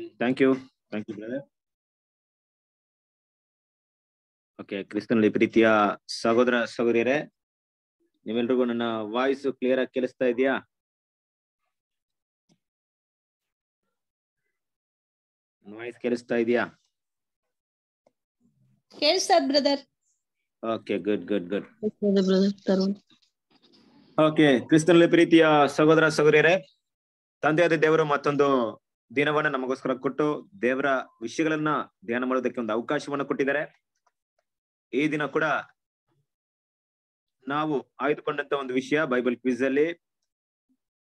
Amen thank you thank you brother okay ಕ್ರಿಸ್ತನಲ್ಲಿ ಪ್ರೀತಿಯ ಸಹೋದರ ಸಹೋದರಿಯರೇ ನೀವೆಲ್ರಿಗೂ ನನ್ನ ವಾಯ್ಸ್ ಕ್ಲಿಯರ್ ಆಗಿ ಕೇಳಿಸ್ತಾ ಇದೆಯಾ? ವಾಯ್ಸ್ ಕೇಳಿಸ್ತಾ ಇದೆಯಾ? ಕೇಳಿಸ್ತಾ brother okay good good good okay ಕ್ರಿಸ್ತನಲ್ಲಿ ಪ್ರೀತಿಯ ಸಹೋದರ ಸಹೋದರಿಯರೇ ತಂದೆಯಾದ ದೇವರು ಮತ್ತೊಂದು ದಿನವನ್ನ ನಮಗೋಸ್ಕರ ಕೊಟ್ಟು ದೇವರ ವಿಷಯಗಳನ್ನ ಧ್ಯಾನ ಮಾಡೋದಕ್ಕೆ ಒಂದು ಅವಕಾಶವನ್ನ ಕೊಟ್ಟಿದ್ದಾರೆ. ಈ ದಿನ ಕೂಡ ನಾವು ಆಯ್ದುಕೊಂಡಂತ ಒಂದು ವಿಷಯ ಬೈಬಲ್ ಕ್ವಿಜ್ ಅಲ್ಲಿ.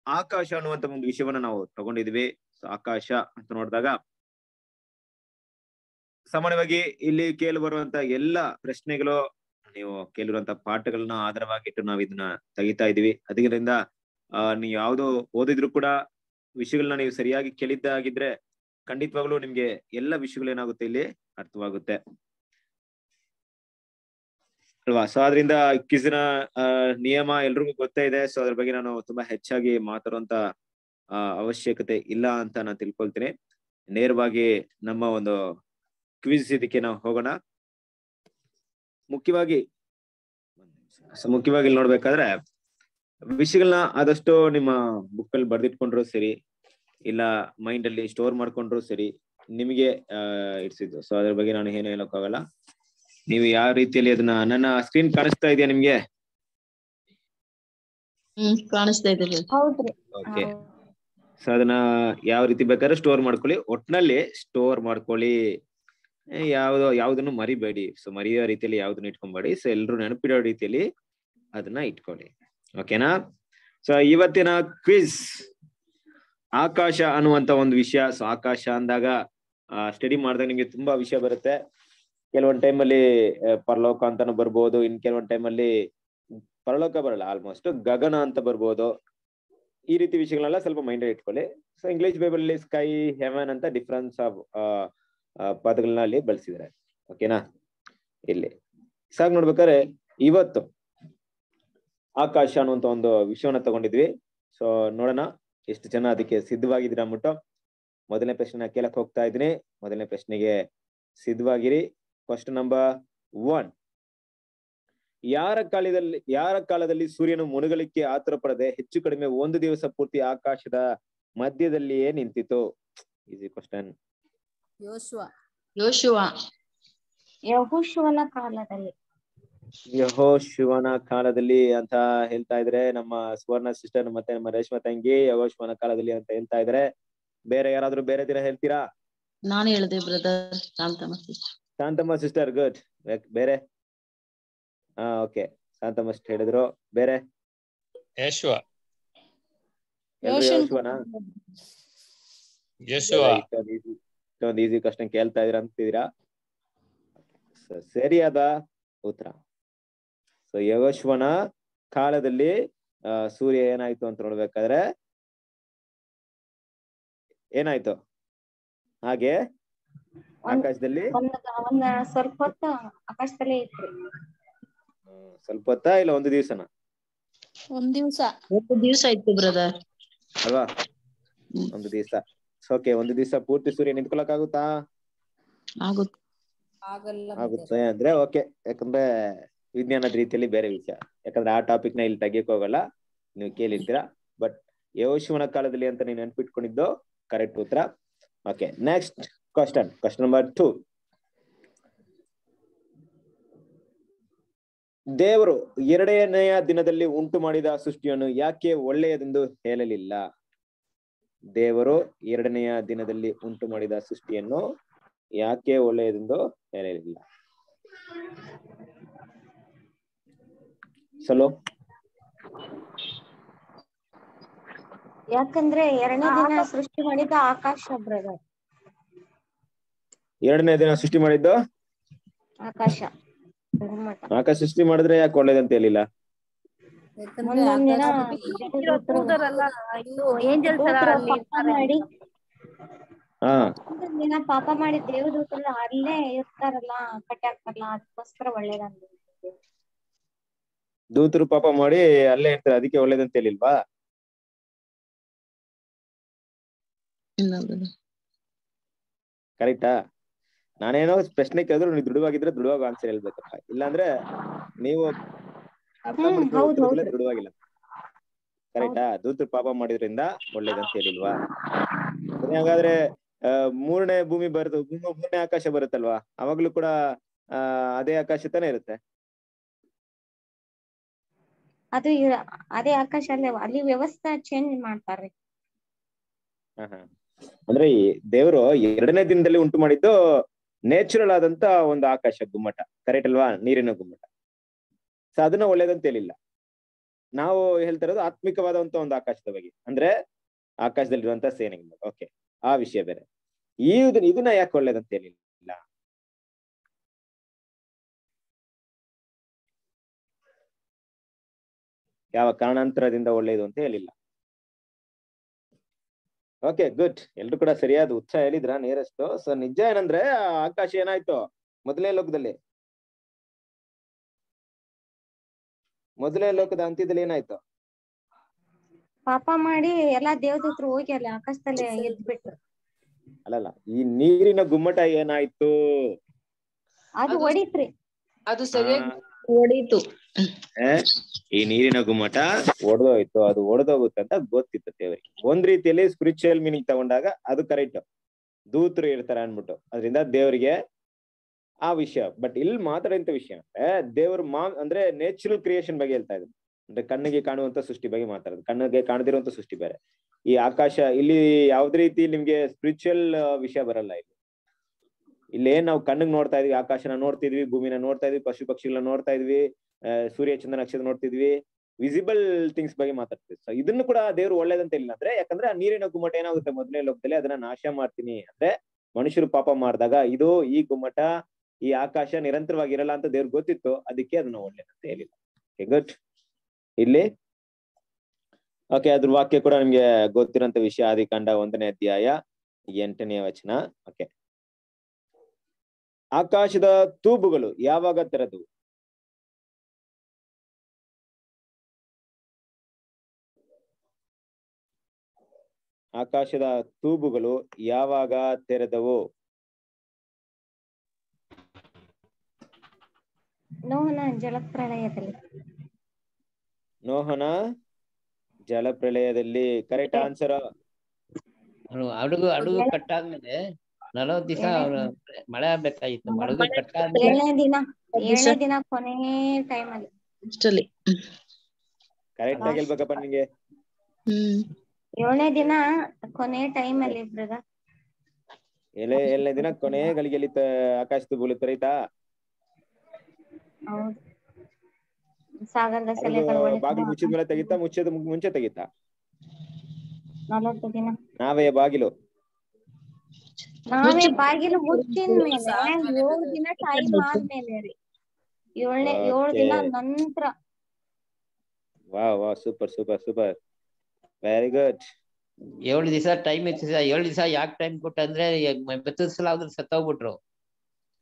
ಆಕಾಶ ಅನ್ನುವಂತ ಒಂದು ವಿಷಯವನ್ನ ನಾವು ತಗೊಂಡಿದ್ವಿ. ಆಕಾಶ ಅಂತ ನೋಡಿದಾಗ ಸಾಮಾನ್ಯವಾಗಿ ಇಲ್ಲಿ ಕೇಳಿ ಬರುವಂತ ಎಲ್ಲ ಪ್ರಶ್ನೆಗಳು ನೀವು ಕೇಳಿರುವಂತ ಪಾಠಗಳನ್ನ ಆಧಾರವಾಗಿಟ್ಟು ನಾವು ಇದನ್ನ ತೆಗಿತಾ ಇದೀವಿ ಅದರಿಂದ ನೀವು ಯಾವ್ದು ಓದಿದ್ರು ಕೂಡ ವಿಷಯಗಳನ್ನ ನೀವು ಸರಿಯಾಗಿ ಕೇಳಿದ್ದಾಗಿದ್ರೆ ಖಂಡಿತವಾಗ್ಲೂ ನಿಮ್ಗೆ ಎಲ್ಲ ವಿಷಯಗಳು ಏನಾಗುತ್ತೆ ಇಲ್ಲಿ ಅರ್ಥವಾಗುತ್ತೆ. ಅಲ್ವಾ? ಸೊ ಅದರಿಂದ ಕಿಸಿನ ನಿಯಮ ಎಲ್ರಿಗೂ ಗೊತ್ತೇ ಇದೆ. ಸೊ ಅದ್ರ ಬಗ್ಗೆ ನಾನು ತುಂಬಾ ಹೆಚ್ಚಾಗಿ ಮಾತಾಡುವಂತ ಅವಶ್ಯಕತೆ ಇಲ್ಲ ಅಂತ ನಾನು ತಿಳ್ಕೊಳ್ತೀನಿ. ನೇರವಾಗಿ ನಮ್ಮ ಒಂದು ಕ್ವಿಜ್ ಇದಕ್ಕೆ ನಾವು ಹೋಗೋಣ. ಮುಖ್ಯವಾಗಿ ಮುಖ್ಯವಾಗಿ ಇಲ್ಲಿ ನೋಡ್ಬೇಕಾದ್ರೆ ವಿಷಯಗಳನ್ನ ಆದಷ್ಟು ನಿಮ್ಮ ಬುಕ್ ಅಲ್ಲಿ ಬರ್ದಿಟ್ಕೊಂಡ್ರು ಸರಿ ಇಲ್ಲ ಮೈಂಡ್ ಅಲ್ಲಿ ಸ್ಟೋರ್ ಮಾಡ್ಕೊಂಡ್ರು ಸರಿ ನಿಮಗೆ ಇಡ್ಸಿದ್ದು ಸೊ ಅದ್ರ ಬಗ್ಗೆ ನಾನು ಏನು ಹೇಳೋಕ್ಕಾಗಲ್ಲ. ನೀವು ಯಾವ ರೀತಿಯಲ್ಲಿ ಅದನ್ನ ನನ್ನ ಸ್ಕ್ರೀನ್ ಕಾಣಿಸ್ತಾ ಇದೆಯಾ ನಿಮ್ಗೆ? ಹ್ಮ್ ಕಾಣಿಸ್ತಾ ಇದೆ brother. ಹೌದ್ರಿ. ಓಕೆ ಸೊ ಅದನ್ನ ಯಾವ ರೀತಿ ಬೇಕಾದ್ರೆ ಸ್ಟೋರ್ ಮಾಡ್ಕೊಳ್ಳಿ. ಒಟ್ನಲ್ಲಿ ಸ್ಟೋರ್ ಮಾಡ್ಕೊಳ್ಳಿ. ಯಾವ್ದು ಯಾವ್ದನ್ನು ಮರಿಬೇಡಿ. ಸೊ ಮರೆಯೋ ರೀತಿಯಲ್ಲಿ ಯಾವ್ದನ್ನು ಇಟ್ಕೊಂಬೇಡಿ. ಸೊ ಎಲ್ರು ನೆನಪಿಡೋ ರೀತಿಯಲ್ಲಿ ಅದನ್ನ ಇಟ್ಕೊಳ್ಳಿ. ಓಕೆನಾ ಸೊ ಇವತ್ತಿನ ಕ್ವಿಜ್ ಆಕಾಶ ಅನ್ನುವಂತ ಒಂದು ವಿಷಯ. ಸೊ ಆಕಾಶ ಅಂದಾಗ ಸ್ಟಡಿ ಮಾಡಿದಾಗ ನಿಮ್ಗೆ ತುಂಬಾ ವಿಷಯ ಬರುತ್ತೆ. ಕೆಲವೊಂದ್ ಅಲ್ಲಿ ಪರಲೋಕ ಅಂತಾನು ಬರ್ಬೋದು. ಇನ್ ಕೆಲವೊಂದ್ ಅಲ್ಲಿ, ಪರಲೋಕ ಬರಲ್ಲ ಆಲ್ಮೋಸ್ಟ್ ಗಗನ ಅಂತ ಬರ್ಬೋದು. ಈ ರೀತಿ ವಿಷಯಗಳನ್ನೆಲ್ಲ ಸ್ವಲ್ಪ ಮೈಂಡ್ ಇಟ್ಕೊಳ್ಳಿ. ಸೊ ಇಂಗ್ಲಿಷ್ ಬೈಬಲ್ ಅಲ್ಲಿ ಸ್ಕೈ ಹೆವನ್ ಅಂತ ಡಿಫ್ರೆನ್ಸ್ ಆಫ್ ಪದಗಳನ್ನ ಅಲ್ಲಿ ಬಳಸಿದ್ದಾರೆ. ಓಕೆನಾ ಇಲ್ಲಿ. ಸಾಗ್ ನೋಡ್ಬೇಕಾದ್ರೆ, ಇವತ್ತು ಆಕಾಶ ಅನ್ನುವಂತ ಒಂದು ವಿಷಯವನ್ನ ತಗೊಂಡಿದ್ವಿ. ಸೊ ನೋಡೋಣ. ಎಷ್ಟು ಜನ ಅದಕ್ಕೆ ಸಿದ್ಧವಾಗಿದ್ದೀರ ಅಂದ್ಬಿಟ್ಟು ಮೊದಲನೇ ಪ್ರಶ್ನೆ ಕೇಳಕ್ ಹೋಗ್ತಾ ಇದ್ದೀನಿ. ಮೊದಲನೇ ಪ್ರಶ್ನೆಗೆ ಸಿದ್ಧವಾಗಿರಿ. ಫಸ್ಟ್ ನಂಬರ್ ಒನ್ ಯಾರ ಕಾಲದಲ್ಲಿ ಯಾರ ಕಾಲದಲ್ಲಿ ಸೂರ್ಯನು ಮುಳುಗಲಿಕ್ಕೆ ಆತುರ ಪಡದೆ ಹೆಚ್ಚು ಕಡಿಮೆ ಒಂದು ದಿವಸ ಪೂರ್ತಿ ಆಕಾಶದ ಮಧ್ಯದಲ್ಲಿಯೇ ನಿಂತಿತು ಈಸಿ ಕ್ವಶನ್ ಯೋಶುವ. ಯೋಶುವ. ಯಹುಶುವನ ಕಾಲದಲ್ಲಿ. ಯಹೋ ಶಿವನ ಕಾಲದಲ್ಲಿ ಅಂತ ಹೇಳ್ತಾ ಇದ್ರೆ ನಮ್ಮ ಸುವರ್ಣ ಸಿಸ್ಟರ್ ಮತ್ತೆ ನಮ್ಮ ರೇಷ್ಮಾ ತಂಗಿ ಯಹೋ ಶಿವನ ಕಾಲದಲ್ಲಿ ಅಂತ ಹೇಳ್ತಾ ಇದ್ರೆ ಬೇರೆ ಯಾರಾದ್ರೂ ಬೇರೆ ದಿನ ಹೇಳ್ತೀರಾ? ನಾನು ಹೇಳಿದೆ brother Shantamma sister Shantamma sister good ಬೇರೆ? ಹಾ ಓಕೆ ಶಾಂತಮ್ಮ ಸಿಸ್ಟರ್ ಹೇಳಿದ್ರು. ಬೇರೆ? ಯೆಹೋಶುವನಾ? ಯೇಸುವ ಇಷ್ಟೊಂದು ಈಸಿ ಕ್ವಶನ್ ಕೇಳ್ತಾ ಇದ್ರ ಅಂತಿದ್ದೀರಾ? ಸರಿಯಾದ ಉತ್ತರ. ಸೊ ಯಗಶ್ವನ ಕಾಲದಲ್ಲಿ ಆ, ಸೂರ್ಯ ಏನಾಯ್ತು ಅಂತ ನೋಡ್ಬೇಕಾದ್ರೆ ಏನಾಯ್ತು? ಹಾಗೆ ಆಕಾಶದಲ್ಲಿ? ಸ್ವಲ್ಪ ಹೊತ್ತ ಆಕಾಶದಲ್ಲೇ ಸ್ವಲ್ಪ ಹೊತ್ತಾ ಇಲ್ಲ ಒಂದು ದಿವಸನ? ಒಂದ್ ದಿವ್ಸ. ಒಂದು ದಿವ್ಸ ಇತ್ತು ಬ್ರದರ್ ಅಲ್ವಾ. ಒಂದು ದಿವಸ. ಓಕೆ ಒಂದು ದಿವಸ ಪೂರ್ತಿ ಸೂರ್ಯ ನಿಂತ್ಕೊಳಕ್ ಆಗುತ್ತಾ ಆಗುತ್ತೆ ಆಗಲ್ಲ ಆಗುತ್ತೆ ಅಂದ್ರೆ ಓಕೆ ಯಾಕಂದ್ರೆ ವಿಜ್ಞಾನದ ರೀತಿಯಲ್ಲಿ ಬೇರೆ ವಿಷಯ. ಯಾಕಂದ್ರೆ ಆ ಟಾಪಿಕ್ನ ಇಲ್ಲಿ ತೆಗಿಯಕ್ ಹೋಗಲ್ಲ. ನೀವು ಕೇಳಿರ್ತೀರಾ? ಬಟ್ ಯೋಶಿವನ ಕಾಲದಲ್ಲಿ ಅಂತ ನೀನ್ ನೆನ್ಪಿಟ್ಕೊಂಡಿದ್ದು ಕರೆಕ್ಟ್ ಉತ್ತರ. Okay next question question number two ದೇವರು ಎರಡನೆಯ ದಿನದಲ್ಲಿ ಉಂಟು ಮಾಡಿದ ಸೃಷ್ಟಿಯನ್ನು ಯಾಕೆ ಒಳ್ಳೆಯದೆಂದು ಹೇಳಲಿಲ್ಲ? ದೇವರು ಎರಡನೆಯ ದಿನದಲ್ಲಿ ಉಂಟು ಮಾಡಿದ ಸೃಷ್ಟಿಯನ್ನು ಯಾಕೆ ಒಳ್ಳೆಯದೆಂದು ಹೇಳಲಿಲ್ಲ? ಸಲೋ ಯಾಕಂದ್ರೆ ಎರಡನೇ ದಿನ ಸೃಷ್ಟಿ ಮಾಡಿದ ಆಕಾಶ ಬ್ರದರ್ ಎರಡನೇ ದಿನ ಸೃಷ್ಟಿ ಮಾಡಿದ್ದು? ಆಕಾಶ. ಆಕಾಶ ಸೃಷ್ಟಿ ಮಾಡಿದ್ರೆ ಯಾಕೆ ಒಳ್ಳೇದಂತ ಹೇಳಿಲ್ಲ? ದಿನ ಪಾಪ ಮಾಡಿ. ದೇವದೂತರು ಅಲ್ಲೇ ಇರ್ತಾರಲ್ಲ ಕಟ್ಟಿ ಹಾಕ್ತಾರಲ್ಲ ಅದಕ್ಕೋಸ್ಕರ ಒಳ್ಳೇದಂತ ದೂತರು ಪಾಪ ಮಾಡಿ ಅಲ್ಲೇ ಇರ್ತಾರೆ ಅದಕ್ಕೆ ಒಳ್ಳೇದಂತ ಹೇಳಿಲ್ವಾ? ಕರೆಕ್ಟಾ ನಾನೇನೋ ಪ್ರಶ್ನೆ ಕೇಳಿದ್ರು ನೀವು ದೃಢವಾಗಿದ್ರೆ ದೃಢವಾಗಿ ಆನ್ಸರ್ ಹೇಳ್ಬೇಕಪ್ಪ. ಇಲ್ಲಾಂದ್ರೆ ನೀವು ಅರ್ಥ. ದೃಢವಾಗಿಲ್ಲ. ಕರೆಕ್ಟಾ ದೂತರು ಪಾಪ ಮಾಡಿದ್ರಿಂದ ಒಳ್ಳೇದಂತ ಹೇಳಿಲ್ವಾ? ಹಾಗಾದ್ರೆ ಮೂರನೇ ಭೂಮಿ ಬರುತ್ತೆ ಮೂರನೇ ಆಕಾಶ ಬರುತ್ತಲ್ವಾ? ಅವಾಗ್ಲೂ ಕೂಡ ಅದೇ ಆಕಾಶ ತಾನೇ ಇರುತ್ತೆ. ಅದು ಅದೇ ಆಕಾಶ ಅಲ್ಲಿ ಅಲ್ಲಿ ವ್ಯವಸ್ಥೆ ಚೇಂಜ್ ಮಾಡ್ತಾರೆ. ಹ, ಹ. ಅಂದ್ರೆ ಈ ದೇವರು ಎರಡನೇ ದಿನದಲ್ಲಿ ಉಂಟು ಮಾಡಿದ್ದು ನೇಚುರಲ್ ಆದಂತ ಒಂದು ಆಕಾಶ ಗುಮ್ಮಟ ಕರೆಕ್ಟ್ ಅಲ್ವಾ? ನೀರಿನ ಗುಮ್ಮಟ. ಸೊ ಅದನ್ನ ಒಳ್ಳೇದಂತ ಹೇಳಿಲ್ಲ. ನಾವು ಹೇಳ್ತಾ ಇರೋದು ಆತ್ಮಿಕವಾದಂತ ಒಂದು ಆಕಾಶದ ಬಗ್ಗೆ. ಅಂದ್ರೆ ಆಕಾಶದಲ್ಲಿರುವಂತ ಸೇನೆ ಓಕೆ ಆ ವಿಷಯ ಬೇರೆ. ಈ ಇದನ್ನ ಇದನ್ನ ಯಾಕೆ ಒಳ್ಳೇದಂತ ಹೇಳಿಲ್ಲ? ಯಾವ ಕಾರಣಾಂತರದಿಂದ ಒಳ್ಳೆಯದು ಅಂತ ಹೇಳಿಲ್ಲ. ಓಕೆ ಗುಡ್ ಎಲ್ರು ಕೂಡ ಸರಿಯಾದ ಉತ್ಸಾಹ ಹೇಳಿದ್ರ? ನೇರಷ್ಟು ಸೊ ನಿಜ ಏನಂದ್ರೆ ಆಕಾಶ ಏನಾಯ್ತು? ಮೊದಲೇ ಲೋಕದಲ್ಲಿ. ಮೊದಲೇ ಲೋಕದ ಅಂತ್ಯದಲ್ಲಿ ಏನಾಯ್ತು? ಪಾಪ ಮಾಡಿ ಎಲ್ಲಾ ದೇವದೂತರು ಹೋಗಿ ಅಲ್ಲಿ ಆಕಾಶದಲ್ಲಿ ಎದ್ಬಿಟ್ರು. ಅಲ್ಲಲ್ಲ ಈ ನೀರಿನ ಗುಮ್ಮಟ ಏನಾಯ್ತು? ಅದು ಅದು- ಹೊಡಿತ್ರಿ. ಅದು ಸರಿಯಾಗಿ ಹೊಡೀತು. ಆ, ಈ ನೀರಿನ ಗುಮ್ಮಟ ಒಡೆದೋಯ್ತು. ಅದು ಒಡೆದೋಗುತ್ತೆ ಅಂತ ಗೊತ್ತಿತ್ತು ದೇವರಿಗೆ ಒಂದ್ ರೀತಿಯಲ್ಲಿ ಸ್ಪಿರಿಚುವಲ್ ಮೀನಿಂಗ್ ತಗೊಂಡಾಗ ಅದು ಕರೆಕ್ಟ್ ದೂತರು ಇರ್ತಾರೆ ಅನ್ಬಿಟ್ಟು ಅದರಿಂದ ದೇವರಿಗೆ ಆ ವಿಷಯ. ಬಟ್ ಇಲ್ಲಿ ಮಾತಾಡೋಂತ ವಿಷಯ ಅಂದ್ರೆ ದೇವ್ರ ಮಾ ಅಂದ್ರೆ ನೇಚುರಲ್ ಕ್ರಿಯೇಷನ್ ಬಗ್ಗೆ ಹೇಳ್ತಾ ಇದ್ರು ಅಂದ್ರೆ ಕಣ್ಣಿಗೆ ಕಾಣುವಂತ ಸೃಷ್ಟಿ ಬಗ್ಗೆ ಮಾತಾಡೋದು. ಕಣ್ಣಿಗೆ ಕಾಣದಿರುವಂತ ಸೃಷ್ಟಿ ಬೇರೆ. ಈ ಆಕಾಶ ಇಲ್ಲಿ ಯಾವ್ದ್ ರೀತಿ ನಿಮ್ಗೆ ಸ್ಪಿರಿಚುವಲ್ ವಿಷಯ ಬರಲ್ಲ ಇಲ್ಲಿ. ಇಲ್ಲಿ ಏನ್ ನಾವು ಕಣ್ಣಿಗೆ ನೋಡ್ತಾ ಇದ್ವಿ, ಆಕಾಶನ ನೋಡ್ತಿದ್ವಿ, ಭೂಮಿನ ನೋಡ್ತಾ ಇದ್ವಿ, ಪಶು ಪಕ್ಷಿಗಳನ್ನ ನೋಡ್ತಾ ಇದ್ವಿ ಸೂರ್ಯ ಚಂದ್ರ ನಕ್ಷತ್ರ ನೋಡ್ತಿದ್ವಿ ವಿಸಿಬಲ್ ಥಿಂಗ್ಸ್ ಬಗ್ಗೆ ಮಾತಾಡ್ತೀವಿ ಸೊ ಇದನ್ನು ಕೂಡ ದೇವ್ರು ಒಳ್ಳೇದಂತ ಇಲ್ಲ ಅಂದ್ರೆ, ಯಾಕಂದ್ರೆ ಆ ನೀರಿನ ಗುಮ್ಮಟ ಏನಾಗುತ್ತೆ ಮೊದಲನೇ ಲೋಕದಲ್ಲಿ ಅದನ್ನ ನಾಶ ಮಾಡ್ತೀನಿ ಅಂದ್ರೆ ಮನುಷ್ಯರು ಪಾಪ ಮಾಡಿದಾಗ ಇದು ಈ ಗುಮ್ಮಟ, ಈ ಆಕಾಶ ನಿರಂತರವಾಗಿ ಇರಲ್ಲ ಅಂತ ದೇವ್ರಿಗೆ ಗೊತ್ತಿತ್ತು, ಅದಕ್ಕೆ ಅದನ್ನ ಒಳ್ಳೇದಂತ ಹೇಳಿಲ್ಲ ಗುಡ್ ಇಲ್ಲಿ? ಓಕೆ ಅದ್ರ ವಾಕ್ಯ ಕೂಡ ನಿಮ್ಗೆ ಗೊತ್ತಿರೋಂತ ವಿಷಯ ಆದಿಕಾಂಡ ಒಂದನೇ ಅಧ್ಯಾಯ ಎಂಟನೇ ವಚನ. ಓಕೆ ಆಕಾಶದ ತೂಬುಗಳು ಯಾವಾಗ ತೆರೆದವು ಆಕಾಶದ ತೂಬುಗಳು ಯಾವಾಗ ತೆರೆದವು? ನೋಹನ ಜಲಪ್ರಳಯದಲ್ಲಿ. ನೋಹನ ಜಲಪ್ರಳಯದಲ್ಲಿ. ಕರೆಕ್ಟ್ ಆನ್ಸರ್ ಅಡುಗು ಅಡುಗು ಕಟ್ಟಾದ್ಮೇಲೆ ನಲವತ್ ದಿವಸ ಅವ್ರು ಮಳೆ ಆಗ್ಬೇಕಾಗಿತ್ತು. ಕಟ್ಟಾದ್ಮೇಲೆ ಏಳನೇ ದಿನ. ಏಳನೇ ದಿನ ಕೊನೆ ಟೈಮ್ ಅಲ್ಲಿ. ಅಷ್ಟಲ್ಲಿ ಕರೆಕ್ಟ್ ಆಗಿ ಹೇಳ್ಬೇಕಪ್ಪ ನಿಂಗೆ. ಏಳನೇ ದಿನ ಕೊನೆ ಟೈಮ್ ಅಲ್ಲಿ ಬ್ರದರ್ ಎಲೆ ಏಳನೇ ದಿನ ಕೊನೆ ಗಳಿಗೆಯಲ್ಲಿ ಆಕಾಶದ ತೆರೀತಾ ಹೌದು. ಸಾಗರದ ಸೆಲೆಗಳು ಬಾಗಿಲು ಮುಚ್ಚಿದ ಮೇಲೆ ತೆಗಿತಾ ಮುಚ್ಚದ ಮುಂಚೆ ತೆಗಿತಾ ನಲವತ್ತು ದಿನ. ನಾವೇ ಬಾಗಿಲು. ನಾವೇ ಬಾಗಿಲು ಮುಚ್ಚಿನ ಮೇಲೆ ಏಳ್ ದಿನ ಟೈಮ್ ಆದ್ಮೇಲೆ ರೀ. ಏಳನೇ ಏಳ್ ದಿನ. ನಂತರ. ವಾ ವಾ super super super very good ಏಳು ದಿವಸ ಟೈಮ್ ಇತ್ತು ಏಳು ದಿವಸ ಯಾಕೆ ಟೈಮ್ ಕೊಟ್ಟಂದ್ರೆ ಮೆತ್ತಸಲಾ ಅವ್ರು ಸತ್ತೋಗ್ಬಿಟ್ರು.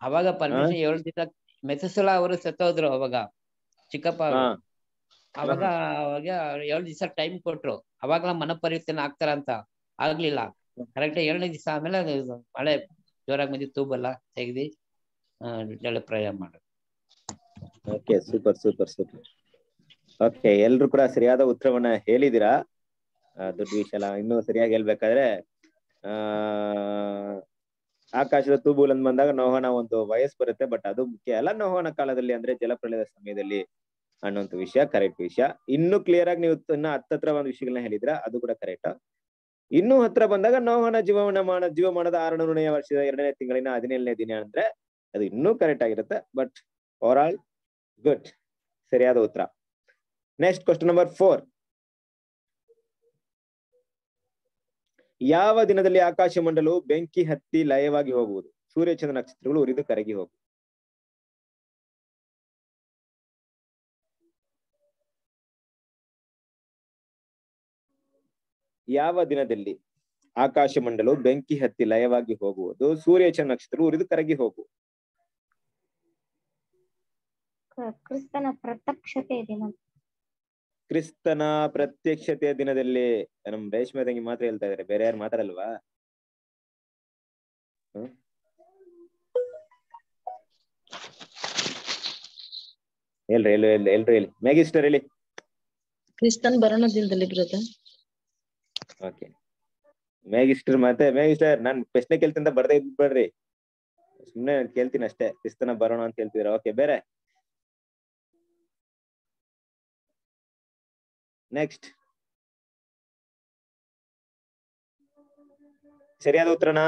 ಅವಾಗ ಪರ್ಮಿಷನ್ ಏಳು ದಿವಸ ಮೆತ್ತಸಲಾ ಅವರು ಸತ್ತೋದ್ರು ಅವಾಗ ಚಿಕ್ಕಪ್ಪ ಅವಾಗ ಅವಾಗ ಏಳು ದಿವಸ ಟೈಮ್ ಕೊಟ್ರು. ಅವಾಗ ಮನಪರಿವರ್ತನೆ ಆಗ್ತಾರ ಅಂತ ಆಗ್ಲಿಲ್ಲ. ಕರೆಕ್ಟ್ ಎರಡನೇ ದಿವಸ ಆಮೇಲೆ ಅದು ಮಳೆ ಜೋರಾಗಿ ಬಂದಿತ್ತು ತೂಬಲ್ಲ ತೆಗ್ದಿ ಒಳ್ಳೆ ಪ್ರಯೋಗ ಮಾಡೋದು. Okay super super super okay ಎಲ್ರು ಕೂಡ ಸರಿಯಾದ ಉತ್ತರವನ್ನ ಹೇಳಿದಿರಾ? ದುಡ್ಡು ವಿಷಯ ಇನ್ನೂ ಸರಿಯಾಗಿ ಹೇಳ್ಬೇಕಾದ್ರೆ ಆಕಾಶದ ತೂಬೂಲ್ ಅಂತ ಬಂದಾಗ ನೋಹನ ಒಂದು ವಯಸ್ಸು ಬರುತ್ತೆ ಬಟ್ ಅದು ಮುಖ್ಯ ಅಲ್ಲ ನೋಹನ ಕಾಲದಲ್ಲಿ ಅಂದ್ರೆ ಜಲಪ್ರಳಯದ ಸಮಯದಲ್ಲಿ ಅನ್ನುವಂತ ವಿಷಯ ಕರೆಕ್ಟ್ ವಿಷಯ. ಇನ್ನು ಕ್ಲಿಯರ್ ಆಗಿ ನೀವು ಇನ್ನ ಹತ್ತತ್ರ ಒಂದು ವಿಷಯಗಳನ್ನ ಹೇಳಿದ್ರ? ಅದು ಕೂಡ ಕರೆಕ್ಟ್ ಇನ್ನು ಹತ್ರ ಬಂದಾಗ ನೋಹನ ಜೀವಮಾನ ಜೀವಮಾನದ ಆರುನೂರನೆಯ ವರ್ಷದ ಎರಡನೇ ತಿಂಗಳಿನ ಹದಿನೇಳನೇ ದಿನ ಅಂದ್ರೆ ಅದು ಇನ್ನೂ ಕರೆಕ್ಟ್ ಆಗಿರುತ್ತೆ ಬಟ್ ಓವರ್ ಆಲ್ ಗುಡ್ ಸರಿಯಾದ ಉತ್ತರ. ನೆಕ್ಸ್ಟ್ ಕ್ವಶನ್ ನಂಬರ್ ಫೋರ್ ಯಾವ ದಿನದಲ್ಲಿ ಆಕಾಶ ಮಂಡಲವು ಬೆಂಕಿ ಹತ್ತಿ ಲಯವಾಗಿ ಹೋಗುವುದು? ಸೂರ್ಯಚಂದ್ರ ನಕ್ಷತ್ರಗಳು ಉರಿದು ಕರಗಿ ಹೋಗುವುದು. ಯಾವ ದಿನದಲ್ಲಿ ಆಕಾಶ ಮಂಡಲವು ಬೆಂಕಿ ಹತ್ತಿ ಲಯವಾಗಿ ಹೋಗುವುದು ಸೂರ್ಯ ನಕ್ಷತ್ರವು ಉರಿದು ಕರಗಿ ಹೋಗು ಕ್ರಿಸ್ತನ ಪ್ರತ್ಯಕ್ಷತೆಯ ದಿನ. ಕ್ರಿಸ್ತನ ಪ್ರತ್ಯಕ್ಷತೆಯ ದಿನದಲ್ಲಿ ನಮ್ ರೇಷ್ಮೆ ತಂಗಿ ಮಾತ್ರ ಹೇಳ್ತಾ ಇದಾರೆ ಬೇರೆ ಯಾರು ಮಾತಾಡಲ್ವಾ? ಹೇಳ್ರಿ ಎಲ್ರಿ ಎಲ್ರು ಹೇಳಿ ಮ್ಯಾಗಿಸ್ಟರ್ ಹೇಳಿ. ಕ್ರಿಸ್ತನ್ ಬರೋಣ ದಿನದಲ್ಲಿ ಬ್ರದರ್ ಓಕೆ ಮ್ಯಾಗಿಸ್ಟರ್ ಮತ್ತೆ ಮ್ಯಾಗಿಸ್ಟರ್ ನಾನ್ ಪ್ರಶ್ನೆ ಕೇಳ್ತಿಂತ ಬರ್ದೇ ಇದ್ಬಿಡ್ರಿ ಸುಮ್ನೆ ಕೇಳ್ತೀನಿ ಅಷ್ಟೇ ಕ್ರಿಸ್ತನ ಬರೋಣ ಅಂತ ಹೇಳ್ತಿದ್ರ. ಓಕೆ ಬೇರೆ? ನೆಕ್ಸ್ಟ್ ಸರಿಯಾದ ಉತ್ತರನಾ?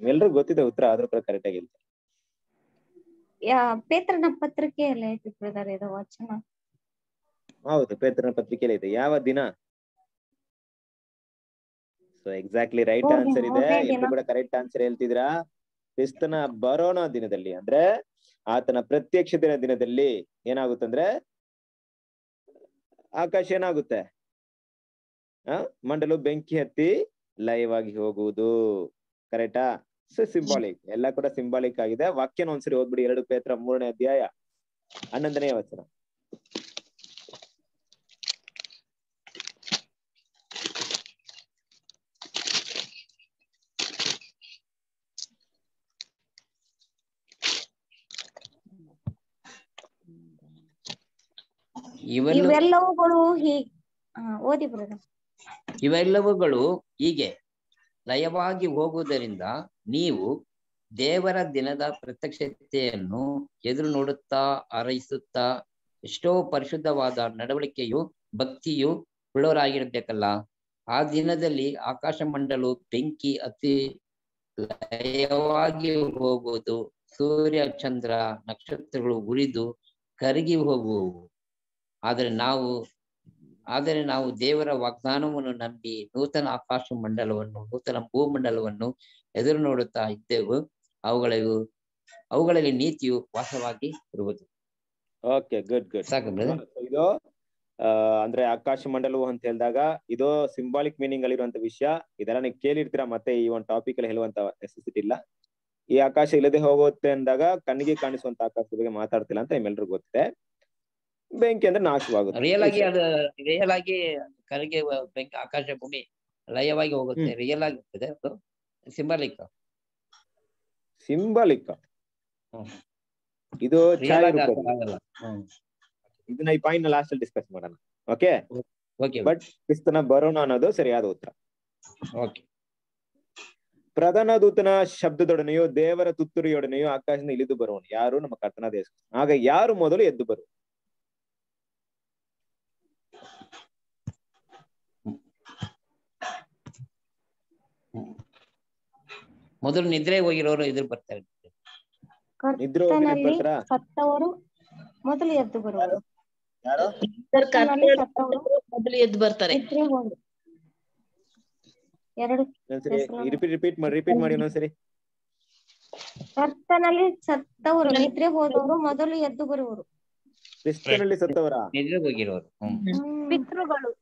ಎಲ್ರಿಗೂ ಗೊತ್ತಿದೆ ಉತ್ತರ ಆದ್ರೂ ಕೂಡ ಕರೆಕ್ಟ್ ಆಗಿ ಯಾ ಪೇತ್ರನ ಪತ್ರಿಕೆಯಲ್ಲಿ ಐತಿ ಬ್ರದರ್ ಇದು ವಚನ? ಹೌದು ಪೇತ್ರನ ಪತ್ರಿಕೆಯಲ್ಲಿ ಇದೆ. ಯಾವ ದಿನ? ಸೊ ಎಕ್ಸಾಕ್ಟ್ಲಿ ರೈಟ್ ಆನ್ಸರ್ ಇದೆ. ಎಲ್ಲರೂ ಕೂಡ ಕರೆಕ್ಟ್ ಆನ್ಸರ್ ಹೇಳ್ತಿದ್ರಾ ಕ್ರಿಸ್ತನ ಬರೋಣ ದಿನದಲ್ಲಿ ಅಂದ್ರೆ ಆತನ ಪ್ರತ್ಯಕ್ಷ ದಿನ ದಿನದಲ್ಲಿ ಏನಾಗುತ್ತಂದ್ರೆ ಆಕಾಶ ಏನಾಗುತ್ತೆ? ಆ ಮಂಡಲು ಬೆಂಕಿ ಹತ್ತಿ ಲಯವಾಗಿ ಹೋಗುವುದು. ಕರೆಕ್ಟಾ ಸೊ ಸಿಂಬಾಲಿಕ್ ಎಲ್ಲ ಕೂಡ ಸಿಂಬಾಲಿಕ್ ಆಗಿದೆ. ವಾಕ್ಯನ ಒಂದ್ಸರಿ ಓದ್ಬಿಡಿ. ಎರಡು ಪೇತ್ರ ಮೂರನೇ ಅಧ್ಯಾಯ ಹನ್ನೊಂದನೇ ವಚನ. ಇವೆಲ್ಲವುಗಳು ಹೀಗೆ ಓದಿ ಇವೆಲ್ಲವುಗಳು ಹೀಗೆ. ಲಯವಾಗಿ ಹೋಗುವುದರಿಂದ ನೀವು ದೇವರ ದಿನದ ಪ್ರತ್ಯಕ್ಷತೆಯನ್ನು ಎದುರು ನೋಡುತ್ತಾ ಹಾರೈಸುತ್ತಾ ಎಷ್ಟೋ ಪರಿಶುದ್ಧವಾದ ನಡವಳಿಕೆಯು ಭಕ್ತಿಯು ಉಳ್ಳವರಾಗಿರ್ಬೇಕಲ್ಲ? ಆ ದಿನದಲ್ಲಿ ಆಕಾಶ ಮಂಡಲು ಬೆಂಕಿ ಅತಿ ಲಯವಾಗಿ ಹೋಗುವುದು ಸೂರ್ಯ ಚಂದ್ರ ನಕ್ಷತ್ರಗಳು ಉರಿದು ಕರಗಿ ಹೋಗುವು ಆದರೆ ನಾವು ಆದರೆ ನಾವು ದೇವರ ವಾಗ್ದಾನವನ್ನು ನಂಬಿ ನೂತನ ಆಕಾಶ ಮಂಡಲವನ್ನು ನೂತನ ಭೂಮಂಡಲವನ್ನು ಎದುರು ನೋಡುತ್ತಾ ಇದ್ದೆವು. ಅವುಗಳಿಗೂ ಅವುಗಳಲ್ಲಿ ನೀತಿಯು ವಾಸವಾಗಿ ಇರುವುದು. ಓಕೆ ಗುಡ್ ಗುಡ್ ಸಾಕು ಇದು ಅಂದ್ರೆ ಆಕಾಶ ಮಂಡಲವು ಅಂತ ಹೇಳಿದಾಗ ಇದು ಸಿಂಬಾಲಿಕ್ ಮೀನಿಂಗ್ ಅಲ್ಲಿರುವಂತ ವಿಷಯ. ಇದೆಲ್ಲ ನೀವು ಕೇಳಿರ್ತೀರಾ ಮತ್ತೆ ಈ ಒಂದು ಟಾಪಿಕ್ ಅಲ್ಲಿ ಹೇಳುವಂತ ನೆಸೆಸಿಟಿ ಇಲ್ಲ. ಈ ಆಕಾಶ ಇಲ್ಲದೆ ಹೋಗುತ್ತೆ ಅಂದಾಗ ಕಣ್ಣಿಗೆ ಕಾಣಿಸುವಂತ ಆಕಾಶದ ಬಗ್ಗೆ ಮಾತಾಡ್ತಿಲ್ಲ ಅಂತ ನಿಮ್ಮೆಲ್ರಿಗೂ ಗೊತ್ತಿದೆ. ಬೆಂಕಿ ಅಂದ್ರೆ ನಾಶವಾಗುತ್ತೆ ರಿಯಲ್ ಆಗಿ ಅದು ರಿಯಲ್ ಆಗಿ ಕರಿಗೆ ಬೆಂಕಿ ಆಕಾಶ ಭೂಮಿ ಲಯವಾಗಿ ಹೋಗುತ್ತೆ ರಿಯಲ್ ಆಗುತ್ತದೆ ಅದು. ಸಿಂಬಲಿಕ್ ಸಿಂಬಾಲಿಕ್ ಇದು ಇದನ್ನ ಈ ಪಾಯಿಂಟ್ ಲಾಸ್ಟ್ ಅಲ್ಲಿ ಡಿಸ್ಕಸ್ ಮಾಡೋಣ. ಓಕೆ ಓಕೆ ಬಟ್ ಕ್ರಿಸ್ತನ ಬರೋಣ ಅನ್ನೋದು ಸರಿಯಾದ ಉತ್ತರ. ಓಕೆ ಪ್ರಧಾನ ದೂತನ ಶಬ್ದದೊಡನೆಯೋ ದೇವರ ತುತ್ತುರಿಯೊಡನೆಯೋ ಆಕಾಶದಿಂದ ಇಳಿದು ಬರುವನು ಯಾರು? ನಮ್ಮ ಕರ್ತನ ದೇಶ ಆಗ ಯಾರು ಮೊದಲು ಎದ್ದು ಬರು ಮೊದಲು ನಿದ್ರೆ ಹೋಗಿರೋರು ಎದುರು ಬರ್ತಾರೆ. ಮೊದಲು ಎದ್ದು ಬರುವರು. ಮೊದಲು ಬರ್ತಾರೆ. ನಿದ್ರೆ ಎರಡು ರಿಪೀಟ್ ರಿಪೀಟ್ ಮಾಡಿ ರಿಪೀಟ್ ಮಾಡಿ ಕರ್ತನಲ್ಲಿ ಸತ್ತವರು ನಿದ್ರೆ ಹೋದವರು ಮೊದಲು ಎದ್ದು ಬರುವರು. ಕ್ರಿಸ್ತನಲ್ಲಿ ಸತ್ತವರ? ನಿದ್ರೆ ಹೋಗಿರೋರು. ಪಿತೃಗಳು.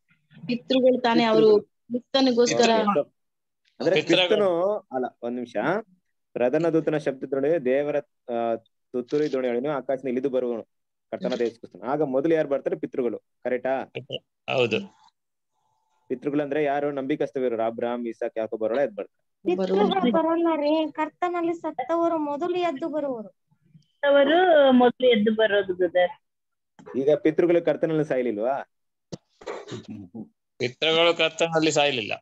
ಪಿತೃಗಳು ತಾನೇ ಅವರು ಕ್ರಿಸ್ತನಿಗೋಸ್ಕರ ಅಂದ್ರೆ. ಕ್ರಿಸ್ತನು ಅಲ್ಲ ಒಂದ್ ನಿಮಿಷ. ಪ್ರಧಾನ ದೂತನ ಶಬ್ದದೊಳಗೆ ದೇವರ ತುತ್ತುರಿ ದೋಣಿ ದೋಣಿಯೊಳಗೆ ಆಕಾಶನ ಇಳಿದು ಬರುವನು ಕರ್ತನ ದೇವಸ್ಥಾನ ಆಗ ಮೊದಲು ಯಾರು ಬರ್ತಾರೆ? ಪಿತೃಗಳು. ಕರೆಕ್ಟಾ? ಹೌದು. ಪಿತೃಗಳು ಅಂದ್ರೆ ಯಾರು? ನಂಬಿಕಸ್ತವಿರೋರು ಅಬ್ರಾಮ್ ಇಸಾಕ್ ಯಾಕೋ ಬರೋಳ ಎದ್ ಬರ್ತಾರೆ. ಪಿತೃಗಳು ಬರಲ್ಲ ರೀ. ಕರ್ತನಲ್ಲಿ ಸತ್ತವರು ಮೊದಲು ಎದ್ದು ಬರುವರು. ಅವರು ಮೊದಲು ಎದ್ದು ಬರೋದು ಬ್ರದರ್. ಈಗ ಪಿತೃಗಳು ಕರ್ತನಲ್ಲಿ ಸಾಯ್ಲಿಲ್ವಾ? ಪಿತೃಗಳು ಕರ್ತನಲ್ಲಿ ಸಾಯ್ಲಿಲ್ಲ.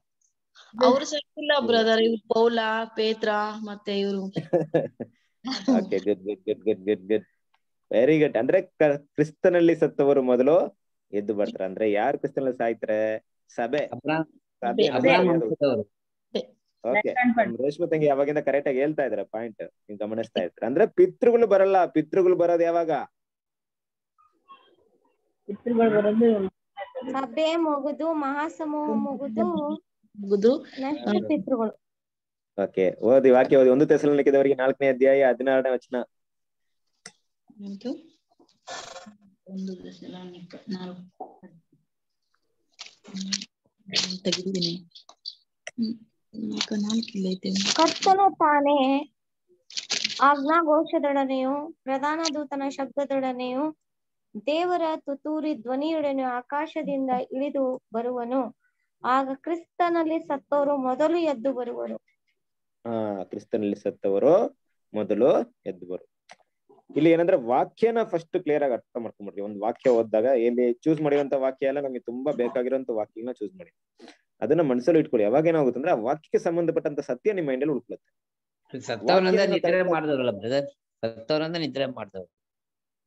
ಅವ್ರು ಇಲ್ಲ ಬ್ರದರ್ ಇವ್ರು ಪೌಲ ಪೇತ್ರ ಮತ್ತೆ ಇವರು. Okay good good good good good good very good ಅಂದ್ರೆ ಕ್ರಿಸ್ತನಲ್ಲಿ ಸತ್ತವರು ಮೊದಲು ಎದ್ದು ಬರ್ತಾರೆ. ಅಂದ್ರೆ ಯಾರು ಕ್ರಿಸ್ತನಲ್ಲಿ ಸಾಯ್ತಾರೆ? ಸಭೆ. ಓಕೆ ರೇಷ್ಮೆ ತಂಗಿ ಯಾವಾಗಿಂದ ಕರೆಕ್ಟ್ ಆಗಿ ಹೇಳ್ತಾ ಇದಾರೆ ಪಾಯಿಂಟ್ ನೀವು ಗಮನಿಸ್ತಾ ಇದ್ರೆ ಅಂದ್ರೆ ಪಿತೃಗಳು ಬರಲ್ಲ. ಪಿತೃಗಳು ಬರೋದು ಯಾವಾಗ? ಸಭೆ ಮುಗಿದು ಮಹಾಸಮೂಹ ಮುಗಿದು. ಮುಗಿದು ಓಕೆ ಓದಿ ವಾಕ್ಯ ಓದಿ. ಒಂದು ತೆಸಲನಿಕೆದವರಿಗೆ ನಾಲ್ಕನೇ ಅಧ್ಯಾಯ ಹದಿನಾರನೇ ವಚನ? ಒಂದು ದಶಲಾನಿಕ ನಾಲ್ಕು. ನಾಲ್ಕು ನಾಲ್ಕಿಲ್ಲ ಐತೆ. ಕರ್ತನು ತಾನೇ. ಆಜ್ಞಾಘೋಷದೊಡನೆಯೂ ಪ್ರಧಾನ ದೂತನ ಶಬ್ದದೊಡನೆಯೂ ದೇವರ ತುತೂರಿ ಧ್ವನಿಯೊಡನೆ ಆಕಾಶದಿಂದ ಇಳಿದು ಬರುವನು. ಆಗ ಕ್ರಿಸ್ತನಲ್ಲಿ ಸತ್ತವರು ಮೊದಲು ಎದ್ದು ಬರುವರು. ಆ ಕ್ರಿಸ್ತನಲ್ಲಿ ಸತ್ತವರು ಮೊದಲು ಎದ್ದು ಬರು ಇಲ್ಲಿ ಏನಂದ್ರೆ ವಾಕ್ಯನ ಫಸ್ಟ್ ಕ್ಲಿಯರ್ ಆಗಿ ಅರ್ಥ ಮಾಡ್ಕೊಂಡ್ಬಿಡ್ರಿ. ಒಂದು ವಾಕ್ಯ ಓದಿದಾಗ ಇಲ್ಲಿ ಚೂಸ್ ಮಾಡಿರೋಂತ ವಾಕ್ಯ ಎಲ್ಲ ನಮಗೆ ತುಂಬಾ ಬೇಕಾಗಿರೋಂತ ವಾಕ್ಯನ ಚೂಸ್ ಮಾಡಿ. ಅದನ್ನ ಮನಸ್ಸಲ್ಲಿ ಇಟ್ಕೊಳ್ಳಿ. ಅವಾಗ ಏನಾಗುತ್ತೆ ಅಂದ್ರೆ ಆ ವಾಕ್ಯಕ್ಕೆ ಸಂಬಂಧಪಟ್ಟಂತ ಸತ್ಯ ನಿಮ್ಮ ಮೈಂಡಲ್ಲಿ ಉಳ್ಕೊಳ್ಳುತ್ತೆ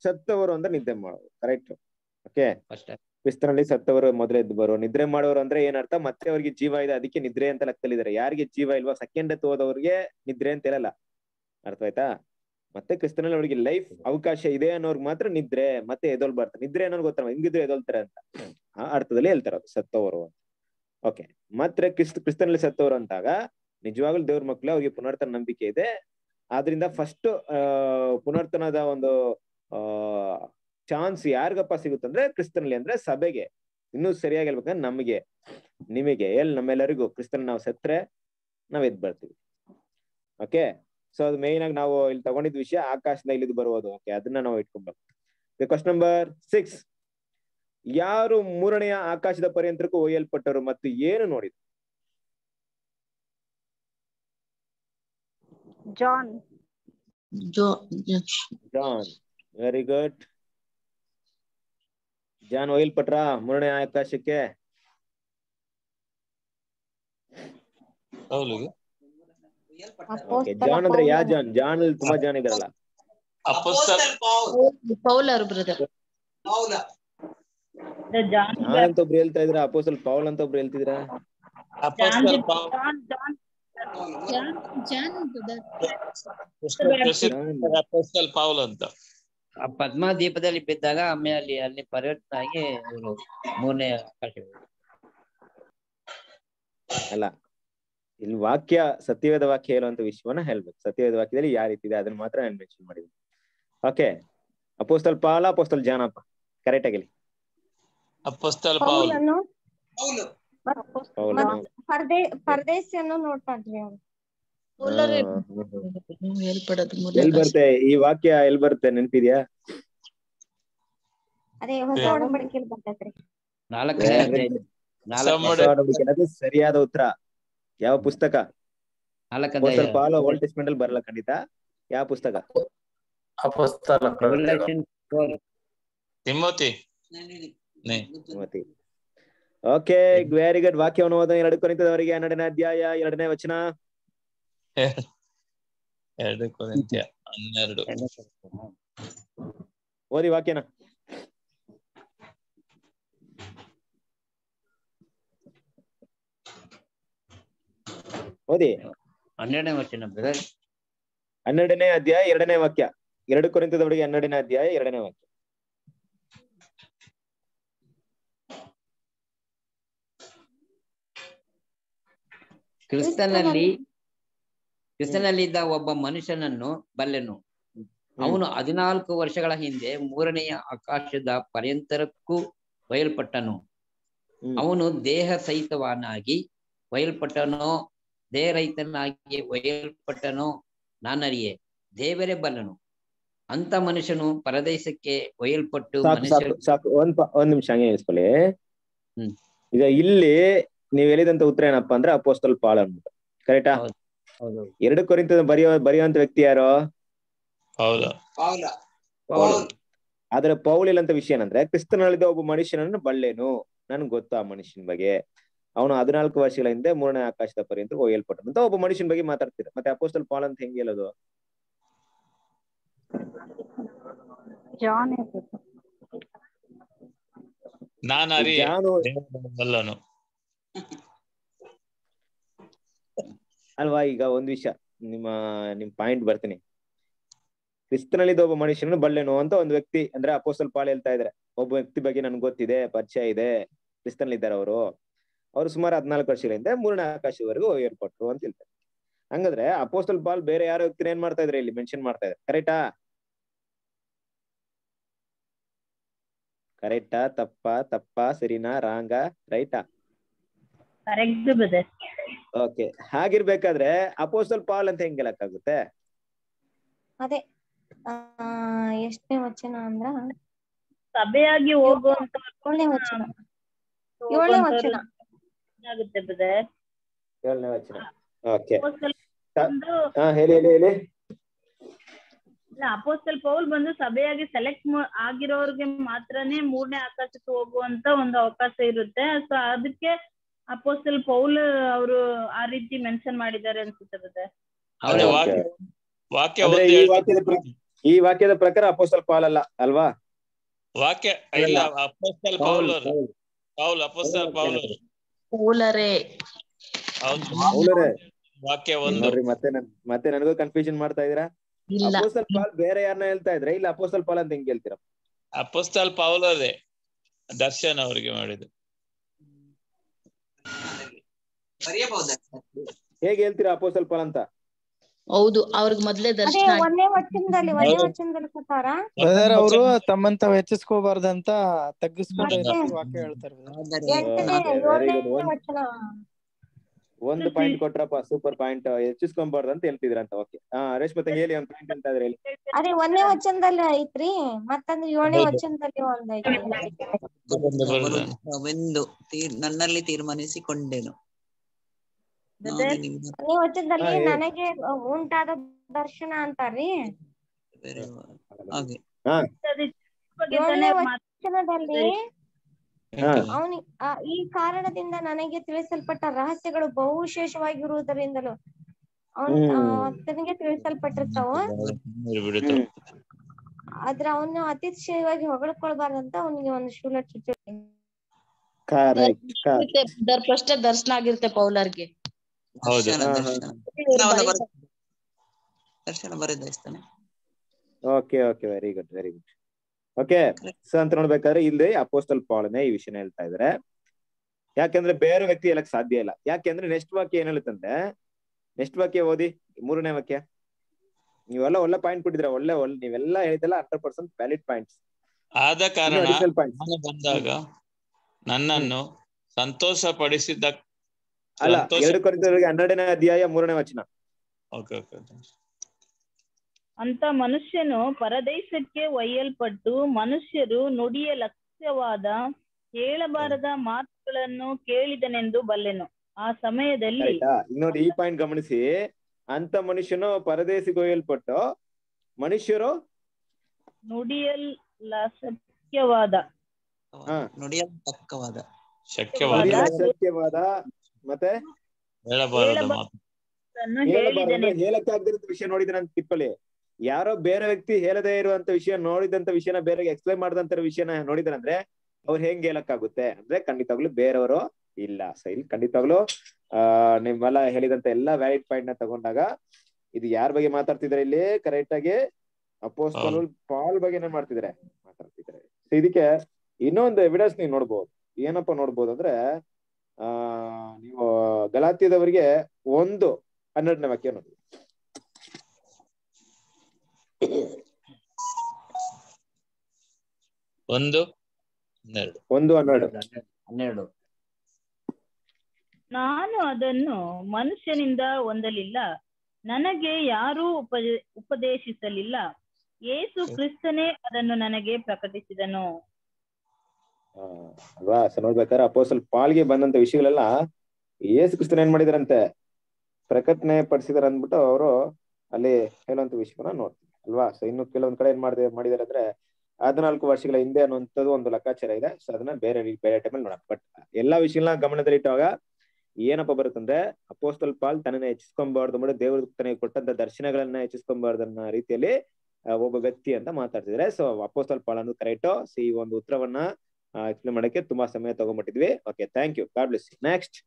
ಸತ್ತವರು ಅಂದ್ರೆ ನಿದ್ರೆ ಮಾಡೋದು ಕರೆಕ್ಟ್ ಓಕೆ ಕ್ರಿಸ್ತನಲ್ಲಿ ಸತ್ತವರು ಮೊದಲು ಎದ್ದು ಬರೋ ನಿದ್ರೆ ಮಾಡೋರು ಅಂದ್ರೆ ಏನರ್ಥ? ಮತ್ತೆ ಅವ್ರಿಗೆ ಜೀವ ಇದೆ, ಅದಕ್ಕೆ ನಿದ್ರೆ ಅಂತ ಲೆಕ್ಕದಲ್ಲಿದ್ದಾರೆ. ಯಾರಿಗೆ ಜೀವ ಇಲ್ವಾ, ಸೆಕೆಂಡ್ ಎತ್ ಹೋದವ್ರಿಗೆ ನಿದ್ರೆ ಅಂತ ಹೇಳಲ್ಲ. ಅರ್ಥ ಆಯ್ತಾ ಮತ್ತೆ ಕ್ರಿಸ್ತನಲ್ಲಿ ಅವ್ರಿಗೆ ಲೈಫ್ ಅವಕಾಶ ಇದೆ ಅನ್ನೋರ್ಗ್ ಮಾತ್ರ ನಿದ್ರೆ, ಮತ್ತೆ ಎದೊಳ್ಬಾರ್ದು ನಿದ್ರೆ ಅನ್ನೋರ್ ಗೊತ್ತಲ್ಲ, ಹಿಂಗಿದ್ರೆ ಎದೊಳ್ತಾರೆ ಅಂತ. ಆ ಅರ್ಥದಲ್ಲಿ ಹೇಳ್ತಾರೆ ಅದು ಸತ್ತವರು ಅಂತ. ಓಕೆ, ಮತ್ತೆ ಕ್ರಿಸ್ತ, ಕ್ರಿಸ್ತನಲ್ಲಿ ಸತ್ತವರು ಅಂತಾಗ ನಿಜವಾಗ್ಲೂ ದೇವ್ರ ಮಕ್ಳು ಅವ್ರಿಗೆ ಪುನರ್ತನ ನಂಬಿಕೆ ಇದೆ. ಆದ್ರಿಂದ ಫಸ್ಟ್ ಪುನರ್ತನದ ಒಂದು ಚಾನ್ಸ್ ಯಾರಿಗಪ್ಪ ಸಿಗುತ್ತಂದ್ರೆ ಕ್ರಿಸ್ತನಲ್ಲಿ ಅಂದ್ರೆ ಸಭೆಗೆ. ಇನ್ನೂ ಸರಿಯಾಗಿ ಹೇಳ್ಬೇಕಂದ್ರೆ ನಮಗೆ ನಿಮಗೆ ಎಲ್ ನಮ್ಮೆಲ್ಲರಿಗೂ ಕ್ರಿಸ್ತನ್ ನಾವು ಸತ್ರೆ ನಾವ್ ಎದ್ ಬರ್ತೀವಿ. ಓಕೆ ಸೊ ಅದು ಮೇನ್ ಆಗಿ ನಾವು ಇಲ್ಲಿ ತಗೊಂಡಿದ್ ವಿಷಯ ಆಕಾಶದಿಂದ ಇಳಿದು ಬರುವುದು. ಓಕೆ ಅದನ್ನ ನಾವು ಇಟ್ಕೊಬೇಕು. ಕ್ವಶನ್ ನಂಬರ್ ಸಿಕ್ಸ್ ಯಾರು ಮೂರನೆಯ ಆಕಾಶದ ಪರ್ಯಂತರಕ್ಕೂ ಒಯ್ಯಲ್ಪಟ್ಟರು ಮತ್ತು ಏನು ನೋಡಿದ್ರು? John John very good John ಒಯ್ಯಲ್ಪಟ್ರ ಮೂರನೇ ಆಕಾಶಕ್ಕೆ ಜಾನ್ ಅಂದ್ರೆ ಯಾ ಜಾನ್? ಜಾನ್ ಅಲ್ಲಿ ತುಂಬಾ ಜಾನ್ ಇದಾರಲ್ಲ. ಜಾನ್ ಅಂತ ಒಬ್ರು ಹೇಳ್ತಾ ಇದ್ರ? ಅಪೋಸಲ್ ಪೌಲ್ ಅಂತ ಒಬ್ರು ಹೇಳ್ತಿದ್ರ? ಅಪೋಸ್ತಲ ಪೌಲ್ ಅಂತ. ಆ ಪದ್ಮ ದೀಪದಲ್ಲಿ ಬಿದ್ದಾಗ ಆಮೇಲೆ ಅಲ್ಲಿ ಅಲ್ಲಿ ಪರಿವರ್ತನೆ ಆಗಿ ಅವರು ಮೂರನೇ ಆಕಾಶ ಅಲ್ಲ ಇಲ್ಲಿ ವಾಕ್ಯ ಸತ್ಯವೇದ ವಾಕ್ಯ ಹೇಳುವಂತ ವಿಷಯವನ್ನ ಹೇಳ್ಬೇಕು. ಸತ್ಯವೇದ ವಾಕ್ಯದಲ್ಲಿ ಯಾವ ರೀತಿ ಇದೆ ಅದನ್ನ ಮಾತ್ರ ನಾನು ಮೆನ್ಷನ್ ಮಾಡಿದ್ದೀನಿ. ಓಕೆ ಅಪೋಸ್ತಲ್ ಪಾಲ ಅಪೋಸ್ತಲ್ ಜಾನಪ್ಪ. ಕರೆಕ್ಟ್ ಆಗಿಲಿ ಅಪೋಸ್ತಲ್ ಪೌಲ್ ಪೌಲನ್ನು ಪೌಲ್ ಮತ್ ಪರದೇ ಪರದೇಶಿಯನ್ನು ಅವ್ರು ಪೌಲರ್ ಹ್ಮ್. ಹೇಳ್ಪಡೋದು ಎಲ್ ಬರುತ್ತೆ ಈ ವಾಕ್ಯ ಎಲ್ ಬರುತ್ತೆ ನೆನ್ಪಿದ್ಯಾ? ಅದೇ ಹೊಸ. ಒಡಂಬಡಿಕೆಯಲ್ಲಿ ಬರ್ತೈತ್ರಿ ಸರಿಯಾದ ಉತ್ತರ. ಯಾವ ಪುಸ್ತಕ? ಪಾಲ ಓಲ್ಡ್ ಟೆಸ್ಟ್ಮೆಂಟ್ ಅಲ್ಲಿ ಬರಲ್ಲ ಖಂಡಿತ. ಯಾವ ಪುಸ್ತಕ? ಓಕೆ ವೆರಿ ಗುಡ್ ವಾಕ್ಯವನ್ನು ಓದೋ ಎರಡು ಕೊನಿತದವರಿಗೆ ಹನ್ನೆರಡನೇ ಅಧ್ಯಾಯ ಎರಡನೇ ವಚನ. ಎರಡು ಕೊರಿಂಥ್ಯ ಹನ್ನೆರಡು. ಓದಿ ವಾಕ್ಯನ. ಓದಿ. ಹನ್ನೆರಡನೇ ವಚನ ಬ್ರದರ್. ಹನ್ನೆರಡನೇ ಅಧ್ಯಾಯ ಎರಡನೇ ವಾಕ್ಯ. ಎರಡು ಕೊರಿಂತದವರಿಗೆ ಹನ್ನೆರಡನೇ ಅಧ್ಯಾಯ ಎರಡನೇ ವಾಕ್ಯ. ಕ್ರಿಸ್ತನಲ್ಲಿ ಕ್ರಿಸ್ತನಲ್ಲಿದ್ದ ಒಬ್ಬ ಮನುಷ್ಯನನ್ನು ಬಲ್ಲೆನು. ಅವನು ಹದಿನಾಲ್ಕು ವರ್ಷಗಳ ಹಿಂದೆ ಮೂರನೆಯ ಆಕಾಶದ ಪರ್ಯಂತರಕ್ಕೂ ಬಯಲ್ಪಟ್ಟನು ಅವನು ದೇಹ ಸಹಿತವನಾಗಿ ದೇಹ ರೈತನಾಗಿ ಒಯ್ಯಲ್ಪಟ್ಟನೋ ನಾನರಿಯೇ ದೇವರೇ ಬಲ್ಲನು. ಅಂತ ಮನುಷ್ಯನು ಪರದೇಶಕ್ಕೆ ಒಯ್ಯಲ್ಪಟ್ಟು ಒಂದ್ ಒಂದ್ ನಿಮಿಷ ಹಂಗೆ ನಿಲ್ಸ್ಕೊಳ್ಳಿ ಹ್ಮ್. ಈಗ ಇಲ್ಲಿ ನೀವ್ ಹೇಳಿದಂತ ಉತ್ತರ ಏನಪ್ಪಾ ಅಂದ್ರೆ ಅಪೋಸ್ತಲ್ ಪಾಲ್ ಅನ್ಬಿಟ್ಟು ಕರೆಕ್ಟಾ ಎರಡು ಕೊರಿಂತ ಬರೆಯೋ ಬರೆಯುವಂತ ವ್ಯಕ್ತಿ ಯಾರು? ಹೌದಾ ಪೌಲ್. ಆದ್ರೆ ಪೌಲ್. ಅಂತ ವಿಷಯ ಏನಂದ್ರೆ ಕ್ರಿಸ್ತನಲ್ಲಿದ್ದ ಒಬ್ಬ ಮನುಷ್ಯನನ್ನು ಬಳ್ಳೆನು ನನ್ಗೆ ಗೊತ್ತು ಆ ಮನುಷ್ಯನ ಬಗ್ಗೆ. ಅವನು ಹದಿನಾಲ್ಕು ವರ್ಷಗಳ ಹಿಂದೆ ಮೂರನೇ ಆಕಾಶದ ಪರ್ಯಂತ ಒಯ್ಯಲ್ಪಟ್ಟನು ಅಂತ ಒಬ್ಬ ಮನುಷ್ಯನ ಬಗ್ಗೆ ಮಾತಾಡ್ತೀರ ಮತ್ತೆ ಅಪೋಸ್ಟಲ್ ಪಾಲ್ ಅಂತ ಹೆಂಗ್ ಹೇಳೋದು? ನಾನು ಅರಿ ಜಾನು ಬಲ್ಲನು ಅಲ್ವಾ ಈಗ ಒಂದ್ ವಿಷಯ, ನಿಮ್ಮ, ನಿಮ್ ಪಾಯಿಂಟ್ ಬರ್ತೀನಿ. ಕ್ರಿಸ್ತನಲ್ಲಿದ್ದ ಒಬ್ಬ ಮನುಷ್ಯನು ಬಲ್ಲೆನು ಅಂತ ಒಂದು ವ್ಯಕ್ತಿ, ಅಂದ್ರೆ ಅಪೋಸಲ್ ಪಾಲ್ ಹೇಳ್ತಾ ಇದ್ರೆ. ಒಬ್ಬ ವ್ಯಕ್ತಿ ಬಗ್ಗೆ ನನ್ಗೆ ಗೊತ್ತಿದೆ, ಪರಿಚಯ ಇದೆ ಕ್ರಿಸ್ತನಲ್ಲಿದ್ದಾರೆ ಅವರು. ಅವ್ರು ಸುಮಾರು ಹದಿನಾಲ್ಕು ವರ್ಷಗಳಿಂದ ಮೂರನೇ ಆಕಾಶವರೆಗೂ ಏರ್ಪಟ್ರು ಅಂತ ಹೇಳ್ತಾರೆ. ಹಂಗಾದ್ರೆ ಅಪೋಸ್ಟಲ್ ಪಾಲ್ ಬೇರೆ ಯಾರೋ ವ್ಯಕ್ತಿ ಏನ್ ಮಾಡ್ತಾ ಇದ್ರೆ ಇಲ್ಲಿ ಮೆನ್ಷನ್ ಮಾಡ್ತಾ ಇದ್ದಾರೆ ಕರೆಕ್ಟಾ ಕರೆಕ್ಟಾ ತಪ್ಪಾ? ತಪ್ಪಾ? ಸರಿನಾ? ರಾಂಗಾ ರೈಟಾ ಕರೆಕ್ಟ್ ಬ್ರದರ್ ಓಕೆ ಹಾಗಿರ್ಬೇಕಾದ್ರೆ ಅಪೋಸ್ಟಲ್ ಪಾಲ್ ಅಂತ ಹೆಂಗ್ ಆಗುತ್ತೆ ಅದೇ ಆ ಎಷ್ಟನೇ ವಚನ ಅಂದ್ರ? ಸಭೆಯಾಗಿ ಹೋಗುವಂತ ಏಳನೇ ವಚನ. ಏಳನೇ ವಚನ. ಆಗುತ್ತೆ ಬ್ರದರ್ ಏಳನೇ ವಚನ. ಓಕೆ. ಹೇಳಿ ಹೇಳಿ ಹೇಳಿ. ಇಲ್ಲ ಅಪೋಸ್ತಲ್ ಪೌಲ್ ಬಂದು ಸಭೆಯಾಗಿ ಸೆಲೆಕ್ಟ್ ಆಗಿರೋರ್ಗೆ ಮಾತ್ರನೇ ಮೂರನೇ ಆಕಾಶಕ್ಕೆ ಹೋಗುವಂತ ಒಂದು ಅವಕಾಶ ಇರುತ್ತೆ. ಸೊ ಅದಕ್ಕೆ ಅಪೋಸ್ತಲ್ ಪೌಲ್ ಅವರು ಆ ರೀತಿ ಮೆನ್ಷನ್ ಮಾಡಿದ್ದಾರೆ ಅನ್ಸುತ್ತೆ ಬ್ರದರ್ ಈ ವಾಕ್ಯದ ಪ್ರಕಾರ ಅಪೋಸ್ಟಲ್ ಪೌಲ್ ಅಲ್ಲ ಅಲ್ವಾ? ವಾಕ್ಯ ಇಲ್ಲ apostle Paul Paul apostle Paul ಪೌಲರೇ. ಹೌದು. ಪೌಲರೇ. ವಾಕ್ಯ ಒಂದು. ಮತ್ತೆ ಮತ್ತೆ ನನಗೂ ಕನ್ಫ್ಯೂಷನ್ ಮಾಡ್ತಾ ಇದೀರಾ ಅಪೋಸ್ಟಲ್ ಪಾಲ್ ಬೇರೆ ಯಾರನ್ನ ಹೇಳ್ತಾ ಇದ್ರೆ? ಇಲ್ಲ ಅಪೋಸ್ಟಲ್ ಪಾಲ್ ಅಂತ ಹೆಂಗ್ ಹೇಳ್ತೀರಾ? ಅಪೋಸ್ತಲ್ ಪೌಲ್ ಅದೇ ದರ್ಶನ್ ಅವರಿಗೆ ಮಾಡಿದ್ದು. ಹೇಗೆ ಹೇಳ್ತೀರಾ ಅಪೋಸಲ್ ಪಾಲ್ ಅಂತ ಹೌದು ಅವ್ರಿಗೆ ಮೊದ್ಲೇ ದರ್ಶನ ಒಂದೇ ವಚನದಲ್ಲಿ ಒಂದೇ. ವಚನದಲ್ಲಿ ಕೊಟ್ಟಾರ ಬ್ರದರ್ ಅವರು ತಮ್ಮಂತ ಹೆಚ್ಚಿಸ್ಕೋಬಾರ್ದಂತ ತಗ್ಗಿಸ್ಕೊಂಡ? ವಾಕ್ಯ ಹೇಳ್ತಾರೆ ಒಂದ್- ಪಾಯಿಂಟ್ ಕೊಟ್ರಪ್ಪ ಸೂಪರ್ ಪಾಯಿಂಟ್ ಹೆಚ್ಚಿಸ್ಕೊಂಬಾರ್ದು ಅಂತ ಹೇಳ್ತಿದ್ರ ಅಂತ ಓಕೆ ಹಾ ರೇಷ್ಮೆ ತಂಗಿ ಹೇಳಿ ಒಂದು ಪಾಯಿಂಟ್ ಅಂತ ಇದ್ರೆ ಹೇಳಿ. ಅದೇ ಒಂದೇ ವಚನದಲ್ಲಿ ಐತ್ರಿ ಮತ್ತಂದ್ರೆ ಏಳನೇ ವಚನದಲ್ಲಿ ಒಂದ್ ಐತ್ರಿ. ಒಂದು ತೀರ್ ನನ್ನಲ್ಲಿ ತೀರ್ಮಾನಿಸಿಕೊಂಡೆನು. ವಚನದಲ್ಲಿ ನನಗೆ ಉಂಟಾದ ದರ್ಶನ ಅಂತಾರ್ರಿ. ಹಾಗೆ. ಏಳನೇ ವಚನದಲ್ಲಿ ಅವನಿ ಈ ಕಾರಣದಿಂದ ನನಗೆ ತಿಳಿಸಲ್ಪಟ್ಟ ರಹಸ್ಯಗಳು ಬಹು ವಿಶೇಷವಾಗಿರುವುದರಿಂದಲೂ ಅವನು ತನಗೆ ತಿಳಿಸಲ್ಪಟ್ಟಿರ್ತಾವ. ಆದ್ರೆ ಅವನು ಅತಿಶಯವಾಗಿ ಹೊಗಳ್ಕೊಳ್ಬಾರ್ದಂತ ಅವನಿಗೆ ಒಂದು ಶೂಲ ಚುಚ್ಚು first ದರ್ಶನ ಆಗಿರುತ್ತೆ ಪೌಲರ್ಗೆ. ಹೌದು. ದರ್ಶನ ಹಾ, ಹಾ. ದರ್ಶನ ಇವ್ರು ಬರೀ- ಬರ- okay okay very good very good okay ಅಂತ ನೋಡ್ಬೇಕಾದ್ರೆ ಇಲ್ಲಿ ಅಪೋಸ್ಟಲ್ ಪಾಲ್ನೇ ಈ ವಿಷಯನ ಹೇಳ್ತಾ ಇದಾರೆ. ಯಾಕಂದ್ರೆ ಬೇರೆ ವ್ಯಕ್ತಿ ಹೇಳಕ್ ಸಾಧ್ಯ ಇಲ್ಲ. ಯಾಕೆಂದ್ರೆ ನೆಕ್ಸ್ಟ್ ವಾಕ್ಯ ಏನ್ ಹೇಳುತ್ತಂದ್ರೆ ನೆಕ್ಸ್ಟ್ ವಾಕ್ಯ ಓದಿ ಮೂರನೇ ವಾಕ್ಯ. ನೀವೆಲ್ಲ ಒಳ್ಳೆ ಪಾಯಿಂಟ್ ಕೊಟ್ಟಿದ್ರೆ ಒಳ್ಳೆ ಒಳ್ಳೆ ನೀವೆಲ್ಲ ಹೇಳಿದಲ್ಲ ಹಂಡ್ರೆಡ್ ಪರ್ಸೆಂಟ್ ವ್ಯಾಲಿಡ್ ಪಾಯಿಂಟ್ಸ್ ಆದ ಕಾರಣ ಬಂದಾಗ ನನ್ನನ್ನು ಸಂತೋಷ ಪಡಿಸಿದ ಅಲ್ಲ ಎರಡು ಕೊರಿತರಿಗೆ ಹನ್ನೆರಡನೇ ಅಧ್ಯಾಯ ಮೂರನೇ ವಚನ. ಓಕೆ ಓಕೆ ಅಂತ ಮನುಷ್ಯನು ಪರದೇಶಕ್ಕೆ ಒಯ್ಯಲ್ಪಟ್ಟು ಮನುಷ್ಯರು ನುಡಿಯ ಲಕ್ಷ್ಯವಾದ ಹೇಳಬಾರದ ಮಾತುಗಳನ್ನು ಕೇಳಿದನೆಂದು ಬಲ್ಲೆನು. ಆ ಸಮಯದಲ್ಲಿ ನೋಡಿ ಈ ಪಾಯಿಂಟ್ ಗಮನಿಸಿ. ಅಂತ ಮನುಷ್ಯನು ಪರದೇಶಿಗೆ ಒಯ್ಯಲ್ಪಟ್ಟು ಮನುಷ್ಯರು ನುಡಿಯಲ್ ಸತ್ಯವಾದ ಹಾ. ನುಡಿಯಲು ತಕ್ಕವಾದ ಶಕ್ಯವಾದ. ನುಡಿಯ ಮತ್ತೆ? ಹೇಳಕ್ಕಾಗದಿರೋ ವಿಷಯ ನೋಡಿದ್ರೆ ಅಂತ ತಿಳ್ಕೊಳ್ಳಿ ಯಾರೋ ಬೇರೆ ವ್ಯಕ್ತಿ ಹೇಳದೇ ಇರುವಂತ ವಿಷಯ ನೋಡಿದಂತ ವಿಷಯನ ಬೇರೆ ಎಕ್ಸ್ಪ್ಲೈನ್ ಮಾಡಿದಂತ ವಿಷಯನ ನೋಡಿದ್ರಂದ್ರೆ ಅವ್ರು ಹೆಂಗ್ ಹೇಳಕ್ಕಾಗುತ್ತೆ ಅಂದ್ರೆ ಖಂಡಿತವಾಗ್ಲು ಬೇರೆಯವರು ಇಲ್ಲ. ಸೊ ಇಲ್ಲಿ ಖಂಡಿತವಾಗ್ಲು ಆ ನಿಮ್ಮೆಲ್ಲ ಹೇಳಿದಂತ ಎಲ್ಲಾ ವ್ಯಾಲಿಡ್ ಪಾಯಿಂಟ್ನ ತಗೊಂಡಾಗ ಇದು ಯಾರ ಬಗ್ಗೆ ಮಾತಾಡ್ತಿದ್ರೆ ಇಲ್ಲಿ? ಕರೆಕ್ಟ್ ಆಗಿ ಅಪೋಸ್ ಪಾಲ್ ಬಗ್ಗೆ ಏನ್ ಮಾಡ್ತಿದಾರೆ ಮಾತಾಡ್ತಿದ್ದಾರೆ. So ಇದಕ್ಕೆ ಇನ್ನೊಂದು ಎವಿಡೆನ್ಸ್ ನೀವು ನೋಡ್ಬೋದು. ಏನಪ್ಪಾ ನೋಡ್ಬೋದು ಅಂದ್ರೆ ಆ ನೀವು ಗಲಾತ್ಯದವರಿಗೆ ಒಂದು ಹನ್ನೆರಡನೇ ವಾಕ್ಯ ನೋಡಿ ಒಂದು ಹನ್ನೆರಡು. ಒಂದು ಹನ್ನೆರಡು. ಹನ್ನೆರಡು. ನಾನು ಅದನ್ನು ಮನುಷ್ಯನಿಂದ ಹೊಂದಲಿಲ್ಲ. ನನಗೆ ಯಾರೂ ಉಪ ಉಪದೇಶಿಸಲಿಲ್ಲ. ಯೇಸು ಕ್ರಿಸ್ತನೇ ಅದನ್ನು ನನಗೆ ಪ್ರಕಟಿಸಿದನು. ಆ, ಅಲ್ವಾ? ಸೊ ನೋಡ್ಬೇಕಾದ್ರೆ ಅಪೋಸಲ್ ಪಾಲ್ಗೆ ಬಂದಂತ ವಿಷಯಗಳೆಲ್ಲ ಯೇಸು ಕ್ರಿಸ್ತನ್ ಏನ್ ಮಾಡಿದಾರಂತೆ? ಪ್ರಕಟಣೆ ಪಡಿಸಿದಾರ ಅಂದ್ಬಿಟ್ಟು ಅವರು ಅಲ್ಲಿ ಹೇಳುವಂತ ವಿಷಯಗಳನ್ನ ನೋಡ್ತೀವಿ. ಅಲ್ವಾ? ಸೊ ಇನ್ನು ಕೆಲವೊಂದ್ ಕಡೆ ಏನ್ ಮಾಡಿದ ಮಾಡಿದಾರೆ ಅಂದ್ರೆ ಹದಿನಾಲ್ಕು ವರ್ಷಗಳ ಹಿಂದೆ ಅನ್ನುವಂಥದ್ದು ಒಂದು ಲೆಕ್ಕಾಚಾರ ಇದೆ. ಸೊ ಅದನ್ನ ಬೇರೆ ಬೇರೆ ಟೈಮಲ್ಲಿ ನೋಡೋಣ. ಬಟ್ ಎಲ್ಲಾ ವಿಷಯಗಳನ್ನ ಗಮನದಲ್ಲಿ ಇಟ್ಟಾಗ ಏನಪ್ಪ ಬರುತ್ತಂದ್ರೆ ಅಪೋಸ್ತಲ್ ಪಾಲ್ ತನ್ನನ್ನ ಹೆಚ್ಚಿಸ್ಕೊಂಬಾರ್ದು ಮಾಡಿ ದೇವರ ತನಗೆ ಕೊಟ್ಟಂತ ದರ್ಶನಗಳನ್ನ ಹೆಚ್ಚಿಸ್ಕೊಂಬಾರ್ದು ಅನ್ನೋ ರೀತಿಯಲ್ಲಿ ಒಬ್ಬ ವ್ಯಕ್ತಿ ಅಂತ ಮಾತಾಡ್ತಿದ್ರೆ ಸೊ ಅಪೋಸ್ತಲ್ ಪಾಲ್ ಅನ್ನು ಕರೆಕ್ಟ್ ಸೊ ಈ ಒಂದು ಉತ್ತರವನ್ನ ಎಕ್ಸ್ಪ್ಲೇನ್ ಮಾಡಕ್ಕೆ ತುಂಬಾ ಸಮಯ ತಗೊಂಡ್ಬಿಟ್ಟಿದ್ವಿ. Okay thank you God bless next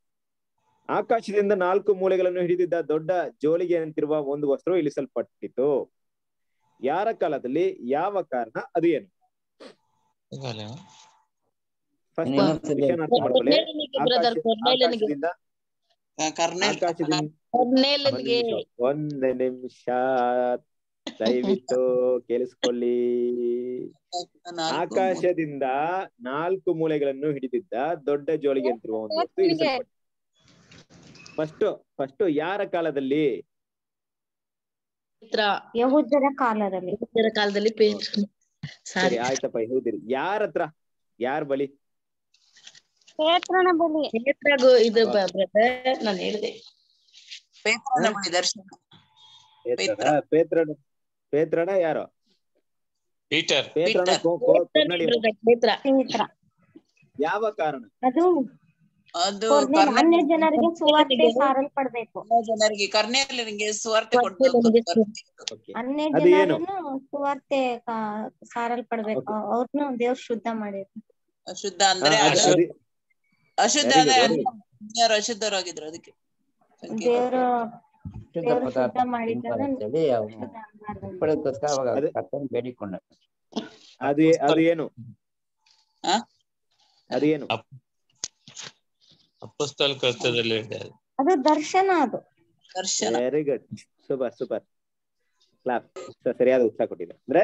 ಆಕಾಶದಿಂದ ನಾಲ್ಕು ಮೂಲೆಗಳನ್ನು ಹಿಡಿದಿದ್ದ ದೊಡ್ಡ ಜೋಳಿಗೆ ಅಂತಿರುವ ಒಂದು ವಸ್ತ್ರವು ಇಳಿಸಲ್ಪಟ್ಟಿತು. ಯಾರ ಕಾಲದಲ್ಲಿ ಯಾವ ಕಾರಣ ಅದು ಏನು? ಒಂದ್ ನಿಮಿಷ ದಯವಿಟ್ಟು ಕೇಳಿಸ್ಕೊಳ್ಳಿ. ಆಕಾಶದಿಂದ ನಾಲ್ಕು ಮೂಳೆಗಳನ್ನು ಹಿಡಿದಿದ್ದ ದೊಡ್ಡ ಜೋಳಿಗೆ ಅಂತಿರುವ ಒಂದು ವಸ್ತು ಫಸ್ಟ್ ಫಸ್ಟ್ ಯಾರ ಕಾಲದಲ್ಲಿ ಪೇತ್ರ ಯಹುದ್ಯರ ಕಾಲದಲ್ಲಿ. ಇದರ ಕಾಲದಲ್ಲಿ ಪೇತ್ರ ಸರಿ. ಆಯ್ತಪ್ಪ ಹೇಳಿದಿರಿ ಯಾರ ಹತ್ರ ಯಾರ ಬಳಿ? ಪೇತ್ರನ ಬಲಿ ಪೇತ್ರಗೂ ಇದು ಬ್ರದರ್ ನಾನು ಹೇಳಿದೆ. ಪೇತ್ರನ ಬಳಿ ದರ್ಶನ. ಪೇತ್ರನ ಪೇತ್ರನ ಯಾರು? ಪೀಟರ್. ಪೇತ್ರನ ಪೀಟರ್. ಕೋ- ಕೋ- ಕೊನ್ನಡಿ ಪೇತ್ರ. ಪೇತ್ರ. ಯಾವ ಕಾರಣ? ಅದು ಅದು ಅನ್ಯ ಜನರಿಗೆ ಸುವಾರ್ತೆ ಸಾರಲ್ಪಡ್ಬೇಕು. ಜನರಿಗೆ ಕರ್ನೇಲನಿಗೆ ಸುವಾರ್ತೆ. ಅನ್ಯ? ಜನರನ್ನು ಸುವಾರ್ತೆ ಸಾರಲ್ಪಡ್ಬೇಕು. ಅವ್ರನ್ನು ದೇವ್ರು ಶುದ್ಧ ಮಾಡಿದ್ರು ಅಶುದ್ಧ ಅಂದ್ರೆ ಅಶುದ್ಧ ಅಂದ್ರೆ ಅಶುದ್ಧರಾಗಿದ್ರು ಅದಕ್ಕೆ. ದೇವ್ರು ಬೇಡಿಕೊಂಡ ಅದು ಏ- ಅದು ಕರ್ತದಲ್ಲಿ ಇದೆ ಅದು ದರ್ಶನ ಅದು. ದರ್ಶನ. Very good super super clap ಸರಿಯಾದ ಉತ್ತರ ಕೊಟ್ಟಿದೆ ಅಂದ್ರೆ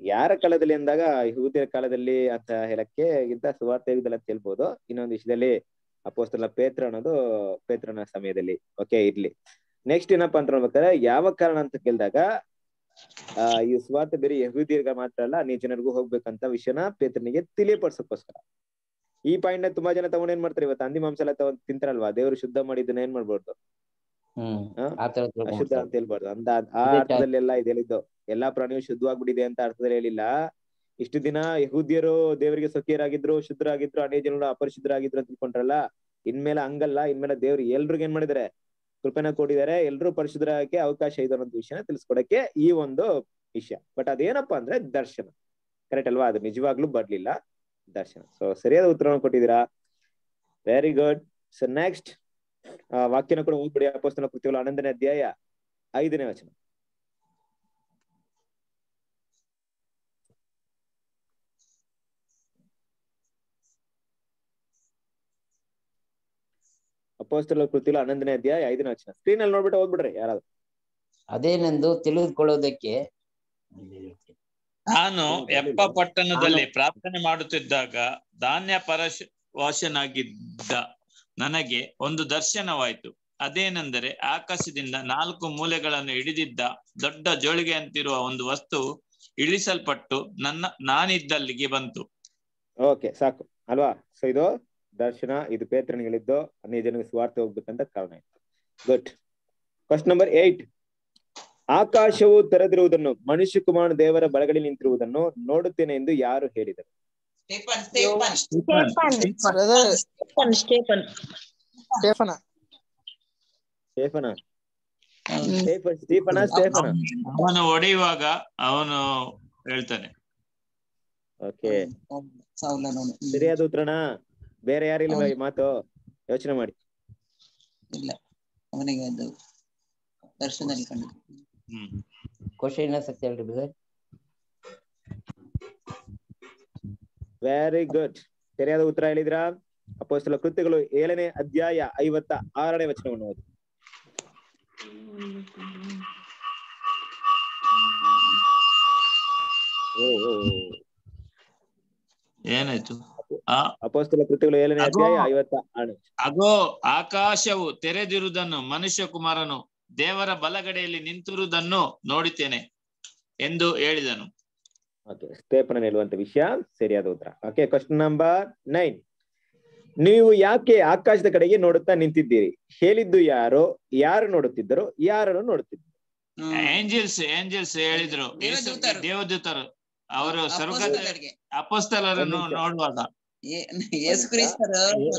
ಯಾರ ಕಾಲದಲ್ಲಿ ಅಂದಾಗ ಯಹೂದಿಯರ ಕಾಲದಲ್ಲಿ ಅಂತ ಹೇಳಕ್ಕೆ ಇಂತ ಸುವಾರ್ಥ ಯುಗದಲ್ಲಿ ಅಂತ ಹೇಳ್ಬೋದು ಇನ್ನೊಂದು ವಿಷಯದಲ್ಲಿ ಅಪೋಸ್ತಲ ಪೇತ್ರ ಅನ್ನೋದು ಪೇತ್ರನ ಸಮಯದಲ್ಲಿ. ಓಕೆ ಇರ್ಲಿ. ನೆಕ್ಸ್ಟ್ ಏನಪ್ಪಾ ಅಂತ ನೋಡ್ಬೇಕಾದ್ರೆ ಯಾವ ಕಾರಣ ಅಂತ ಕೇಳಿದಾಗ ಆ ಈ ಸುವಾರ್ಥ ಬೇರೆ ಯಹೂದಿಯರ್ಗ ಮಾತ್ರ ಅಲ್ಲ ನೀ ಜನರಿಗೂ ಹೋಗ್ಬೇಕಂತ ವಿಷಯನ ಪೇತ್ರನಿಗೆ ತಿಳಿಯಪಡಿಸೋಕೋಸ್ಕರ ಈ ಪಾಯಿಂಟ್ನ ತುಂಬಾ ಜನ ತಗೊಂಡ್ ಏನ್ ಮಾಡ್ತಾರೆ? ಇವತ್ತು ಹಂದಿ ಮಾಂಸ ಎಲ್ಲ ತಗೊಂಡ್ ತಿಂತಾರಲ್ವಾ? ದೇವರು ಶುದ್ಧ ಮಾಡಿದ್ದನ್ನ ಏನ್ ಮಾಡ್ಬಾರ್ದು? ಅಶುದ್ಧ ಅಂತ ಹೇಳ್ಬಾರ್ದು. ಅಂತ ಆ ಅರ್ಥದಲ್ಲಿ ಎಲ್ಲ ಇದು ಹೇಳಿದ್ದು. ಎಲ್ಲಾ ಪ್ರಾಣಿಯು ಶುದ್ಧವಾಗ್ಬಿಟ್ಟಿದೆ ಅಂತ ಅರ್ಥದಲ್ಲಿ ಹೇಳಿಲ್ಲ. ಇಷ್ಟು ದಿನ ಯಹೂದ್ಯರು ದೇವರಿಗೆ ಸೊಕ್ಕಿಯರಾಗಿದ್ರು ಶುದ್ಧರಾಗಿದ್ರು ಅನೇಕ ಜನರು ಅಪರಿಶುದ್ಧರಾಗಿದ್ರು ಅಂತ ತಿಳ್ಕೊಂಡ್ರಲ್ಲ? ಇನ್ಮೇಲೆ ಹಂಗಲ್ಲ. ಇನ್ಮೇಲೆ ದೇವ್ರು ಎಲ್ರಿಗೂ ಏನ್ ಮಾಡಿದಾರೆ? ಕೃಪೆನ ಕೊಟ್ಟಿದ್ದಾರೆ ಎಲ್ರು ಪರಿಶುದ್ಧರಾಗಕ್ಕೆ ಅವಕಾಶ ಇದೆ ಅನ್ನೋ ವಿಷಯನ ತಿಳಿಸ್ಕೊಡಕ್ಕೆ ಈ ಒಂದು ವಿಷಯ. ಬಟ್ ಅದೇನಪ್ಪಾ ಅಂದ್ರೆ ದರ್ಶನ. ಕರೆಕ್ಟ್ ಅಲ್ವಾ? ಅದು ನಿಜವಾಗ್ಲೂ ಬರ್ಲಿಲ್ಲ. ದರ್ಶನ. ಸೊ ಸರಿಯಾದ ಉತ್ತರವನ್ನು ಕೊಟ್ಟಿದ್ದೀರಾ? ವೆರಿ ಗುಡ್ ಸೊ ನೆಕ್ಸ್ಟ್ ವಾಕ್ಯನ ಕೂಡ ಓದ್ಬಿಡಿ. ಅಪೋಸ್ತನ ಕೃತಿಗಳು ಹನ್ನೊಂದನೇ ಅಧ್ಯಾಯ ಐದನೇ ವಚನ. ಅಪೋಸ್ತಲ ಕೃತಿಗಳು ಹನ್ನೊಂದನೇ ಅಧ್ಯಾಯ ಐದನೇ ವಚನ. ಸ್ಕ್ರೀನ್ ಅಲ್ಲಿ ನೋಡ್ಬಿಟ್ಟು ಓದ್ಬಿಡ್ರಿ ಯಾರಾದ್ರೂ. ಅದೇನೆಂದು ತಿಳಿದುಕೊಳ್ಳೋದಕ್ಕೆ ನಾನು ಎಪ್ಪ ಪಟ್ಟಣದಲ್ಲಿ ಪ್ರಾರ್ಥನೆ ಮಾಡುತ್ತಿದ್ದಾಗ ಧಾನ್ಯ ಪರಶ ವಾಸನಾಗಿದ್ದ ನನಗೆ ಒಂದು ದರ್ಶನವಾಯಿತು. ಅದೇನೆಂದರೆ ಆಕಾಶದಿಂದ ನಾಲ್ಕು ಮೂಲೆಗಳನ್ನು ಹಿಡಿದಿದ್ದ ದೊಡ್ಡ ಜೋಳಿಗೆಯಂತಿರುವ ಒಂದು ವಸ್ತು ಇಳಿಸಲ್ಪಟ್ಟು ನನ್ನ ನಾನಿದ್ದಲ್ಲಿಗೆ ಬಂತು. ಓಕೆ ಸಾಕು. ಅಲ್ವಾ? ಸೊ ಇದು ದರ್ಶನ ಇದು ಪೇತ್ರನಿಗಳಿದ್ದು ಅನೇಕ ಜನಕ್ಕೆ ಸ್ವಾರ್ಥ ಹೋಗ್ಬೇಕಂತ ಕಾರಣ ಇತ್ತು. ಗುಡ್ ಫಸ್ಟ್ ನಂಬರ್ ಏಟ್ ಆಕಾಶವು ತೆರೆದಿರುವುದನ್ನು ಮನುಷ್ಯ ಕುಮಾರ ದೇವರ ಬಲಗಡೆ ನಿಂತಿರುವುದನ್ನು ನೋಡುತ್ತೇನೆ ಎಂದು ಯಾರು ಹೇಳಿದರು. Stephen Stephen. Stephen brother. Stephen Stephen. ಸ್ಟೇಫನ. ಸ್ಟೇಫನ. ಸ್ಟೇಫನ್ ಸ್ಟೀಫನ ಸ್ಟೇಫನ. ಅವನು ಹೊಡೆಯುವಾಗ ಅವನು ಹೇಳ್ತಾನೆ. ಓಕೆ. ಸರಿಯಾದ ಉತ್ತರಣ ಬೇರೆ ಯಾರಿಲ್ಲ ಈ ಮಾತು? ಯೋಚನೆ ಮಾಡಿ. ಇಲ್ಲ. ಅವನಿಗೆ ಅದು ದರ್ಶನದಲ್ಲಿ ಕಂಡು. ಕ್ವಶನ್ ಇನ್ನೊಂದ್ಸತಿ ಹೇಳ್ರಿ ಬ್ರದರ್ ವೆರಿ ಗುಡ್ ಸರಿಯಾದ ಉತ್ತರ ಹೇಳಿದ್ರಾ? ಅಪೋಸ್ತಲ ಕೃತ್ಯಗಳು ಏಳನೇ ಅಧ್ಯಾಯ ಐವತ್ತ ಆರನೇ ವಚನವನ್ನು ಓದಿ. ಓ, ಓ, ಓ. ಏನಾಯ್ತು? ಆ? ಅಪೋಸ್ತಲ ಕೃತ್ಯಗಳು ಏಳನೇ ಅಧ್ಯಾಯ. ಐವತ್ತ ಆರನೇ ವಚನ. ಅಗೋ ಆಕಾಶವು ತೆರೆದಿರುವುದನ್ನು ಮನುಷ್ಯ ಕುಮಾರನು ದೇವರ ಬಲಗಡೆಯಲ್ಲಿ ನಿಂತಿರುವುದನ್ನು ನೋಡುತ್ತೇನೆ ಎಂದು ಹೇಳಿದನು. ಓಕೆ ಸ್ಟೇಫನ ಹೇಳುವಂತ ವಿಷಯ ಸರಿಯಾದ ಉತ್ತರ. ಓಕೆ ಕ್ವಶನ್ ನಂಬರ್ ನೈನ್ ನೀವು ಯಾಕೆ ಆಕಾಶದ ಕಡೆಗೆ ನೋಡುತ್ತಾ ನಿಂತಿದ್ದೀರಿ? ಹೇಳಿದ್ದು ಯಾರು ಯಾರು ನೋಡುತ್ತಿದ್ದರು ಯಾರನ್ನು ನೋಡುತ್ತಿದ್ದರು. ಏಂಜಲ್ಸ್ ಏಂಜಲ್ಸ್ ಹೇಳಿದ್ರು. ಯೇಸು- ದೇವದೂತರು. ದೇವದೂತರು. ಅವರು ಸ್ವರ್ಗದ. ಅಪಸ್ತಲರನ್ನು ನೋಡುವಾಗ.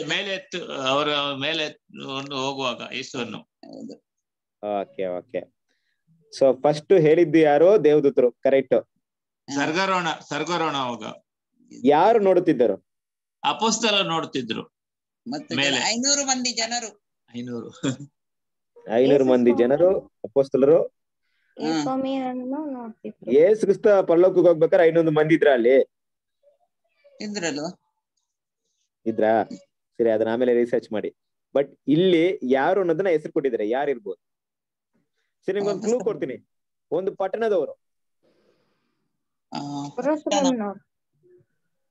ಮೇಲೆ ಎತ್ತು ಅವರ ಮೇಲೆ ಹೋಗುವಾಗ ಯೇಸುವನ್ನು. ಓಕೆ ಓಕೆ ಸೊ ಫಸ್ಟ್ ಹೇಳಿದ್ದು ಯಾರು? ದೇವದೂತರು ಕರೆಕ್ಟ್ ಸರ್ಗರೋಣ ಸರ್ಗರೋಣ ಅವಾಗ ಯಾರು ನೋಡುತ್ತಿದ್ದರು? ಅಪೋಸ್ತಲ ನೋಡುತ್ತಿದ್ರು ಐನೂರು ಮಂದಿ ಜನರು. ಐನೂರು. ಐನೂರು ಮಂದಿ ಜನರು ಅಪೋಸ್ತಲರು. ಏಸು ಕ್ರಿಸ್ತ ಪರಲೋಕಕ್ಕೆ ಹೋಗ್ಬೇಕಾದ್ರೆ ಐನೂರು ಮಂದಿ ಇದ್ರ ಅಲ್ಲಿ? ಇದ್ರಾ? ಸರಿ ಅದನ್ನ ಆಮೇಲೆ ರಿಸರ್ಚ್ ಮಾಡಿ. ಬಟ್ ಇಲ್ಲಿ ಯಾರು ಅನ್ನೋದನ್ನ ಹೆಸರು ಕೊಟ್ಟಿದ್ದಾರೆ. ಯಾರು ಇರ್ಬೋದು ಸರಿ ನಿಮ್ಗೊಂದು ಕ್ಲೂ ಕೊಡ್ತೀನಿ. ಒಂದು ಪಟ್ಟಣದವರು.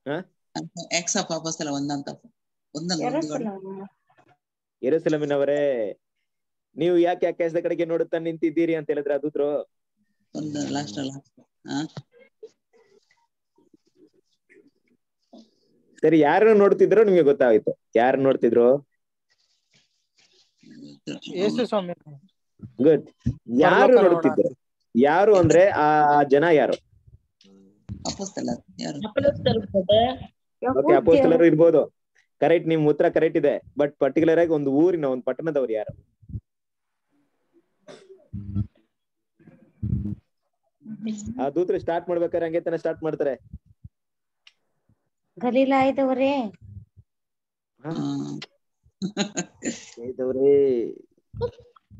ಒಂದು. ಯೆರೂಸಲೇಮಿನವರೇ ನೀವು ಯಾಕೆ ಆಕಾಶದ ಕಡೆಗೆ ನೋಡುತ್ತಾ ನಿಂತಿದ್ದೀರಿ ಅಂತ ಹೇಳಿದ್ರೆ ಅದು ಒಂದು ಸರಿ ಯಾರು ನೋಡ್ತಿದ್ರು ನಿಮ್ಗೆ ಗೊತ್ತಾಯ್ತು. ಯಾರು ನೋಡ್ತಿದ್ರು? ಗುಡ್ ಯಾರು ನೋಡುತ್ತಿದ್ರು ಯಾರು ಅಂದ್ರೆ ಆ ಜನ ಯಾರು. ಓಕೆ ಅಪೋಸ್ತಲರು ಇರ್ಬೋದು. ಕರೆಕ್ಟ್ ನಿಮ್ ಉತ್ತರ ಕರೆಕ್ಟ್ ಇದೆ. ಬಟ್ ಪರ್ಟಿಕ್ಯುಲರ್ ಆಗಿ ಒಂದು ಊರಿನ ಒಂದು ಪಟ್ಟಣದವರು ಯಾರು? ಆ ದೂತ್ರ ಸ್ಟಾರ್ಟ್ ಮಾಡ್ಬೇಕಾದ್ರೆ ಹಂಗೆ ತಾನೆ ಸ್ಟಾರ್ಟ್ ಮಾಡ್ತಾರೆ. ಗಲೀಲಾಯ್ದವರೇ. ಇದ್ದವ್ರೇ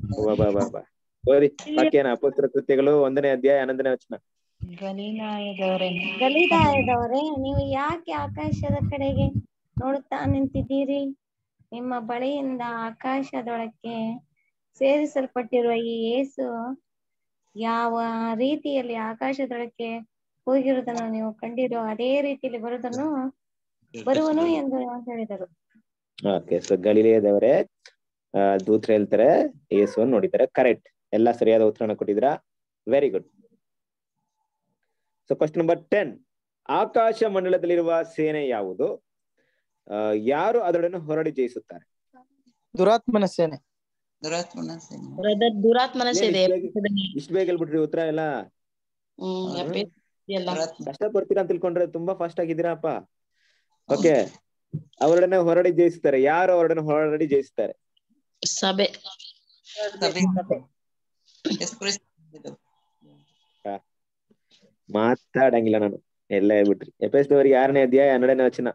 ಬಾ ಬಾ ಬಾ ಅಪೋಸ್ತರ ಕೃತ್ಯಗಳು ಒಂದನೇ ಅಧ್ಯಾಯ ಹನ್ನೊಂದನೇ ವಚನ. ಗಲೀಲಾಯದವರೇ ಗಲೀಲಾಯದವರೇ ನೀವು ಯಾಕೆ ಆಕಾಶದ ಕಡೆಗೆ ನೋಡುತ್ತಾ ನಿಂತಿದ್ದೀರಿ? ನಿಮ್ಮ ಬಳಿಯಿಂದ ಆಕಾಶದೊಳಕ್ಕೆ ಸೇರಿಸಲ್ಪಟ್ಟಿರುವ ಈ ಯೇಸು ಯಾವ ರೀತಿಯಲ್ಲಿ ಆಕಾಶದೊಳಕ್ಕೆ ಹೋಗಿರುವುದನ್ನು ನೀವು ಕಂಡಿರೋ ಅದೇ ರೀತಿಯಲ್ಲಿ ಬರುವುದನ್ನು ಬರುವನು ಎಂದು ಹೇಳಿದರು. ಓಕೆ ಸೊ ಗಲೀಲೆಯದವರೇ ಆ, ದೂತರು ಹೇಳ್ತಾರೆ ಯೇಸುವನ್ನು ನೋಡಿದ್ದಾರೆ. ಕರೆಕ್ಟ್ ಎಲ್ಲ ಸರಿಯಾದ ಉತ್ತರನ ಕೊಟ್ಟಿದ್ದೀರಾ? Very good so question number ten ಆಕಾಶ ಮಂಡಲದಲ್ಲಿರುವ ಸೇನೆ ಯಾವುದು? ಯಾರು ಅದರೊಡನೆ ಹೊರಡಿ ಜಯಿಸುತ್ತಾರೆ? ದುರಾತ್ಮನ ಸೇನೆ. ದುರಾತ್ಮನ ಸೇನೆ. ದುರಾತ್ಮನ ಇಷ್ಟ್ ಬೇಗ- ಹೇಳ್ಬಿಟ್ರಿ ಉತ್ತರ ಎಲ್ಲ? ಕಷ್ಟ ಬರ್ತೀರಾ ಅಂತ ತಿಳ್ಕೊಂಡ್ರೆ ತುಂಬಾ ಫಾಸ್ಟ್ ಆಗಿದ್ದೀರಾಪ್ಪ. ಓಕೆ ಅವರೊಡನೆ ಹೊರಡಿ ಜಯಿಸ್ತಾರೆ ಯಾರು ಅವರೊಡನೆ ಹೊರಡಿ ಜಯಿಸ್ತಾರೆ ಸಭೆ Sabe. ಯೇಸು ಕ್ರಿಸ್ತ ಮಾತಾಡಂಗಿಲ್ಲ ನಾನು ಎಲ್ಲ ಹೇಳ್ಬಿಟ್ರಿ ಎಪಿಎಸ್ದವರಿಗೆ ಆರನೇ ಅಧ್ಯಾಯ ಹನ್ನೆರಡನೇ ವಚನ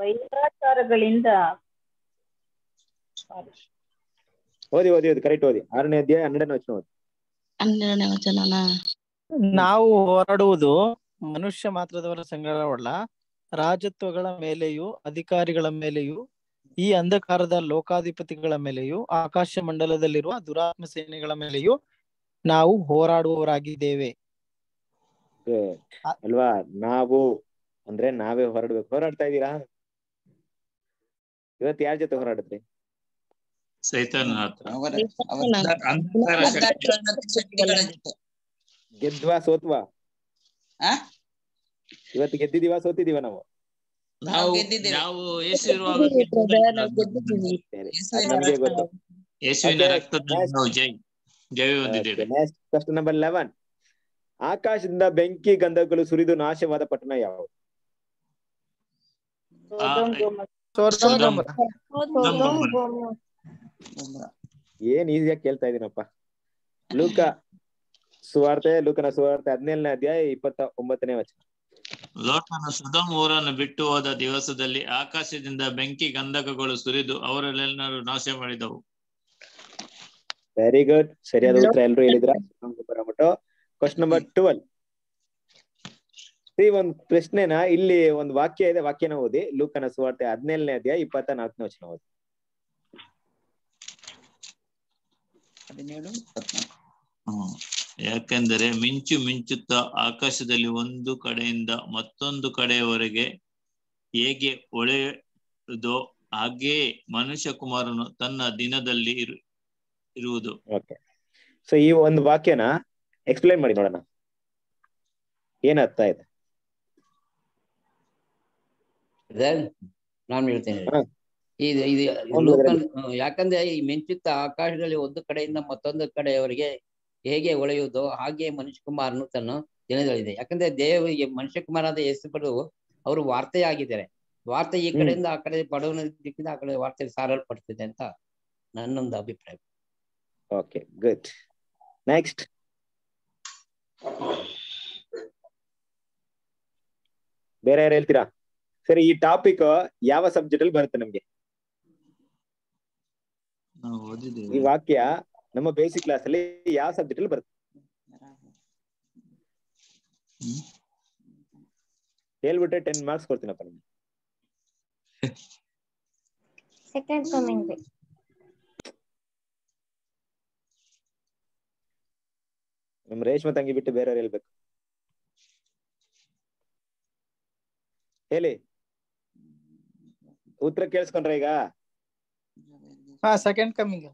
ವೈರಾಚಾರಗಳಿಂದ ಓದಿ ಓದಿ ಓದಿ ಕರೆಕ್ಟ್ ಓದಿ ಆರನೇ ಅಧ್ಯಾಯ ಹನ್ನೆರಡನೇ ವಚನ ಓದಿ ಹನ್ನೆರಡನೇ ವಚನನ ನಾವು ಹೋರಾಡುವುದು ಮನುಷ್ಯ ಮಾತ್ರದವರ ಸಂಗ್ರಹವಲ್ಲ ರಾಜತ್ವಗಳ ಮೇಲೆಯೂ ಅಧಿಕಾರಿಗಳ ಮೇಲೆಯೂ ಈ ಅಂಧಕಾರದ ಲೋಕಾಧಿಪತಿಗಳ ಮೇಲೆಯೂ ಆಕಾಶ ಮಂಡಲದಲ್ಲಿರುವ ದುರಾತ್ಮ ಸೇನೆಗಳ ಮೇಲೆಯೂ ನಾವು ಹೋರಾಡುವವರಾಗಿದ್ದೇವೆ. ಅಲ್ವಾ? ನಾವು ಅಂದ್ರೆ ನಾವೇ ಹೊರಡ್ಬೇಕು. ಹೋರಾಡ್ತಾ ಇದ್ದೀರಾ? ಇವತ್ತು ಯಾರ ಜೊತೆ ಹೋರಾಡಿದ್ರಿ? ಸೈತಾನ ಗೆದ್ವಾ ಸೋತ್ವಾ? ಇವತ್ತು ಗೆದ್ದಿದೀವಾ ಸೋತಿದೀವ ನಾವು? ನಾವು. ನಾವು ಯೇಸು ಇರುವಾಗ Brother, ನಾವು ಗೆದ್ದಿದ್ದೀವಿ. ಯೇಸುವಿನ ನಮ್ಗೆ ಗೊತ್ತು. ಯೇಸುವಿನ ರಕ್ತದಲ್ಲಿ ನಾವು ಜೈ ಜಯ ಹೊಂದಿದ್ದೇವೆ. ನೆಕ್ಸ್ಟ್ ಕ್ವಶನ್ ನಂಬರ್ ಲೆವೆನ್ ಆಕಾಶದಿಂದ ಬೆಂಕಿ ಗಂಧಗಳು ಸುರಿದು ನಾಶವಾದ ಪಟ್ಟಣ ಯಾವುದು. ಏನ್ ಈಸಿಯಾಗಿ ಕೇಳ್ತಾ ಇದೀನಪ್ಪ. ಲೂಕ ಸುವಾರ್ತೆ ಲೂಕನ ಸುವಾರ್ತೆ ಹದಿನೇಳನೇ ಅಧ್ಯಾಯ ಇಪ್ಪತ್ತ ಒಂಬತ್ತನೇ ವಚನ. ಲೋಟನ ಸುಧಮ್ ಊರನ್ನು ಬಿಟ್ಟು ಹೋದ ದಿವಸದಲ್ಲಿ ಆಕಾಶದಿಂದ ಬೆಂಕಿ ಗಂಧಕಗಳು ಸುರಿದು ಅವರಲ್ಲೆಲ್ಲರೂ ನಾಶ ಮಾಡಿದವು. ವೆರಿ ಗುಡ್ ಸರಿಯಾದ ಉತ್ತರ ಎಲ್ರು ಹೇಳಿದ್ರ? ಬರಬಿಟ್ಟು ಕ್ವಶನ್ ನಂಬರ್ ಟ್ವೆಲ್ ಒಂದ್ ಪ್ರಶ್ನೆನ ಇಲ್ಲಿ ಒಂದು ವಾಕ್ಯ ಇದೆ ವಾಕ್ಯನ ಓದಿ. ಲೂಕನ ಸುವಾರ್ತೆ ಹದಿನೇಳನೇ ಅಧ್ಯಾಯ ಇಪ್ಪತ್ತ ನಾಲ್ಕನೇ ವಚನ ಓದಿ. ಹದಿನೇಳು. ಯಾಕೆಂದರೆ ಮಿಂಚು ಮಿಂಚುತ್ತಾ ಆಕಾಶದಲ್ಲಿ ಒಂದು ಕಡೆಯಿಂದ ಮತ್ತೊಂದು ಕಡೆಯವರೆಗೆ ಹೇಗೆ ಒಳೆಯುವುದೋ ಹಾಗೆಯೇ ಮನುಷ್ಯ ಕುಮಾರನು ತನ್ನ ದಿನದಲ್ಲಿ ಇರು ಇರುವುದು. ಓಕೆ ಸೊ ಈ ಒಂದು ವಾಕ್ಯನ ಎಕ್ಸ್ಪ್ಲೈನ್ ಮಾಡಿ ನೋಡೋಣ. ಏನ್ ಅರ್ಥ ಇದೆ ನಾನು ಹೇಳ್ತೇನೆ. ಇದು ಇದು ಯಾಕಂದ್ರೆ ಈ ಮಿಂಚುತ್ತ ಆಕಾಶದಲ್ಲಿ ಒಂದು ಕಡೆಯಿಂದ ಮತ್ತೊಂದು ಕಡೆಯವರೆಗೆ ಹೇಗೆ ಒಳೆಯುವುದೋ ಹಾಗೆ ಮನುಷ್ಯ ಕುಮಾರನು ತನ್ನ ದಿನದಲ್ಲಿದೆ ಯಾಕಂದ್ರೆ ದೇವರಿಗೆ ಮನುಷ್ಯ ಕುಮಾರನಾದ ಯೇಸು ಪಡು ಅವರು ವಾರ್ತೆಯಾಗಿದ್ದಾರೆ. ವಾರ್ತೆ ಈ ಕಡೆಯಿಂದ ಆ ಕಡೆ ಪಡವನ ದಿಕ್ಕಿಂದ ಆ ಕಡೆ ವಾರ್ತೆ ಸಾರಲ್ಪಡ್ತಿದೆ ಅಂತ ನನ್ನೊಂದು ಅಭಿಪ್ರಾಯ. ಓಕೆ ಗುಡ್ ನೆಕ್ಸ್ಟ್ ಬೇರೆ ಯಾರು ಹೇಳ್ತೀರಾ? ಸರಿ ಈ ಟಾಪಿಕ್ ಯಾವ ಸಬ್ಜೆಕ್ಟ್ ಅಲ್ಲಿ ಬರುತ್ತೆ ನಮ್ಗೆ? ನಾವು ಈ ವಾಕ್ಯ ನಮ್ಮ ಬೇಸಿಕ್ ಕ್ಲಾಸ್ ಅಲ್ಲಿ ಯಾವ ಸಬ್ಜೆಕ್ಟ್ ಅಲ್ಲಿ ಬರುತ್ತೆ. ಹೇಳ್ಬಿಟ್ರೆ ಟೆನ್ ಮಾರ್ಕ್ಸ್ ಕೊಡ್ತೀನಪ್ಪ ನಿಮ್ಗೆ. ಸೆಕೆಂಡ್ ಕಮಿಂಗ್ ಡೇ ನಮ್ ರೇಷ್ಮೆ ತಂಗಿ ಬಿಟ್ಟು ಬೇರೆಯವ್ರು ಹೇಳ್ಬೇಕು. ಹೇಳಿ. ಉತ್ತರ ಕೇಳಿಸ್ಕೊಂಡ್ರ ಈಗ? ಹಾ ಸೆಕೆಂಡ್ ಕಮಿಂಗ್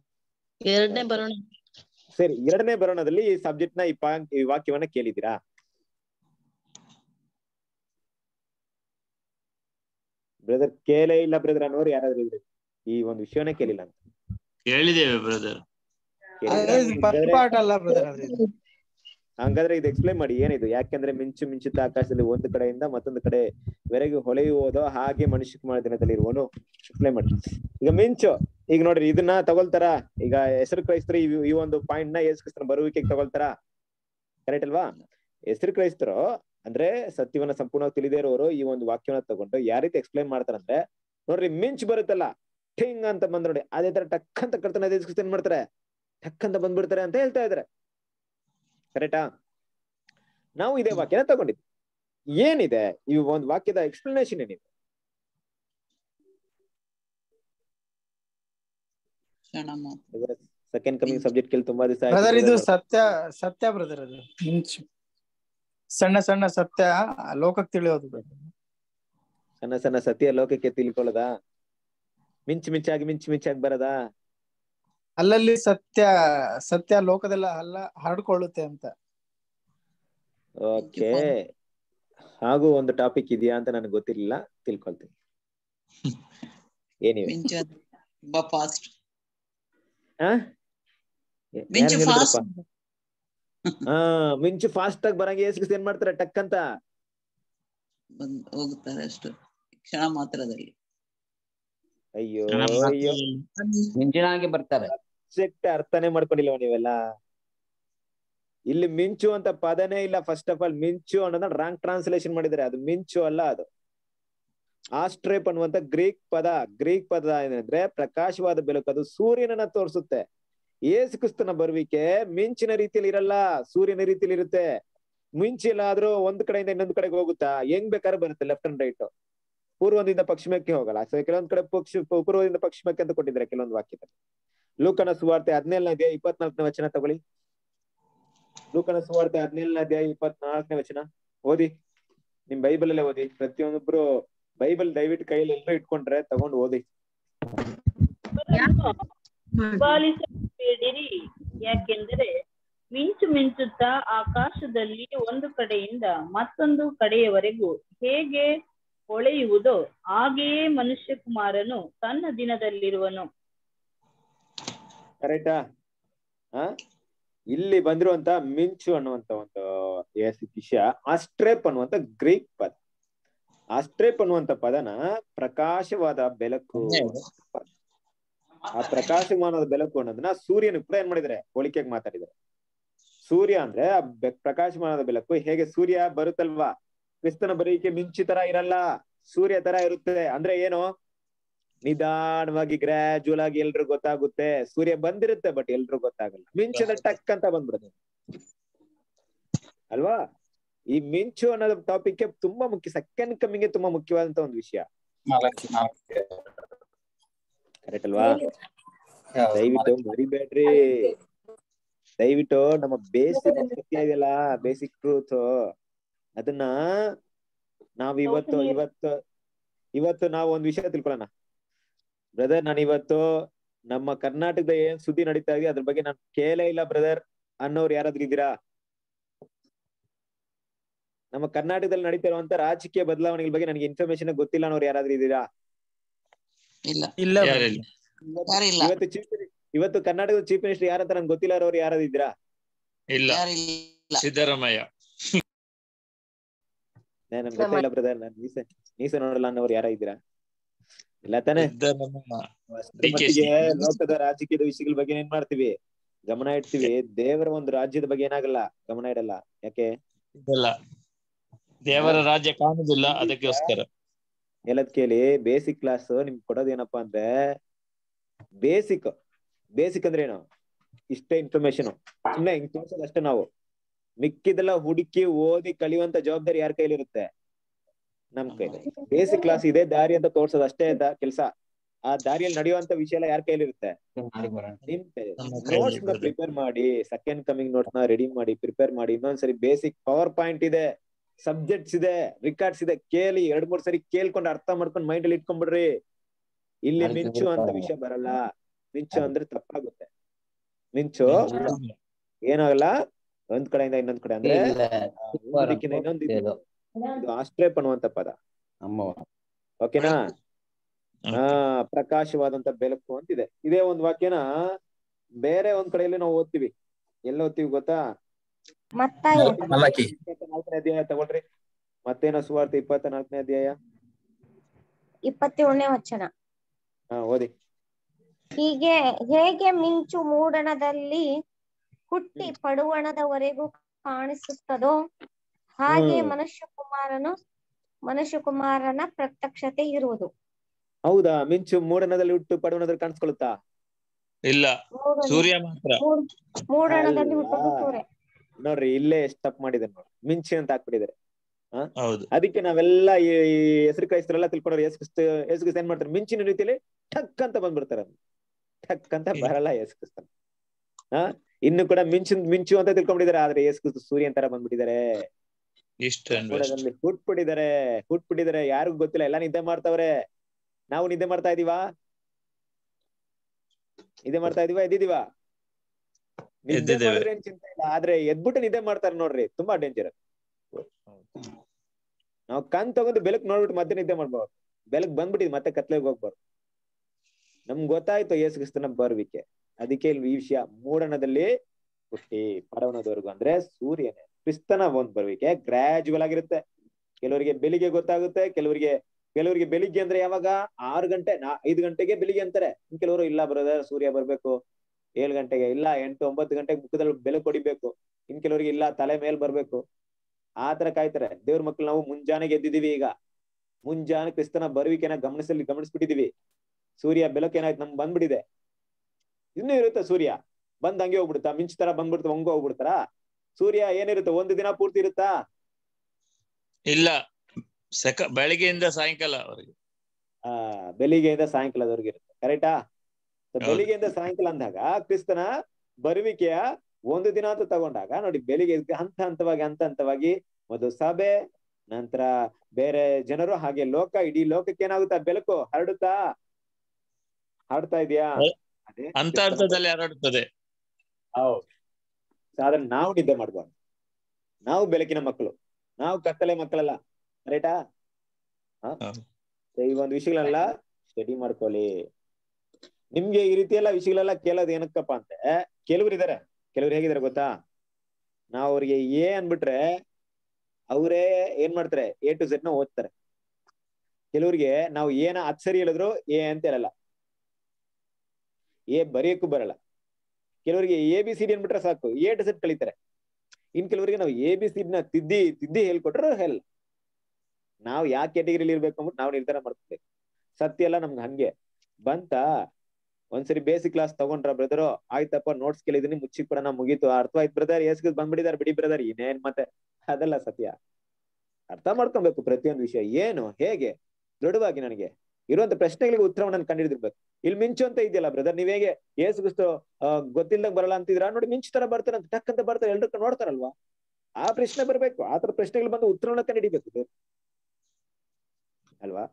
ಎರಡನೇ ಬರೋಣ. ಸರಿ ಎರಡನೇ ಬರೋಣದಲ್ಲಿ ಈ ಸಬ್ಜೆಕ್ಟ್ನ ಈ ಈ ವಾಕ್ಯವನ್ನ ಕೇಳಿದ್ದೀರಾ? ಬ್ರದರ್ ಕೇಳೇ ಇಲ್ಲ ಬ್ರದರ್ ಅನ್ನೋರು ಯಾರಾದ್ರೂ ಇದ್ರೆ ಈ ಒಂದು ವಿಷಯನೇ ಕೇಳಿಲ್ಲ ಅಂತ. ಕೇಳಿದ್ದೇವೆ ಬ್ರದರ್ ಹಂಗಾದ್ರೆ ಇದು ಎಕ್ಸ್ಪ್ಲೈನ್ ಮಾಡಿ ಏನಿದು? ಯಾಕೆಂದ್ರೆ ಮಿಂಚು ಮಿಂಚಿತ ಆಕಾಶದಲ್ಲಿ ಒಂದು ಕಡೆಯಿಂದ ಮತ್ತೊಂದು ಕಡೆ ಬೆರೆಗೆ ಹೊಳೆಯುವುದೋ ಹಾಗೆ ಮನುಷ್ಯ ಕುಮಾರ ದಿನದಲ್ಲಿ ಇರುವನು ಎಕ್ಸ್ಪ್ಲೈನ್ ಮಾಡಿ. ಈಗ ಮಿಂಚು, ಈಗ ನೋಡ್ರಿ ಇದನ್ನ ತಗೊಳ್ತಾರ? ಈಗ ಹೆಸರು ಕ್ರೈಸ್ತರು ಈ ಒಂದು ಪಾಯಿಂಟ್ನ ಯೇಸು ಕ್ರಿಸ್ತನ ಬರುವಿಕೆಗೆ ತಗೊಳ್ತಾರ? ಕರೆಕ್ಟ್ ಅಲ್ವಾ? ಹೆಸರು ಕ್ರೈಸ್ತರು ಅಂದ್ರೆ ಸತ್ಯವನ್ನ ಸಂಪೂರ್ಣವಾಗಿ ತಿಳಿದೇ ಇರೋರು ಈ ಒಂದು ವಾಕ್ಯವನ್ನ ತಗೊಂಡು ಯಾವ ರೀತಿ ಎಕ್ಸ್ಪ್ಲೈನ್ ಮಾಡ್ತಾರಂದ್ರೆ ನೋಡ್ರಿ ಮಿಂಚ್ ಬರುತ್ತಲ್ಲ, ಠಿಂಗ್ ಅಂತ ಬಂದ್ ನೋಡಿ, ಅದೇ ತರ ಟಕ್ ಅಂತ ಕರ್ತನ ಮಾಡ್ತಾರೆ? ಟಕ್ ಅಂತ ಬಂದ್ಬಿಡ್ತಾರೆ ಅಂತ ಹೇಳ್ತಾ ಇದಾರೆ ಕರೆಕ್ಟಾ? ನಾವು ಇದೇ ವಾಕ್ಯನ ತಗೊಂಡಿದ್ವಿ. ಏನಿದೆ? ಈ ಒಂದು ವಾಕ್ಯದ ಎಕ್ಸ್ಪ್ಲನೇಷನ್ ಏನಿದೆ? ಕ್ಷಣ ಮಾತ್ರ ಸೆಕೆಂಡ್ ಕಮಿಂಗ್ ಸಬ್ಜೆಕ್ಟ್ ಕೇಳಿ ತುಂಬಾ ದಿವಸ ಬ್ರದರ್ ಇದು ಸತ್ಯ ಸತ್ಯ ಬ್ರದರ್ ಅದು. ಮಿಂಚು ಸಣ್ಣ ಸಣ್ಣ ಸತ್ಯ ಲೋಕಕ್ಕೆ ತಿಳಿಯೋದು brother. ಸಣ್ಣ ಸಣ್ಣ ಸತ್ಯ ಲೋಕಕ್ಕೆ ತಿಳ್ಕೊಳ್ಳೋದ? ಮಿಂಚ್ ಮಿಂಚಾಗಿ ಮಿಂಚು ಮಿಂಚಾಗಿ ಬರದಾ? ಅಲ್ಲಲ್ಲಿ ಸತ್ಯ ಸತ್ಯ ಲೋಕದೆಲ್ಲ ಅಲ್ಲ ಹರಡ್ಕೊಳ್ಳುತ್ತೆ ಅಂತ. ಓಕೆ. ಹಾಗೂ ಒಂದು ಟಾಪಿಕ್ ಇದೆಯಾ ಅಂತ ನನಗೆ ಗೊತ್ತಿರಲಿಲ್ಲ ತಿಳ್ಕೊಳ್ತೀನಿ. ಏನಿವೆ ಮಿಂಚು ತುಂಬಾ ಫಾಸ್ಟ್ ಆ? ಮಿಂಚು ಫಾಸ್ಟ್ ಹಾ ಮಿಂಚು ಫಾಸ್ಟ್ ಆಗಿ ಬರಂಗೆ ಏನ್ ಏನ್ ಮಾಡ್ತಾರೆ ಟಕ್ ಅಂತ? ಹೋಗುತ್ತಾರೆ ಅಷ್ಟು ಕ್ಷಣ ಮಾತ್ರದಲ್ಲಿ. ಅಯ್ಯೋ ಅಯ್ಯೋ. ಮಿಂಚಿನಾಗೆ ಬರ್ತಾರೆ. ಸಬ್ಜೆಕ್ಟ್ ಅರ್ಥನೇ ಮಾಡ್ಕೊಂಡಿಲ್ವ ನೀವೆಲ್ಲ. ಇಲ್ಲಿ ಮಿಂಚು ಅಂತ ಪದನೇ ಇಲ್ಲ ಫಸ್ಟ್ ಆಫ್ ಆಲ್ ಮಿಂಚು ಅನ್ನೋದನ್ನ ರಾಂಗ್ ಟ್ರಾನ್ಸ್ಲೇಷನ್ ಮಾಡಿದ್ದಾರೆ. ಅದು ಮಿಂಚು ಅಲ್ಲ ಅದು. ಆಸ್ಟ್ರೇಪ್ ಅನ್ನುವಂತ ಗ್ರೀಕ್ ಪದ. ಗ್ರೀಕ್ ಪದ ಏನಂದ್ರೆ ಪ್ರಕಾಶವಾದ ಬೆಳಕು. ಅದು ಸೂರ್ಯನನ್ನ ತೋರಿಸುತ್ತೆ. ಏಸು ಕ್ರಿಸ್ತನ ಬರುವಿಕೆ ಮಿಂಚಿನ ರೀತಿಯಲ್ಲಿ ಇರಲ್ಲ. ಸೂರ್ಯನ ರೀತಿಯಲ್ಲಿ ಇರುತ್ತೆ. ಮಿಂಚಿಲ್ಲಾದ್ರೂ ಒಂದ್ ಕಡೆಯಿಂದ ಇನ್ನೊಂದ್ ಕಡೆಗೆ ಹೋಗುತ್ತಾ? ಹೆಂಗ್ ಬೇಕಾದ್ರೆ ಬರುತ್ತೆ ಲೆಫ್ಟ್ ಅಂಡ್ ರೈಟ್ ಪೂರ್ವದಿಂದ ಪಶ್ಚಿಮಕ್ಕೆ ಹೋಗಲ್ಲ. ಕೆಲವೊಂದ್ ಕಡೆ ಪಕ್ಷ ಪೂರ್ವದಿಂದ ಪಶ್ಚಿಮಕ್ಕೆ ಅಂತ ಕೊಟ್ಟಿದ್ದಾರೆ ಕೆಲವೊಂದು ವಾಕ್ಯದಲ್ಲಿ. ಲೂಕನ ಸುವಾರ್ತೆ ಹದಿನೇಳನೇ ಅಧ್ಯಾಯ ಇಪ್ಪತ್ನಾಲ್ಕನೇ ವಚನ ತಗೊಳ್ಳಿ. ಲೂಕನ ಸುವಾರ್ತೆ ಹದಿನೇಳನೇ ಅಧ್ಯಾಯ ಇಪ್ಪತ್ನಾಲ್ಕನೇ ವಚನ. ಓದಿ. ನಿಮ್ ಬೈಬಲ್ ಅಲ್ಲೇ ಓದಿ. ಪ್ರತಿಯೊಂದೊಬ್ರು ಬೈಬಲ್ ದಯವಿಟ್ಟು ಕೈಯಲ್ಲಿ ಎಲ್ಲರೂ ಇಟ್ಕೊಂಡ್ರೆ ತಗೊಂಡು ಓದಿ. ಯಾಕೆಂದರೆ ಮಿಂಚು ಮಿಂಚುತ್ತಾ ಆಕಾಶದಲ್ಲಿ ಒಂದು ಕಡೆಯಿಂದ ಮತ್ತೊಂದು ಕಡೆಯವರೆಗೂ ಹೇಗೆ ಹೊಳೆಯುವುದೋ ಹಾಗೆಯೇ ಮನುಷ್ಯ ಕುಮಾರನು ತನ್ನ ದಿನದಲ್ಲಿರುವನು. ಕರೆಕ್ಟಾ? ಆ ಇಲ್ಲಿ ಬಂದಿರುವಂತ ಮಿಂಚು ಅನ್ನುವಂತ ಒಂದು ವಿಷಯ ಆಸ್ಟ್ರೇಪ್ ಅನ್ನುವಂತ ಗ್ರೀಕ್ ಪದ. ಆಸ್ಟ್ರೇಪ್ ಅನ್ನುವಂತ ಪದನ ಪ್ರಕಾಶವಾದ ಬೆಳಕು. ಆ ಪ್ರಕಾಶಮಾನದ ಬೆಳಕು ಅನ್ನೋದನ್ನ ಸೂರ್ಯನ ಕೂಡ ಏನ್ ಮಾಡಿದ್ದಾರೆ ಹೋಳಿಕೆಗೆ ಮಾತಾಡಿದ್ದಾರೆ ಸೂರ್ಯ ಅಂದ್ರೆ ಆ ಪ್ರಕಾಶಮಾನವಾದ ಬೆಳಕು. ಹೇಗೆ ಸೂರ್ಯ ಬರುತ್ತಲ್ವಾ? ಕ್ರಿಸ್ತನ ಬರೀಕೆ ಮಿಂಚು ತರ ಇರಲ್ಲ. ಸೂರ್ಯ ತರ ಇರುತ್ತೆ. ಅಂದ್ರೆ ಏನು? ನಿಧಾನವಾಗಿ ಗ್ರಾಜುವಲ್ ಆಗಿ ಎಲ್ರು ಗೊತ್ತಾಗುತ್ತೆ. ಸೂರ್ಯ ಬಂದಿರುತ್ತೆ ಬಟ್ ಎಲ್ರು ಗೊತ್ತಾಗಲ್ಲ. ಮಿಂಚದ ಟಕ್ ಅಂತ ಬಂದ್ಬಿಡುತ್ತೆ. ಅಲ್ವಾ? ಈ ಮಿಂಚು ಅನ್ನೋದು ಟಾಪಿಕ್ ತುಂಬಾ ಮುಖ್ಯ ಸೆಕೆಂಡ್ ಕಮ್ಮಿಂಗ್ ತುಂಬಾ ಮುಖ್ಯವಾದಂತ ಒಂದು ವಿಷಯ. ಕರೆಕ್ಟ್ ಅಲ್ವಾ? ದಯವಿಟ್ಟು ಮರಿಬೇಡ್ರಿ. ದಯವಿಟ್ಟು ನಮ್ಮ ಬೇಸಿಕ್ ಇದೆಯಲ್ಲ ಬೇಸಿಕ್ ಟ್ರೂತ್ ಅದನ್ನ ನಾವ್ ಇವತ್ತು ಇವತ್ತು ಇವತ್ತು ನಾವು ಒಂದ್ ವಿಷಯ ತಿಳ್ಕೊಳ್ಳೋಣ. ಬ್ರದರ್ ನಾನು ಇವತ್ತು ನಮ್ಮ ಕರ್ನಾಟಕದ ಏನ್ ಸುದ್ದಿ ನಡೀತಾ ಇದೆ ಅದ್ರ ಬಗ್ಗೆ ನಾನು ಕೇಳೇ ಇಲ್ಲ ಬ್ರದರ್ ಅನ್ನೋರು ಯಾರಾದ್ರೂ ಇದ್ದೀರಾ? ನಮ್ಮ ಕರ್ನಾಟಕದಲ್ಲಿ ನಡೀತಾ ಇರುವಂತ ರಾಜಕೀಯ ಬದಲಾವಣೆಗಳ ಬಗ್ಗೆ ನನಗೆ ಇನ್ಫಾರ್ಮೇಶನ್ ಗೊತ್ತಿಲ್ಲ ಅನ್ನೋರು ಯಾರಾದ್ರೂ ಇದ್ದೀರಾ? ಇಲ್ಲ. ಇಲ್ಲ ಇವತ್ತು ಚೀಫ್ ಇವತ್ತು ಕರ್ನಾಟಕದ ಚೀಫ್ ಮಿನಿಸ್ಟರ್ ಯಾರಂತ ನಂಗೆ ಗೊತ್ತಿಲ್ಲ ಅವ್ರು ಯಾರಾದ್ರೂ ಇದ್ದೀರಾ? ಇಲ್ಲ. ಯಾರಿಲ್ಲ ಸಿದ್ದರಾಮಯ್ಯ. ನನ್ಗೆ ಗೊತ್ತಿಲ್ಲ ಬ್ರದರ್ ನಾನು ಮೀಸೆ ಮೀಸೆ ನೋಡಲ್ಲ ಅನ್ನೋರು ಯಾರ ಇದ್ದೀರಾ? ಇಲ್ಲ ತಾನೇ ಲೋಕದ ರಾಜಕೀಯದ ವಿಷಯಗಳ ಬಗ್ಗೆ ಏನ್ ಮಾಡ್ತೀವಿ? ಗಮನ ಇಡ್ತೀವಿ. ದೇವರ ಒಂದು ರಾಜ್ಯದ ಬಗ್ಗೆ ಏನಾಗಲ್ಲ ಗಮನ ಇಡಲ್ಲ. ಯಾಕೆ? ದೇವರ ರಾಜ್ಯ ಕಾಣುದಿಲ್ಲ ಅದಕ್ಕೋಸ್ಕರ. ಹೇಳದ್ ಕೇಳಿ ಬೇಸಿಕ್ ಕ್ಲಾಸ್ ನಿಮ್ಗೆ ಕೊಡೋದ್ ಏನಪ್ಪಾ ಅಂದ್ರೆ ಬೇಸಿಕ್ ಬೇಸಿಕ್ ಅಂದ್ರೆ ಏನು? ಇಷ್ಟೇ ಇನ್ಫಾರ್ಮೇಶನ್ ಸುಮ್ನೆ ಹಿಂಗ್ ತೋರ್ಸೋದ್ ಅಷ್ಟೇ ನಾವು. ಮಿಕ್ಕಿದೆಲ್ಲ ಹುಡುಕಿ ಓದಿ ಕಲಿಯುವಂತ ಜವಾಬ್ದಾರಿ ಯಾರ ಕೈಲಿರುತ್ತೆ? ನಮ್ ಕೈಲಿ. ಬೇಸಿಕ್ ಕ್ಲಾಸ್ ಇದೆ ದಾರಿ ಅಂತ ತೋರ್ಸೋದು ಅಷ್ಟೇ ಕೆಲಸ. ಆ ದಾರಿಯಲ್ಲಿ ನಡೆಯುವಂತ ವಿಷಯ ಎಲ್ಲ ಯಾರ ಕೈಲಿರುತ್ತೆ? ನಿಮ್ ಕೈಲಿ. ನೋಟ್ಸ್ನ ಪ್ರಿಪೇರ್ ಮಾಡಿ ಸೆಕೆಂಡ್ ಕಮಿಂಗ್ ನೋಟ್ಸ್ನ ರೆಡಿ ಮಾಡಿ ಪ್ರಿಪೇರ್ ಮಾಡಿ ಇನ್ನೊಂದ್ಸರಿ ಬೇಸಿಕ್ ಪವರ್ ಪಾಯಿಂಟ್ ಇದೆ ಸಬ್ಜೆಕ್ಟ್ಸ್ ಇದೆ ರಿಕಾರ್ಡ್ಸ್ ಇದೆ ಕೇಳಿ ಎರಡ್ ಮೂರ್ ಸರಿ ಕೇಳ್ಕೊಂಡು ಅರ್ಥ ಮಾಡ್ಕೊಂಡು ಮೈಂಡ್ ಅಲ್ಲಿ ಇಟ್ಕೊಂಡ್ಬಿಡ್ರಿ. ಇಲ್ಲಿ ಮಿಂಚು ಅಂತ ವಿಷಯ ಬರಲ್ಲ. ಮಿಂಚು ಅಂದ್ರೆ ತಪ್ಪಾಗುತ್ತೆ. ಮಿಂಚು ಏನಾಗಲ್ಲ? ಒಂದ್ ಕಡೆಯಿಂದ ಇನ್ನೊಂದ್ ಕಡೆ ಅಂದ್ರೆ ಇನ್ನೊಂದ್. ಇದು ಆಶ್ರಯ ಪದ. ಅಮ್ಮ ಓಕೆನಾ? ಆ ಪ್ರಕಾಶವಾದಂತ ಬೆಳಕು ಅಂತಿದೆ. ಇದೇ ಒಂದ್ ವಾಕ್ಯನ ಬೇರೆ ಒಂದ್ ಕಡೆಯಲ್ಲಿ ನಾವು ಓದ್ತೀವಿ. ಎಲ್ಲ ಓದ್ತೀವಿ ಗೊತ್ತಾ? ಇಪ್ಪತ್ನಾಲ್ಕನೇ ಅಧ್ಯಾಯ ತಗೊಳ್ರಿ. ಮತ್ತೇನ ಸುವಾರ್ತೆ ಇಪ್ಪತ್ತ ನಾಲ್ಕನೇ ಅಧ್ಯಾಯ? ಇಪ್ಪತ್ತೇಳನೇ ವಚನ. ಹಾ ಓದಿ. ಹೀಗೆ ಹೇಗೆ ಮಿಂಚು ಮೂಡಣದಲ್ಲಿ ಹುಟ್ಟಿ ಪಡುವಣದವರೆಗೂ ಕಾಣಿಸುತ್ತದೋ ಹಾಗೆ. ಮನುಷ್ಯ ಕುಮಾರನು ಮನುಷ್ಯ ಕುಮಾರನ ಪ್ರತ್ಯಕ್ಷತೆ ಇರುವುದು. ಹೌದಾ? ಮಿಂಚು ಮೂಡಣದಲ್ಲಿ ಹುಟ್ಟು ಪಡುವಣದಲ್ಲಿ ಕಾಣಿಸ್ಕೊಳ್ಳುತ್ತಾ? ಇಲ್ಲ. ಸೂರ್ಯ ಮಾತ್ರ. ಮೂಡ್- ಮೂಡಣದಲ್ಲಿ ಅಲ್ಲ. ಹುಟ್ಟುವುದು ಸೂರ್ಯ. ನೋಡ್ರಿ ಇಲ್ಲೇ ಎಷ್ಟ್ ತಪ್ಪು ಮಾಡಿದಾರೆ ನೋಡಿ ಮಿಂಚು ಅಂತ ಹಾಕ್ಬಿಟ್ಟಿದ್ದಾರೆ. ಹೌದು. ಅದಕ್ಕೆ ನಾವೆಲ್ಲ ಈ ಹೆಸರು ಕ್ರೈಸ್ತರೆಲ್ಲ ತಿಳ್ಕೊಂಡ್ರೆ ಯೇಸು ಕ್ರಿಸ್ತ ಯೇಸು ಕ್ರಿಸ್ತ ಏನ್ ಮಾಡ್ತಾರೆ? ಮಿಂಚಿನ ರೀತಿಯಲ್ಲಿ ಠಕ್ ಅಂತ ಬಂದ್ಬಿಡ್ತಾರೆ ಠಕ್ ಅಂತ ಬರಲ್ಲ ಯೇಸು ಕ್ರಿಸ್ತ ಹಾ ಇನ್ನು ಕೂಡ ಮಿಂಚು ಮಿಂಚು ಅಂತ ತಿಳ್ಕೊಂಡ್ಬಿಟ್ಟಿದ್ದಾರೆ. ಆದ್ರೆ ಯೇಸು ಕ್ರಿಸ್ತ ಸೂರ್ಯನ್ ತರ ಬಂದ್ಬಿಟ್ಟಿದ್ದಾರೆ. ಇಷ್ಟ ಬಿಟ್ಟಿದ್ದಾರೆ ಹುಟ್ ಬಿಟ್ಟಿದ್ದಾರೆ ಯಾರಿಗೂ ಗೊತ್ತಿಲ್ಲ. ಎಲ್ಲ ನಿದ್ದೆ ಮಾಡ್ತಾವ್ರೆ. ನಾವು ನಿದ್ದೆ ಮಾಡ್ತಾ ಇದೀವಾ? ನಿದ್ದೆ ಮಾಡ್ತಾ ಇದೀವಾ? ಎದ್ದಿದೀವಾ. ಚಿಂತೆ ಇಲ್ಲ. ಆದ್ರೆ ಎದ್ಬಿಟ್ಟು ನಿದ್ದೆ ಮಾಡ್ತಾರೆ ನೋಡ್ರಿ. ತುಂಬಾ ಡೇಂಜರ್ ನಾವು ಕಣ್ ತಗೊಂಡು ಬೆಲಕ್ ನೋಡ್ಬಿಟ್ಟು ಮತ್ತೆ ನಿದ್ದೆ ಮಾಡ್ಬಾರ್ದು ಬೆಲಕ್ ಬಂದ್ಬಿಟ್ಟಿದ್ ಮತ್ತೆ ಕತ್ಲೆಗೆ ಹೋಗ್ಬಾರ್ದು. ನಮ್ಗೆ ಗೊತ್ತಾಯ್ತು ಯೇಸು ಕ್ರಿಸ್ತನ ಬರುವಿಕೆ. ಅದಕ್ಕೆ ಇಲ್ಲಿ ಈ ವಿಷಯ ಮೂಡಣದಲ್ಲಿ ಹುಟ್ಟಿ ಪರವಣದವರೆಗೂ ಅಂದ್ರೆ ಸೂರ್ಯನೇ. ಕ್ರಿಸ್ತನ ಒಂದು ಬರುವಿಕೆ ಗ್ರಾಜುವಲ್ ಆಗಿರುತ್ತೆ. ಕೆಲವರಿಗೆ ಬೆಳಿಗ್ಗೆ ಗೊತ್ತಾಗುತ್ತೆ, ಕೆಲವರಿಗೆ ಕೆಲವರಿಗೆ ಬೆಳಿಗ್ಗೆ ಅಂದ್ರೆ ಯಾವಾಗ? ಆರು ಗಂಟೆ, ನಾ, ಐದು ಗಂಟೆಗೆ ಬೆಳಿಗ್ಗೆ ಅಂತಾರೆ. ಕೆಲವರು, ಇಲ್ಲ ಬ್ರದರ್ ಸೂರ್ಯ ಬರ್ಬೇಕು. ಏಳು ಗಂಟೆಗೆ, ಇಲ್ಲ, ಎಂಟು, ಒಂಬತ್ತು ಗಂಟೆಗೆ ಮುಖದಲ್ಲಿ ಬೆಲೆ ಕೊಡಿಬೇಕು. ಇನ್ ಕೆಲವರಿಗೆ, ಇಲ್ಲ, ತಲೆ ಮೇಲೆ ಬರ್ಬೇಕು. ಆತರ ಕಾಯ್ತಾರೆ. ದೇವ್ರ ಮಕ್ಳು ನಾವು ಮುಂಜಾನೆ ಗೆದ್ದಿದೀವಿ ಈಗ. ಮುಂಜಾನೆ ಕ್ರಿಸ್ತನ ಬರುವಿಕೆನ ಗಮನಿಸಲಿ ಗಮನಿಸ್ಬಿಟ್ಟಿದೀವಿ ಸೂರ್ಯ ಬೆಲಕ್ಕೆ ಏನಾಯ್ತು? ನಮ್ಗೆ ಬಂದ್ಬಿಟ್ಟಿದೆ. ಇನ್ನೂ ಇರುತ್ತೆ ಸೂರ್ಯ. ಬಂದ್ ಹಂಗೆ ಹೋಗ್ಬಿಡ್ತಾ ಮಿಂಚ್ ತರ ಬಂದ್ಬಿಡ್ತಾ ಹಂಗ ಹೋಗ್ಬಿಡ್ತಾರ? ಸೂರ್ಯ ಏನಿರುತ್ತೆ? ಒಂದು ದಿನ ಪೂರ್ತಿ ಇರುತ್ತಾ? ಇಲ್ಲ. ಸೆಕ ಬೆಳಿಗ್ಗೆಯಿಂದ ಸಾಯಂಕಾಲವರೆಗೆ ಆ ಬೆಳಿಗ್ಗೆಯಿಂದ ಸಾಯಂಕಾಲದವರೆಗೆ ಇರುತ್ತೆ. ಕರೆಕ್ಟಾ. ಬೆಳಿಗ್ಗೆಯಿಂದ ಸಾಯಂಕಾಲ ಅಂದಾಗ ಕ್ರಿಸ್ತನ ಬರುವಿಕೆಯ ಒಂದು ದಿನ ಅಂತ ತಗೊಂಡಾಗ ನೋಡಿ ಬೆಳಿಗ್ಗೆ ಹಂತ ಹಂತವಾಗಿ ಹಂತ ಹಂತವಾಗಿ ಒಂದು ಸಭೆ ನಂತರ ಬೇರೆ ಜನರು ಹಾಗೆ ಲೋಕ ಇಡೀ ಲೋಕಕ್ಕೆ ಏನಾಗುತ್ತಾ? ಬೆಳಕು ಹರಡುತ್ತಾ? ಹರಡ್ತಾ ಇದೆಯಾ? ಹೌದು. ಆದ್ರೆ ನಾವು ನಿದ್ದೆ ಮಾಡ್ಬಾರ್ದು. ನಾವು ಬೆಳಕಿನ ಮಕ್ಕಳು. ನಾವು ಕತ್ತಲೆ ಮಕ್ಕಳಲ್ಲ ರೈಟಾ. ಈ ಒಂದು ವಿಷಯಗಳೆಲ್ಲ ಸ್ಟಡಿ ಮಾಡ್ಕೊಳ್ಳಿ. ನಿಮ್ಗೆ ಈ ರೀತಿ ಎಲ್ಲ ವಿಷಯಗಳೆಲ್ಲ ಕೇಳೋದು ಏನಕ್ಕಪ್ಪ ಅಂದ್ರೆ ಕೆಲವ್ರು ಇದಾರೆ. ಕೆಲವ್ರು ಹೇಗಿದಾರೆ ಗೊತ್ತಾ? ನಾವ್ ಅವ್ರಿಗೆ ಎ ಅನ್ಬಿಟ್ರೆ ಅವರೇ ಏನ್ ಮಾಡ್ತಾರೆ ಎ ಟು ಝೆಡ್ನ ಓದ್ತಾರೆ. ಕೆಲವ್ರಿಗೆ ನಾವು ಏನ ಅತ್ಸರಿ ಹೇಳಿದ್ರು ಎ ಅಂತ ಹೇಳಲ್ಲ. ಎ ಬರೆಯಕ್ಕೂ ಬರಲ್ಲ. ಕೆಲವರಿಗೆ ಎ ಬಿ ಸಿ ಡಿ ಅನ್ಬಿಟ್ರೆ ಸಾಕು. ಎ ಟು ಸೆಟ್ ಕಲಿತಾರೆ. ಇನ್ ಕೆಲವರಿಗೆ ನಾವು ಎ ಬಿ ಸಿ ನ ತಿದ್ದಿ ತಿದ್ದಿ ಹೇಳ್ಕೊಟ್ರೆ ಹೆಲ್ ನಾವು ಯಾವ ಕ್ಯಾಟಗರಿಲಿ ಇರ್ಬೇಕು ಅಂದ್ಬಿಟ್ಟು ನಾವು ನಿರ್ಧಾರ ಮಾಡ್ಕೊಬೇಕು. ಸತ್ಯ ಎಲ್ಲ ನಮ್ಗೆ ಹಂಗೆ. ಬಂತ, ಒಂದ್ಸರಿ ಬೇಸಿಕ್ ಕ್ಲಾಸ್ ತಗೊಂಡ್ರ ಬ್ರದರ್ ಆಯ್ತಪ್ಪ ನೋಟ್ಸ್ ಕೇಳಿದೀನಿ ಮುಚ್ಚಿ ಕೂಡ ನಾ ಮುಗೀತು. ಅರ್ಥ ಆಯ್ತು ಬ್ರದರ್ ಎಸ್ಗೆ ಬಂದ್ಬಿಟ್ಟಿದಾರೆ, ಬಿಡಿ ಬ್ರದರ್ ಇನ್ನೇನ್ ಮತ್ತೆ? ಅದೆಲ್ಲ ಸತ್ಯ. ಅರ್ಥ ಮಾಡ್ಕೊಬೇಕು ಪ್ರತಿಯೊಂದು ವಿಷಯ. ಏನು, ಹೇಗೆ? ದೃಢವಾಗಿ ನನಗೆ. ಇರುವಂತ ಪ್ರಶ್ನೆಗಳಿಗೆ ಉತ್ತರವನ್ನು ನಾನು ಕಂಡಿಡಿದಿರ್ಬೇಕು ಇಲ್ಲಿ ಮಿಂಚು ಅಂತ ಇದೆಯಲ್ಲ ಬ್ರದರ್ ನೀವ್ ಹೇಗೆ ಏಸು ಕ್ರಿಸ್ತು ಆ, ಗೊತ್ತಿಲ್ದಂಗ್ ಬರಲ್ಲ ಅಂತಿದ್ರ ನೋಡಿ ಮಿಂಚು ತರ ಬರ್ತಾರೆ ಅಂತ ಟಕ್ ಅಂತ ಬರ್ತಾರೆ ಎಲ್ರು ನೋಡ್ತಾರಲ್ವಾ? ಆ ಪ್ರಶ್ನೆ ಬರ್ಬೇಕು. ತರ ಪ್ರಶ್ನೆಗಳು ಬಂದು ಉತ್ತರವನ್ನ ಕಂಡಿಡಿಬೇಕು. ಅಲ್ವಾ?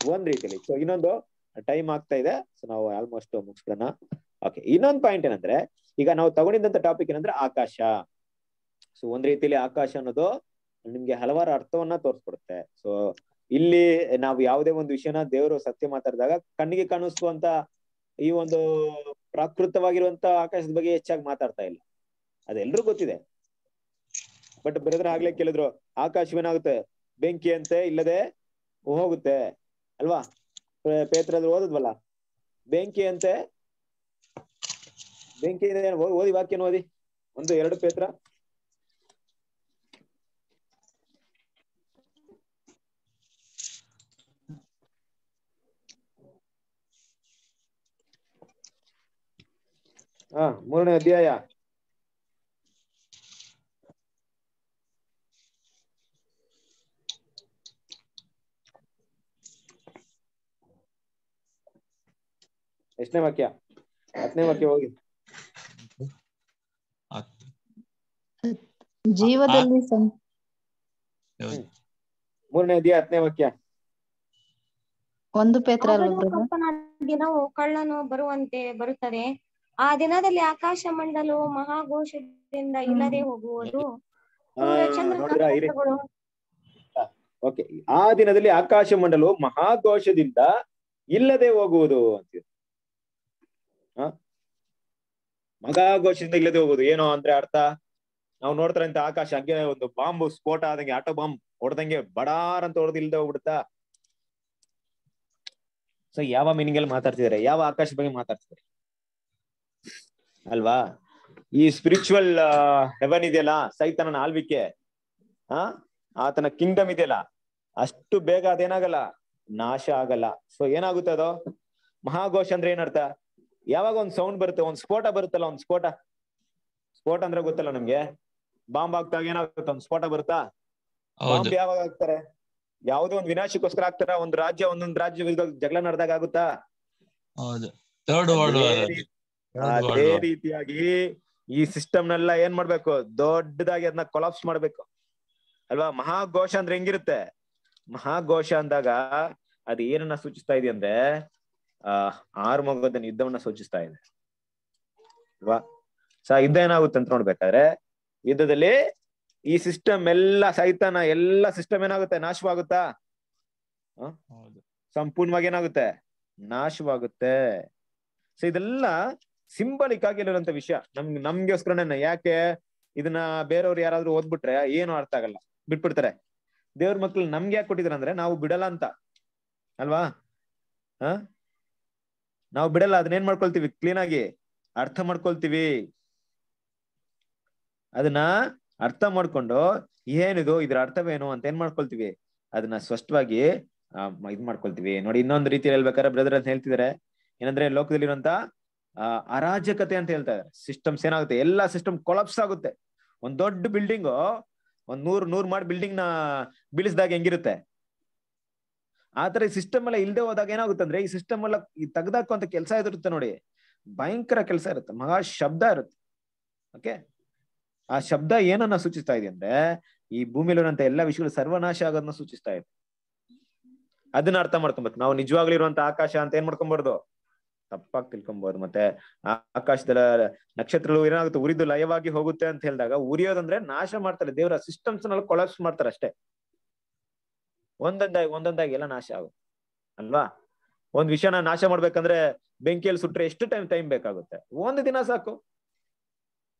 ಒಂದ್ ರೀತಿಯಲ್ಲಿ. ಸೊ ಇನ್ನೊಂದು ಟೈಮ್ ಆಗ್ತಾ ಇದೆ. ಸೊ ನಾವು ಆಲ್ಮೋಸ್ಟ್ ಮುಗಿಸ್ಬಿಡೋಣ. ಓಕೆ ಇನ್ನೊಂದು ಪಾಯಿಂಟ್ ಏನಂದ್ರೆ ಈಗ ನಾವು ತಗೊಂಡಿದ್ದಂತ ಟಾಪಿಕ್ ಏನಂದ್ರೆ ಆಕಾಶ. ಸೊ ಒಂದ್ ರೀತಿಯಲ್ಲಿ ಆಕಾಶ ಅನ್ನೋದು ನಿಮ್ಗೆ ಹಲವಾರು ಅರ್ಥವನ್ನ ತೋರಿಸ್ಕೊಡುತ್ತೆ. ಸೊ ಇಲ್ಲಿ ನಾವು ಯಾವುದೇ ಒಂದು ವಿಷಯನ ದೇವರು ಸತ್ಯ ಮಾತಾಡಿದಾಗ ಕಣ್ಣಿಗೆ ಕಾಣಿಸುವಂತ ಈ ಒಂದು ಪ್ರಾಕೃತವಾಗಿರುವಂತ ಆಕಾಶದ ಬಗ್ಗೆ ಹೆಚ್ಚಾಗಿ ಮಾತಾಡ್ತಾ ಇಲ್ಲ. ಅದೆಲ್ರೂ ಗೊತ್ತಿದೆ. ಬಟ್ ಬ್ರದರ್ ಆಗ್ಲೇ ಕೇಳಿದ್ರು ಆಕಾಶವೇನಾಗುತ್ತೆ ಬೆಂಕಿ ಅಂತೆ, ಇಲ್ಲದೆ ಹೋಗುತ್ತೆ, ಅಲ್ವಾ? ಪೇತ್ರ ಪೇತ್ರದಲ್ಲಿ ಓದದ್ವಲ್ಲ? ಬೆಂಕಿ ಅಂತೆ, ಬೆಂಕಿ ಓದಿ ವಾಕ್ಯನ ಓದಿ. ಒಂದು, ಎರಡು ಪೇತ್ರ. ಹಾ ಮೂರನೇ ಅಧ್ಯಾಯ. ಎಷ್ಟನೇ ವಾಕ್ಯ? ಹತ್ತನೇ ವಾಕ್ಯ ಹೋಗಿ. ಜೀವದಲ್ಲಿ ಮೂರನೇ ಅಧ್ಯಾಯ ಹತ್ತನೇ ವಾಕ್ಯ. ಒಂದು ಪೇತ್ರ ದಿನವು ಕಳ್ಳನು ಬರುವಂತೆ ಬರುತ್ತದೆ. ಆ ದಿನದಲ್ಲಿ ಆಕಾಶ ಮಂಡಲವು ಮಹಾಘೋಷದಿಂದ ಇಲ್ಲದೆ ಹೋಗುವುದು. ಓಕೆ. ಆ ದಿನದಲ್ಲಿ ಆಕಾಶ ಮಂಡಲವು ಮಹಾಘೋಷದಿಂದ ಇಲ್ಲದೆ ಹೋಗುವುದು ಅಂತ ಮಹಾಘೋಷದಿಂದ ಇಲ್ಲದೆ ಹೋಗುವುದು ಏನೋ ಅಂದ್ರೆ ಅರ್ಥ? ನಾವು ನೋಡ್ತಾರೆ ಅಂತ ಆಕಾಶ ಹಂಗೆ ಒಂದು ಬಾಂಬ್ ಸ್ಫೋಟ ಆದಂಗೆ ಆಟೋ ಬಾಂಬ್ ಹೊಡೆದಂಗೆ ಬಡಾರ್ ಅಂತ ಹೊಡೆದು ಇಲ್ಲದೆ ಹೋಗ್ಬಿಡುತ್ತಾ ಸೊ ಯಾವ ಮೀನಿಂಗ್ ಅಲ್ಲಿ ಮಾತಾಡ್ತಿದಾರೆ ಯಾವ ಆಕಾಶ ಬಗ್ಗೆ ಮಾತಾಡ್ತಿದ್ದಾರೆ? ಅಲ್ವಾ? ಈ ಸ್ಪಿರಿಚುವಲ್ ಹೆವನ್ ಇದೆಯಲ್ಲ ಸೈತನ ಆಳ್ವಿಕೆ ಆ ಆತನ ಕಿಂಗ್ಡಮ್ ಇದೆಯಲ್ಲ ಅಷ್ಟು ಬೇಗ ಅದೇನಾಗಲ್ಲ? ನಾಶ ಆಗಲ್ಲ. ಸೊ ಏನಾಗುತ್ತೆ ಅದು? ಮಹಾಘೋಷ ಅಂದ್ರೆ ಏನರ್ಥ ಯಾವಾಗ ಒಂದ್ ಸೌಂಡ್ ಬರುತ್ತೆ ಒಂದ್ ಸ್ಫೋಟ ಬರುತ್ತಲ್ಲ ಒಂದ್ ಸ್ಫೋಟ ಸ್ಫೋಟ ಅಂದ್ರೆ ಗೊತ್ತಲ್ಲ ನಮ್ಗೆ? ಬಾಂಬ್ ಆಗ್ತಾಗ ಏನಾಗುತ್ತೆ ಒಂದ್ ಸ್ಫೋಟ ಬರುತ್ತಾ? ಬಾಂಬ್ ಯಾವಾಗ ಆಗ್ತಾರೆ ಯಾವುದೋ ಒಂದ್ ವಿನಾಶಕ್ಕೋಸ್ಕರ ಆಗ್ತಾರ ಒಂದ್ ರಾಜ್ಯ ಒಂದೊಂದ್ ರಾಜ್ಯ ಜಗಳ ನಡೆದಾಗ ಆಗುತ್ತಾ? ಅದೇ. ರೀತಿಯಾಗಿ ಈ ಸಿಸ್ಟಮ್ ನೆಲ್ಲ ಏನ್ ಮಾಡ್ಬೇಕು? ದೊಡ್ಡದಾಗಿ ಅದನ್ನ ಕೊಲಾಪ್ಸ್ ಮಾಡ್ಬೇಕು. ಅಲ್ವಾ? ಮಹಾಘೋಷ ಅಂದ್ರೆ ಹೆಂಗಿರುತ್ತೆ? ಮಹಾಘೋಷ ಅಂದಾಗ ಅದು ಏನನ್ನ ಸೂಚಿಸ್ತಾ ಇದೆ ಅಂದ್ರೆ ಆ ಆರ್ಮಗದ ಯುದ್ಧವನ್ನ ಸೂಚಿಸ್ತಾ ಇದೆ. ಅಲ್ವಾ? ಸ ಯುದ್ಧ ಏನಾಗುತ್ತೆ ಅಂತ ನೋಡ್ಬೇಕಾದ್ರೆ ಯುದ್ಧದಲ್ಲಿ ಈ ಸಿಸ್ಟಮ್ ಎಲ್ಲ ಸೈತಾನ ಎಲ್ಲ ಸಿಸ್ಟಮ್ ಏನಾಗುತ್ತೆ? ನಾಶವಾಗುತ್ತಾ? ಸಂಪೂರ್ಣವಾಗಿ ಏನಾಗುತ್ತೆ? ನಾಶವಾಗುತ್ತೆ. ಸೊ ಇದೆಲ್ಲ ಸಿಂಬಲಿಕ್ ಆಗಿ ಇರುವಂತ ವಿಷಯ. ನಮ್ಗೆ ನಮ್ಗೋಸ್ಕರನೇ ಯಾಕೆ ಇದನ್ನ ಬೇರೆಯವ್ರು ಯಾರಾದ್ರೂ ಓದ್ಬಿಟ್ರೆ ಏನು ಅರ್ಥ ಆಗಲ್ಲ. ಬಿಟ್ಬಿಡ್ತಾರೆ. ದೇವ್ರ ಮಕ್ಳು ನಮ್ಗೆ ಯಾಕೆ ಕೊಟ್ಟಿದ್ರು ಅಂದ್ರೆ ನಾವು ಬಿಡಲ್ಲ ಅಂತ. ಅಲ್ವಾ? ಹ? ನಾವು ಬಿಡಲ್ಲ, ಅದನ್ನೇನ್ ಮಾಡ್ಕೊಳ್ತೀವಿ? ಕ್ಲೀನ್ ಆಗಿ ಅರ್ಥ ಮಾಡ್ಕೊಳ್ತೀವಿ. ಅದನ್ನ ಅರ್ಥ ಮಾಡ್ಕೊಂಡು ಏನಿದು, ಇದ್ರ ಅರ್ಥವೇನು ಅಂತ ಏನ್ ಮಾಡ್ಕೊಳ್ತೀವಿ? ಅದನ್ನ ಸ್ಪಷ್ಟವಾಗಿ ಇದ್ ಮಾಡ್ಕೊಳ್ತೀವಿ. ನೋಡಿ, ಇನ್ನೊಂದು ರೀತಿಯಲ್ಲಿ ಹೇಳ್ಬೇಕಾದ್ರೆ ಬ್ರದರ್ ಅಂತ ಹೇಳ್ತಿದಾರೆ. ಏನಂದ್ರೆ, ಲೋಕದಲ್ಲಿರುವಂತ ಅರಾಜಕತೆ ಅಂತ ಹೇಳ್ತಾ ಇದ್ದಾರೆ. ಸಿಸ್ಟಮ್ಸ್ ಏನಾಗುತ್ತೆ? ಎಲ್ಲಾ ಸಿಸ್ಟಮ್ ಕೊಲಾಪ್ಸ್ ಆಗುತ್ತೆ. ಒಂದ್ ದೊಡ್ಡ ಬಿಲ್ಡಿಂಗ್ ಒಂದ್ ನೂರ್ ನೂರ್ ಮಾಡಿ ಬಿಲ್ಡಿಂಗ್ನ ಬೀಳಿಸಿದಾಗ ಹೆಂಗಿರುತ್ತೆ? ಆತರ ಈ ಸಿಸ್ಟಮ್ ಎಲ್ಲ ಇಲ್ದೆ ಹೋದಾಗ ಏನಾಗುತ್ತೆ ಅಂದ್ರೆ, ಈ ಸಿಸ್ಟಮ್ ಎಲ್ಲ ತೆಗ್ದಾಕುವಂತ ಕೆಲಸ ಇರುತ್ತೆ ನೋಡಿ. ಭಯಂಕರ ಕೆಲಸ ಇರುತ್ತೆ. ಮಹಾ ಶಬ್ದ ಇರುತ್ತೆ. ಓಕೆ ಆ ಶಬ್ದ ಏನನ್ನ ಸೂಚಿಸ್ತಾ ಇದೆ ಅಂದ್ರೆ, ಈ ಭೂಮಿಯಲ್ಲಿರುವಂತ ಎಲ್ಲಾ ವಿಷಯಗಳು ಸರ್ವನಾಶ ಆಗೋದನ್ನ ಸೂಚಿಸ್ತಾ ಇದೆ. ಅದನ್ನ ಅರ್ಥ ಮಾಡ್ಕೊಬೇಕು. ನಾವು ನಿಜವಾಗ್ಲಿರುವಂತ ಆಕಾಶ ಅಂತ ಏನ್ ಮಾಡ್ಕೊಬಾರ್ದು? ತಪ್ಪಾಗಿ ತಿಳ್ಕೊಬಹುದು ಮತ್ತೆ ಆ ಆಕಾಶದ ನಕ್ಷತ್ರಗಳು ಏನಾಗುತ್ತೆ ಉರಿದು ಲಯವಾಗಿ ಹೋಗುತ್ತೆ ಅಂತ ಹೇಳಿದಾಗ ಉರಿಯೋದಂದ್ರೆ ನಾಶ ಮಾಡ್ತಾರೆ. ದೇವರ ಸಿಸ್ಟಮ್ಸ್ನಲ್ಲಿ ಕೊಲಾಪ್ಸ್ ಮಾಡ್ತಾರೆ ಅಷ್ಟೇ. ಒಂದೊಂದಾಗಿ ಒಂದೊಂದಾಗಿ ಎಲ್ಲ ನಾಶ ಆಗು ಅಲ್ವಾ? ಒಂದ್ ವಿಷಯನ ನಾಶ ಮಾಡ್ಬೇಕಂದ್ರೆ ಬೆಂಕಿಯಲ್ಲಿ ಸುಟ್ರೆ ಎಷ್ಟು ಟೈಮ್ ಟೈಮ್ ಬೇಕಾಗುತ್ತೆ? ಒಂದು ದಿನ ಸಾಕು.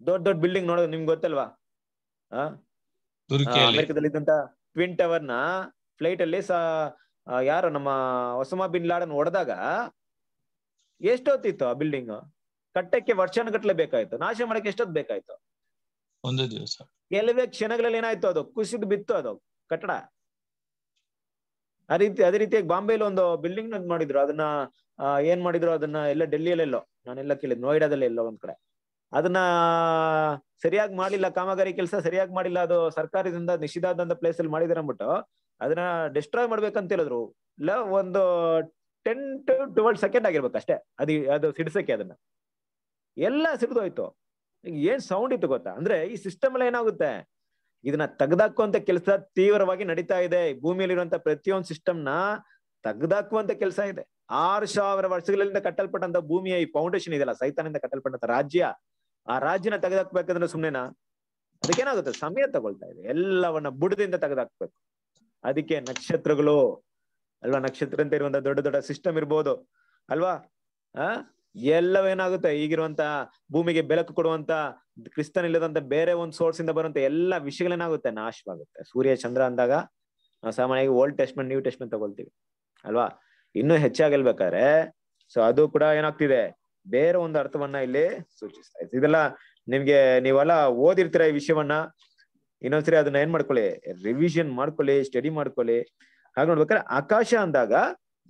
ದೊಡ್ಡ ದೊಡ್ಡ ಬಿಲ್ಡಿಂಗ್ ನೋಡೋದು ನಿಮ್ಗೆ ಗೊತ್ತಲ್ವಾ? ಅಮೆರಿಕದಲ್ಲಿ ಇದ್ದಂತ ಟ್ವಿನ್ ಟವರ್ನ ಫ್ಲೈಟ್ ಅಲ್ಲಿ ಯಾರು ನಮ್ಮ ಒಸಮಾ ಬಿನ್ ಲಾಡನ್ ಹೊಡೆದಾಗ ಎಷ್ಟೊತ್ತಿತ್ತು ಆ ಬಿಲ್ಡಿಂಗ್ ಕಟ್ಟಕ್ಕೆ ವರ್ಷಾನುಗಟ್ಲೆ ಬೇಕಾಯ್ತು. ನಾಶ ಮಾಡಕ್ಕೆ ಎಷ್ಟೊತ್ತು ಬೇಕಾಯ್ತು? ಒಂದು ದಿವಸ. ಕೆಲವೇ ಕ್ಷಣಗಳಲ್ಲಿ ಏನಾಯ್ತು ಅದು? ಕುಸಿದು ಬಿತ್ತು ಅದು. ಕಟ್ಟಡ. ಆ ರೀತಿ ಅದೇ ರೀತಿಯಾಗಿ ಬಾಂಬೆಲಿ ಒಂದು ಬಿಲ್ಡಿಂಗ್ ಮಾಡಿದ್ರು. ಅದನ್ನ ಏನ್ ಮಾಡಿದ್ರು? ಅದನ್ನ ಎಲ್ಲ ಡೆಲ್ಲಿಯಲ್ಲೆಲ್ಲೋ. ನಾನೆಲ್ಲ ಕೇಳಿದ್ ನೋಯ್ಡಾದಲ್ಲಿ ಎಲ್ಲೋ ಒಂದ್ ಕಡೆ. ಅದನ್ನ ಸರಿಯಾಗಿ ಮಾಡಿಲ್ಲ ಕಾಮಗಾರಿ ಕೆಲಸ ಸರಿಯಾಗಿ ಮಾಡಿಲ್ಲ. ಅದು ಸರ್ಕಾರದಿಂದ ನಿಷಿದ್ಧಾದಂತ ಪ್ಲೇಸ್ ಅಲ್ಲಿ ಮಾಡಿದಾರೆ ಅಂದ್ಬಿಟ್ಟು ಅದನ್ನ ಡಿಸ್ಟ್ರಾಯ್ ಮಾಡ್ಬೇಕಂತ ಹೇಳಿದ್ರು. ಇಲ್ಲ ಒಂದು ಟೆನ್ ಟು ಟ್ವೆಲ್ ಸೆಕೆಂಡ್ ಆಗಿರ್ಬೇಕು ಅಷ್ಟೇ. ಅದು ಅದು ಸಿಡಿಸಕ್ಕೆ ಅದನ್ನ. ಎಲ್ಲ ಸಿಡಿದೋಯ್ತು ಏನ್ ಸೌಂಡ್ ಇತ್ತು ಗೊತ್ತಾ? ಅಂದ್ರೆ ಈ ಸಿಸ್ಟಮ್ ಎಲ್ಲ ಏನಾಗುತ್ತೆ? ಇದನ್ನ ತೆಗ್ದಾಕುವಂತ ಕೆಲಸ ತೀವ್ರವಾಗಿ ನಡೀತಾ ಇದೆ. ಭೂಮಿಯಲ್ಲಿರುವಂತ ಪ್ರತಿಯೊಂದು ಸಿಸ್ಟಮ್ನ ತೆಗ್ದಾಕುವಂತ ಕೆಲಸ ಇದೆ. ಆರು ಸಾವಿರ ವರ್ಷಗಳಿಂದ ಕಟ್ಟಲ್ಪಟ್ಟಂತ ಭೂಮಿಯ ಈ ಫೌಂಡೇಶನ್ ಇದೆಯಲ್ಲ, ಸೈತಾನಿಂದ ಕಟ್ಟಲ್ಪಟ್ಟಂತ ರಾಜ್ಯ, ಆ ರಾಜ್ಯನ ತೆಗೆದಾಕ್ಬೇಕಂದ್ರೆ ಸುಮ್ನೆನಾ? ಅದಕ್ಕೇನಾಗುತ್ತೆ? ಸಮಯ ತಗೊಳ್ತಾ ಇದೆ. ಎಲ್ಲವನ್ನ ಬುಡದಿಂದ ತೆಗೆದಾಕ್ಬೇಕು. ಅದಕ್ಕೆ ನಕ್ಷತ್ರಗಳು ಅಲ್ವಾ, ನಕ್ಷತ್ರ ಅಂತ ಇರುವಂತ ದೊಡ್ಡ ದೊಡ್ಡ ಸಿಸ್ಟಮ್ ಇರ್ಬೋದು. ಅಲ್ವಾ? ಆ? ಎಲ್ಲವೇನಾಗುತ್ತೆ? ಈಗಿರುವಂತ ಭೂಮಿಗೆ ಬೆಳಕು ಕೊಡುವಂತ, ಕ್ರಿಸ್ತನ್ ಇಲ್ಲದಂತ ಬೇರೆ ಒಂದ್ ಸೋರ್ಸ್ ಇಂದ ಬರುವಂತ ಎಲ್ಲಾ ವಿಷಯಗಳೇನಾಗುತ್ತೆ? ನಾಶವಾಗುತ್ತೆ. ಸೂರ್ಯ, ಚಂದ್ರ ಅಂದಾಗ ನಾವು ಸಾಮಾನ್ಯವಾಗಿ ಓಲ್ಡ್ ಟೆಸ್ಟ್ಮೆಂಟ್ ನ್ಯೂ ಟೆಸ್ಟ್ಮೆಂಟ್ ತಗೊಳ್ತೀವಿ. ಅಲ್ವಾ? ಇನ್ನೂ ಹೆಚ್ಚಾಗಿ ಹೇಳ್ಬೇಕಾದ್ರೆ ಸೊ ಅದು ಕೂಡ ಏನಾಗ್ತಿದೆ? ಬೇರೆ ಒಂದು ಅರ್ಥವನ್ನ ಇಲ್ಲಿ ಸೂಚಿಸ್ತಾ ಇದೆ. ಇದೆಲ್ಲ ನಿಮ್ಗೆ ನೀವೆಲ್ಲ ಓದಿರ್ತೀರ ಈ ವಿಷಯವನ್ನ. ಇನ್ನೊಂದ್ಸರಿ ಅದನ್ನ ಏನ್ ಮಾಡ್ಕೊಳ್ಳಿ? ರಿವಿಷನ್ ಮಾಡ್ಕೊಳ್ಳಿ ಸ್ಟಡಿ ಮಾಡ್ಕೊಳ್ಳಿ. ಹಾಗೆ ನೋಡ್ಬೇಕಾದ್ರೆ ಆಕಾಶ ಅಂದಾಗ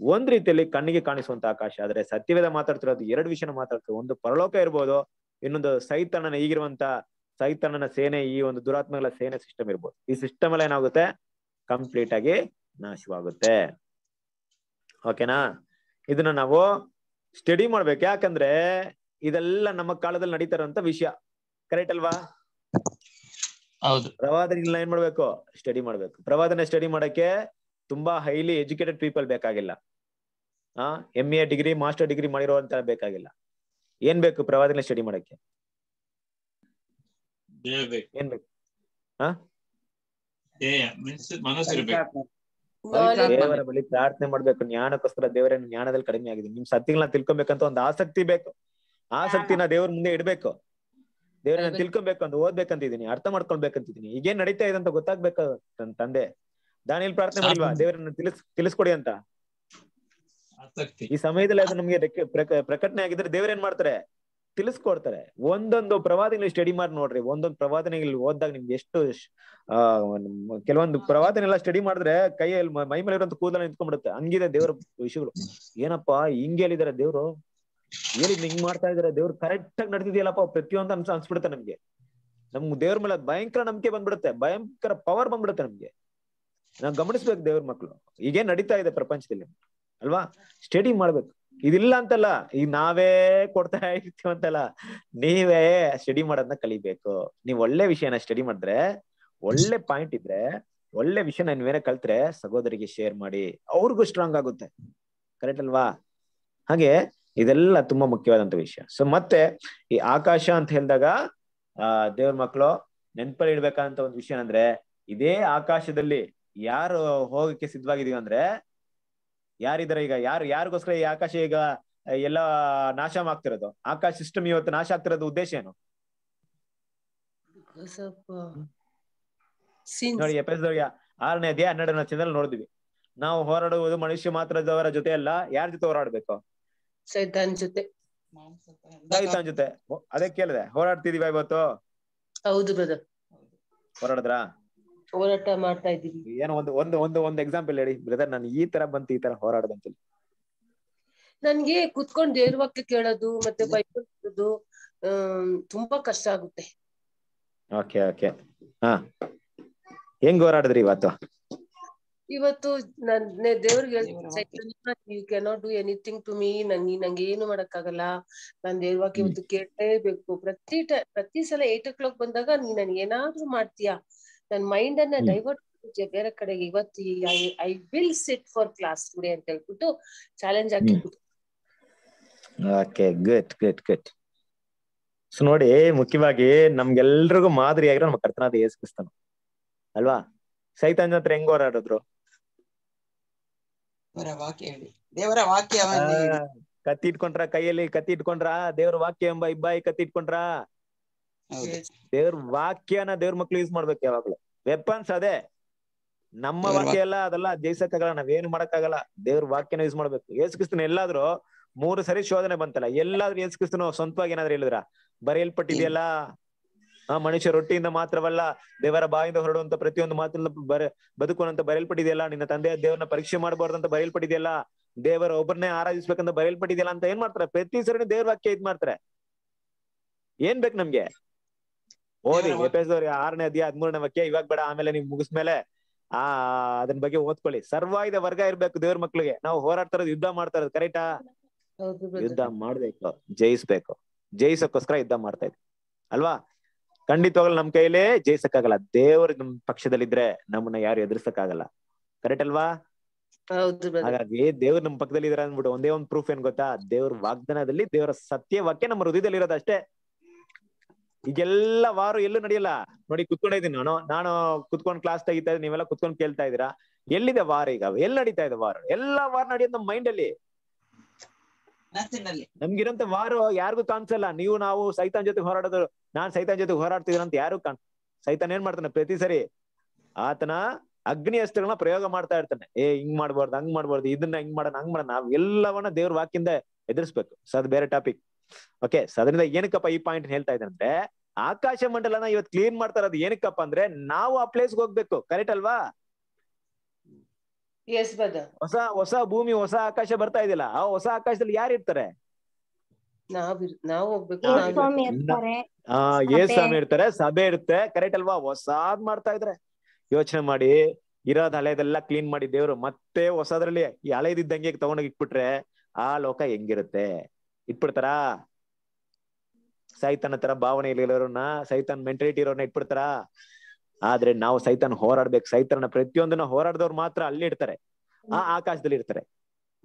ಒಂದ್ ರೀತಿಯಲ್ಲಿ ಕಣ್ಣಿಗೆ ಕಾಣಿಸುವಂತ ಆಕಾಶ. ಆದ್ರೆ ಸತ್ಯವೇದ ಮಾತಾಡ್ತಿರೋದು ಎರಡು ವಿಷಯನ ಮಾತಾಡ್ತೀವಿ ಒಂದು ಪರಲೋಕ ಇರ್ಬೋದು ಇನ್ನೊಂದು ಸೈತಣ್ಣನ ಈಗಿರುವಂತ ಸೈತಣ್ಣನ ಸೇನೆ ಈ ಒಂದು ದುರಾತ್ಮಗಳ ಸೇನೆ ಸಿಸ್ಟಮ್ ಇರ್ಬೋದು. ಈ ಸಿಸ್ಟಮ್ ಎಲ್ಲ ಏನಾಗುತ್ತೆ? ಕಂಪ್ಲೀಟ್ ಆಗಿ ನಾಶವಾಗುತ್ತೆ. ಓಕೆನಾ ಇದನ್ನ ನಾವು ಸ್ಟಡಿ ಮಾಡ್ಬೇಕು. ಯಾಕಂದ್ರೆ ಇದೆಲ್ಲ ನಮ್ಮ ಕಾಲದಲ್ಲಿ ನಡೀತಾರಂತ ವಿಷಯ. ಕರೆಕ್ಟ್ ಅಲ್ವಾ? ಹೌದು. ಪ್ರವಾದನೆಗಳನ್ನ ಏನ್ ಮಾಡ್ಬೇಕು? ಸ್ಟಡಿ ಮಾಡ್ಬೇಕು. ಪ್ರವಾದನೆ ಸ್ಟಡಿ ಮಾಡಕ್ಕೆ ತುಂಬಾ ಹೈಲಿ ಎಜುಕೇಟೆಡ್ ಪೀಪಲ್ ಬೇಕಾಗಿಲ್ಲ. ಆ M A degree master degree ಮಾಡಿರೋಂತ ಬೇಕಾಗಿಲ್ಲ. ಏನ್ ಬೇಕು ಪ್ರವಾದನೆ ಸ್ಟಡಿ ಮಾಡಕ್ಕೆ? ಏನ್ ಬೇಕು? ಇರ್ಬೇಕು. ದೇವರ ಬಳಿ ಪ್ರಾರ್ಥನೆ ಮಾಡ್ಬೇಕು. ಜ್ಞಾನಕ್ಕೋಸ್ಕರ ದೇವರ ಜ್ಞಾನದಲ್ಲಿ ಕಡಿಮೆ ಆಗಿದೆ ನಿಮ್ ಸತ್ಯಗಳನ್ನ ತಿಳ್ಕೊಬೇಕಂತ ಒಂದು ಆಸಕ್ತಿ ಬೇಕು. ಆಸಕ್ತಿನ ದೇವ್ರ ಮುಂದೆ ಇಡ್ಬೇಕು. ದೇವ್ರನ್ನ ಅಂತ ಓದ್ಬೇಕಂತಿದೀನಿ ಅರ್ಥ ಮಾಡ್ಕೊಳ್ಬೇಕಂತಿದೀನಿ ಈಗೇನ್ ನಡೀತಾ ಇದೆ ಅಂತ ಗೊತ್ತಾಗ್ಬೇಕು ನನ್ನ ತಂದೆ. ದಾನಿಯಲ್ಲಿ ಪ್ರಾರ್ಥನೆ ಮಾಡಿಲ್ವಾ? ದೇವರನ್ನು ತಿಳಿಸ್ ತಿಳಿಸ್ಕೊಡಿ ಅಂತ. ಈ ಸಮಯದಲ್ಲಿ ಅದು ನಮ್ಗೆ ಪ್ರಕಟಣೆ ಆಗಿದ್ರೆ ದೇವ್ರ ಏನ್ ಮಾಡ್ತಾರೆ? ತಿಳಿಸ್ಕೊಡ್ತಾರೆ. ಒಂದೊಂದು ಪ್ರವಾದನೆಗಳು ಸ್ಟಡಿ ಮಾಡಿ ನೋಡ್ರಿ. ಒಂದೊಂದು ಇಲ್ಲಿ ಓದ್ದಾಗ ನಿಮ್ಗೆ ಎಷ್ಟು ಆ ಕೆಲವೊಂದು ಪ್ರವಾದನೆ ಎಲ್ಲ ಸ್ಟಡಿ ಮಾಡಿದ್ರೆ ಕೈಯಲ್ಲಿ ಮ- ಮೇಲೆ ಇರುವಂತ ಕೂದಲ ನಿಂತ್ಕೊಂಡ್ಬಿಡುತ್ತೆ. ಹಂಗಿದೆ ದೇವ್ರ ವಿಷಯಗಳು. ಏನಪ್ಪಾ ಹಿಂಗೆ ಹೇಳಿದಾರೆ ದೇವ್ರು? ಹೇಳಿದ್ ಹಿಂಗ್ ಮಾಡ್ತಾ ಇದಾರೆ ದೇವ್ರು? ಕರೆಕ್ಟ್ ಆಗಿ ನಡೆದಿದೆಯಲ್ಲಪ್ಪ ಪ್ರತಿಯೊಂದು ಅನ್ಸ ಅನ್ಸ್ಬಿಡುತ್ತೆ ನಮ್ಗೆ. ನಮ್ಗೆ ದೇವ್ರ ಮೇಲೆ ಭಯಂಕರ ನಂಬಿಕೆ ಬಂದ್ಬಿಡುತ್ತೆ. ಭಯಂಕರ ಪವರ್ ಬಂದ್ಬಿಡುತ್ತೆ ನಮ್ಗೆ. ನಾವ್ ಗಮನಿಸ್ಬೇಕು ದೇವ್ರ ಮಕ್ಳು. ಈಗೇನ್ ನಡೀತಾ ಇದೆ ಪ್ರಪಂಚದಲ್ಲಿ? ಅಲ್ವಾ? ಸ್ಟಡಿ ಮಾಡ್ಬೇಕು. ಇದಿಲ್ಲ ಅಂತಲ್ಲ ಈಗ ನಾವೇ ಕೊಡ್ತಾ ಇರ್ತೀವಿ ಅಂತಲ್ಲ. ನೀವೇ ಸ್ಟಡಿ ಮಾಡೋದನ್ನ ಕಲಿಬೇಕು. ನೀವ್ ಒಳ್ಳೆ ವಿಷಯನ ಸ್ಟಡಿ ಮಾಡಿದ್ರೆ, ಒಳ್ಳೆ ಪಾಯಿಂಟ್ ಇದ್ರೆ, ಒಳ್ಳೆ ವಿಷಯನ ನೀವೇನ ಕಲ್ತ್ರೆ ಸಹೋದರಿಗೆ ಶೇರ್ ಮಾಡಿ, ಅವ್ರಿಗೂ ಸ್ಟ್ರಾಂಗ್ ಆಗುತ್ತೆ. ಕರೆಕ್ಟ್ ಅಲ್ವಾ? ಹಾಗೆ ಇದೆಲ್ಲ ತುಂಬಾ ಮುಖ್ಯವಾದಂತ ವಿಷಯ. ಸೊ ಮತ್ತೆ ಈ ಆಕಾಶ ಅಂತ ಹೇಳಿದಾಗ, ಆ ದೇವ್ರ ಮಕ್ಕಳು ನೆನ್ಪಲ್ಲಿ ಇಡ್ಬೇಕಂತ ಒಂದು ವಿಷಯ ಅಂದ್ರೆ ಇದೇ ಆಕಾಶದಲ್ಲಿ ಯಾರು ಹೋಗಕ್ಕೆ ಸಿದ್ಧವಾಗಿದೀವಿ ಅಂದ್ರೆ ಯಾರಿದಾರೆ ಈಗ? ಯಾರು ಯಾರಿಗೋಸ್ಕರ ಈ ಆಕಾಶ ಈಗ ಎಲ್ಲ ನಾಶ ಆಗ್ತಿರೋದು? ಆಕಾಶ ಸಿಸ್ಟಮ್ ಇವತ್ತು ನಾಶ ಆಗ್ತಿರೋದು ಉದ್ದೇಶ ಏನು? ನೋಡಿ ಆರನೇ ಅಧ್ಯಾಯ ಹನ್ನೆರಡನೇ ವಚನದಲ್ಲಿ ನೋಡಿದ್ವಿ. ನಾವು ಹೋರಾಡುವುದು ಮನುಷ್ಯ ಮಾತ್ರದವರ ಜೊತೆ ಅಲ್ಲ ಯಾರ ಜೊತೆ ಹೋರಾಡ್ಬೇಕು? ಸೈತಾನ್ ಜೊತೆ. ಸೈತಾನ್ ಜೊತೆ. ಅದೇ ಕೇಳಿದೆ. ಹೋರಾಡ್ತಿದೀವ ಇವತ್ತು? ಹೌದು ಬ್ರದರ್ ಹೋರಾಡಿದ್ರಾ? ಹೋರಾಟ ಮಾಡ್ತಾ ಇದ್ದೀವಿ ಏನೋ ಒಂದು ಒಂದು ಒಂದು ಒಂದು ಎಕ್ಸಾಂಪಲ್ ಹೇಳಿ. ಬ್ರದರ್ ನಾನು ಈ ತರ ಬಂತು ಈ ತರ ಹೋರಾಡದಂತ ನನ್ಗೆ ಕುತ್ಕೊಂಡ್ ದೇವ್ರ ವಾಕ್ಯ ಕೇಳೋದು ಮತ್ತೆ ಬೈಬಲ್ ಓದೋದು ತುಂಬಾ ಕಷ್ಟ ಆಗುತ್ತೆ. ಓಕೆ ಓಕೆ ಹಾ. ಹೆಂಗ್ ಹೋರಾಡಿದ್ರಿ ಇವತ್ತು? ಇವತ್ತು ನನ್ ದೇವ್ರಿಗೆ you cannot do anything to me ನನ್ ನಂಗೆ ಏನು ಮಾಡಕ್ಕಾಗಲ್ಲ. ನಾನ್ ದೇವ್ರ ವಾಕ್ಯ ಇವತ್ತು ಕೇಳಲೇಬೇಕು ಪ್ರತಿ ಟ ಪ್ರತಿ ಸಲ ಏಟ್ ಓ ಕ್ಲಾಕ್ ಬಂದಾಗ ನೀನ್ ನನ್ ಏನಾದ್ರೂ ಮಾಡ್ತೀಯಾ? ನನ್ ಮೈಂಡ್ ಅನ್ನ. ಡೈವರ್ಟ್ ಬೇರೆ ಕಡೆಗೆ ಇವತ್ತು I I will sit for class today ಅಂತ ಹೇಳ್ಬಿಟ್ಟು ಚಾಲೆಂಜ್ ಆಗಿ okay good good good so ನೋಡಿ ಮುಖ್ಯವಾಗಿ ನಮ್ಗೆಲ್ರಿಗೂ ಮಾದರಿ ಆಗಿರೋ ನಮ್ಮ ಕರ್ತನಾದ ಯೇಸು ಕ್ರಿಸ್ತನು. ಅಲ್ವಾ? ಸೈತಾನ್ ಹತ್ರ ಹೆಂಗ್ ಹೋರಾಡಿದ್ರು? ದೇವರ ವಾಕ್ಯ ಹೇಳಿ. ದೇವರ ವಾಕ್ಯವನ್ನು ಕತ್ತಿ ಇಟ್ಕೊಂಡ್ರ ಕೈಯಲ್ಲಿ ಕತ್ತಿ ಇಟ್ಕೊಂಡ್ರ ದೇವರ ವಾಕ್ಯ ಎಂಬ ಇಬ್ಬಾಯಿ ಕತ್ತಿ ಇಟ್ಕೊಂಡ್ರ. ದೇವ್ರ ವಾಕ್ಯನ ದೇವ್ರ ಮಕ್ಳು ಯೂಸ್ ಮಾಡ್ಬೇಕು ಯಾವಾಗ್ಲೂ. ವೆಪನ್ಸ್ ಅದೇ. ನಮ್ಮ ವಾಕ್ಯ ಎಲ್ಲ ಅದೆಲ್ಲ ಜಯಿಸಕ್ಕಾಗಲ್ಲ ನಾವೇನು ಮಾಡಕ್ಕಾಗಲ್ಲ. ದೇವ್ರ ವಾಕ್ಯನ ಯೂಸ್ ಮಾಡ್ಬೇಕು. ಯೇಸು ಕ್ರಿಸ್ತನ ಎಲ್ಲಾದ್ರೂ ಮೂರು ಸರಿ ಶೋಧನೆ ಬಂತಲ್ಲ ಎಲ್ಲಾದ್ರೂ ಯೇಸು ಕ್ರಿಸ್ತನು ಸ್ವಂತವಾಗಿ ಏನಾದ್ರು ಹೇಳಿದ್ರ? ಬರೆಯಲ್ಪಟ್ಟಿದೆಯಲ್ಲ? ಆ ಮನುಷ್ಯ ರೊಟ್ಟಿಯಿಂದ ಮಾತ್ರವಲ್ಲ ದೇವರ ಬಾಯಿಂದ ಹೊರಡುವಂತ ಪ್ರತಿಯೊಂದು ಮಾತಿನ ಬರ ಬದುಕುವಂತ ಬರೆಯಲ್ಪಟ್ಟಿದೆಯಲ್ಲ? ನಿನ್ನ ತಂದೆಯ ದೇವರನ್ನ ಪರೀಕ್ಷೆ ಮಾಡಬಾರ್ದು ಅಂತ ಬರೆಯಲ್ಪಟ್ಟಿದೆಯಲ್ಲ? ದೇವರ ಒಬ್ಬರನ್ನೇ ಆರಾಧಿಸ್ಬೇಕಂತ ಬರೆಯಲ್ಪಟ್ಟಿದೆಯಲ್ಲ ಅಂತ ಏನ್ ಮಾಡ್ತಾರೆ? ಪ್ರತಿ ಸರಿ ದೇವ್ರ ವಾಕ್ಯ ಇದ್ ಮಾಡ್ತಾರೆ. ಏನ್ ಬೇಕು ನಮ್ಗೆ? ಓದಿ ಎಪಿಸೋರಿ ಆರನೇ ಅಧ್ಯಾಯ ಹದಿಮೂರನೇ ವಾಕ್ಯ ಇವಾಗ ಬೇಡ ಆಮೇಲೆ ನೀವು ಮುಗಿಸ್ಮೇಲೆ ಆ ಅದನ್ ಬಗ್ಗೆ ಓದ್ಕೊಳ್ಳಿ. ಸರ್ವಾಯುಧ ವರ್ಗ ಇರ್ಬೇಕು ದೇವ್ರ ಮಕ್ಳಿಗೆ. ನಾವು ಹೋರಾಡ್ತಾ ಇರೋದು ಯುದ್ಧ ಮಾಡ್ತಾ ಇರೋದು ಕರೆಕ್ಟಾ? ಯುದ್ಧ ಮಾಡ್ಬೇಕು ಜಯಿಸ್ಬೇಕು. ಜಯಿಸಕ್ಕೋಸ್ಕರ ಯುದ್ಧ ಮಾಡ್ತಾ ಇದ್ವಿ. ಅಲ್ವಾ? ಖಂಡಿತವಾಗ್ಲೂ ನಮ್ ಕೈಲೇ ಜಯಿಸಕ್ಕಾಗಲ್ಲ. ದೇವ್ರ ನಮ್ ಪಕ್ಷದಲ್ಲಿದ್ರೆ ನಮ್ಮನ್ನ ಯಾರು ಎದುರಿಸಕ್ಕಾಗಲ್ಲ. ಕರೆಕ್ಟ್ ಅಲ್ವಾ? ಹಾಗಾಗಿ ದೇವ್ರ ನಮ್ ಪಕ್ಕದಲ್ಲಿ ಇದ್ರ ಅಂದ್ಬಿಟ್ಟು ಒಂದೇ ಒಂದ್ ಪ್ರೂಫ್ ಏನ್ ಗೊತ್ತಾ? ದೇವ್ರ ವಾಗ್ದಾನದಲ್ಲಿ ದೇವರ ಸತ್ಯ ವಾಕ್ಯ ನಮ್ಮ ಹೃದಯದಲ್ಲಿ ಇರೋದು ಅಷ್ಟೇ. ಈಗೆಲ್ಲ ವಾರು ಎಲ್ಲೂ ನಡೆಯಲ್ಲ. ನೋಡಿ ಕುತ್ಕೊಂಡಿದ್ದೀನಿ ನಾನು. ನಾನು ಕುತ್ಕೊಂಡ್ ಕ್ಲಾಸ್ ತೆಗಿತಾ ಇದ್ದೀನಿ ನೀವೆಲ್ಲ ಕುತ್ಕೊಂಡ್ ಕೇಳ್ತಾ ಇದ್ದೀರಾ? ಎಲ್ಲಿದೆ ವಾರ ಈಗ? ಎಲ್ಲಿ ನಡೀತಾ ಇದೆ ವಾರ? ಎಲ್ಲ ವಾರ ನಡೆಯೋದು ನಮ್ಮ ಮೈಂಡ್ ಅಲ್ಲಿ. ನಮ್ಗಿರಂತ ವಾರ ಯಾರಿಗೂ ಕಾಣಿಸಲ್ಲ. ನೀವು ನಾವು ಸೈತಾನ್ ಜೊತೆ ಹೋರಾಡೋದು. ನಾನ್ ಸೈತಾನ್ ಜೊತೆ ಹೋರಾಡ್ತಿದ್ದೀನಿ ಅಂತ ಯಾರು ಕಾಣ್ ಸೈತಾನ್ ಏನ್ ಮಾಡ್ತಾನೆ ಪ್ರತಿ ಸರಿ? ಆತನ ಅಗ್ನಿ ಅಸ್ತ್ರಗಳನ್ನ ಪ್ರಯೋಗ ಮಾಡ್ತಾ ಇರ್ತಾನೆ. ಏ ಹಿಂಗ್ ಮಾಡ್ಬಾರ್ದು ಹಂಗ್ ಮಾಡ್ಬಾರ್ದು ಇದನ್ನ ಹಿಂಗ್ ಮಾಡೋಣ ಹಂಗ್ ಮಾಡೋಣ. ನಾವ್ ಎಲ್ಲವನ್ನ ದೇವ್ರ ವಾಕ್ಯಿಂದ ಎದುರಿಸ್ಬೇಕು. ಸೊ ಅದು ಬೇರೆ ಟಾಪಿಕ್ ಓಕೆ ಸೊ ಅದರಿಂದ ಏನಕ್ಕಪ್ಪ ಈ ಪಾಯಿಂಟ್ ಹೇಳ್ತಾ ಇದ್ದಂತೆ ಅಂದ್ರೆ ಆಕಾಶ ಮಂಡಲನ ಇವತ್ತು ಕ್ಲೀನ್ ಮಾಡ್ತಾರ ಇರೋದು ಏನಕ್ಕಪ್ಪ ಅಂದ್ರೆ ನಾವು ಆ ಪ್ಲೇಸ್ಗೆ ಹೋಗ್ಬೇಕು. ಕರೆಕ್ಟ್ ಅಲ್ವಾ? ಹೊಸ ಹೊಸ ಭೂಮಿ ಹೊಸ ಆಕಾಶ ಬರ್ತಾ ಇದೆಯಲ್ಲ ಆ ಹೊಸ ಆಕಾಶದಲ್ಲಿ ಯಾರು ಇರ್ತಾರೆ? ಸ್ವಾಮಿ ಇರ್ತಾರೆ. ಆ ಸಭೆ. ಸ್ವಾಮಿ ಇರ್ತಾರೆ ಸಭೆ ಇರುತ್ತೆ. ಕರೆಕ್ಟ್ ಅಲ್ವಾ? ಹೊಸಾದ್ ಮಾಡ್ತಾ ಇದ್ರೆ. ಯೋಚನೆ ಮಾಡಿ ಇರೋದ್ ಹಳೆದೆಲ್ಲ ಕ್ಲೀನ್ ಮಾಡಿ ದೇವ್ರು ಮತ್ತೆ ಹೊಸದ್ರಲ್ಲಿ ಈ ಹಳೇದಿದ್ದಂಗೆ ತಗೊಂಡೋಗಿ ಇಟ್ಬಿಟ್ರೆ ಆ ಲೋಕ ಹೆಂಗಿರುತ್ತೆ? ಇಟ್ಬಿಡ್ತಾರಾ? ಸೈತನ ತರ ಭಾವನೆ ಇರೋರನ್ನ ಸೈತಾನ್ ಮೆಂಟಾಲಿಟಿ ಇರೋರ್ನ ಇಟ್ಬಿಡ್ತಾರ? ಆದ್ರೆ ನಾವು ಸೈತನ್ ಹೋರಾಡ್ಬೇಕು. ಸೈತನ ಪ್ರತಿಯೊಂದನ್ನ ಹೋರಾಡ್ದವ್ರು ಮಾತ್ರ ಅಲ್ಲಿ ಇರ್ತಾರೆ. ಆ ಆಕಾಶದಲ್ಲಿ ಇರ್ತಾರೆ.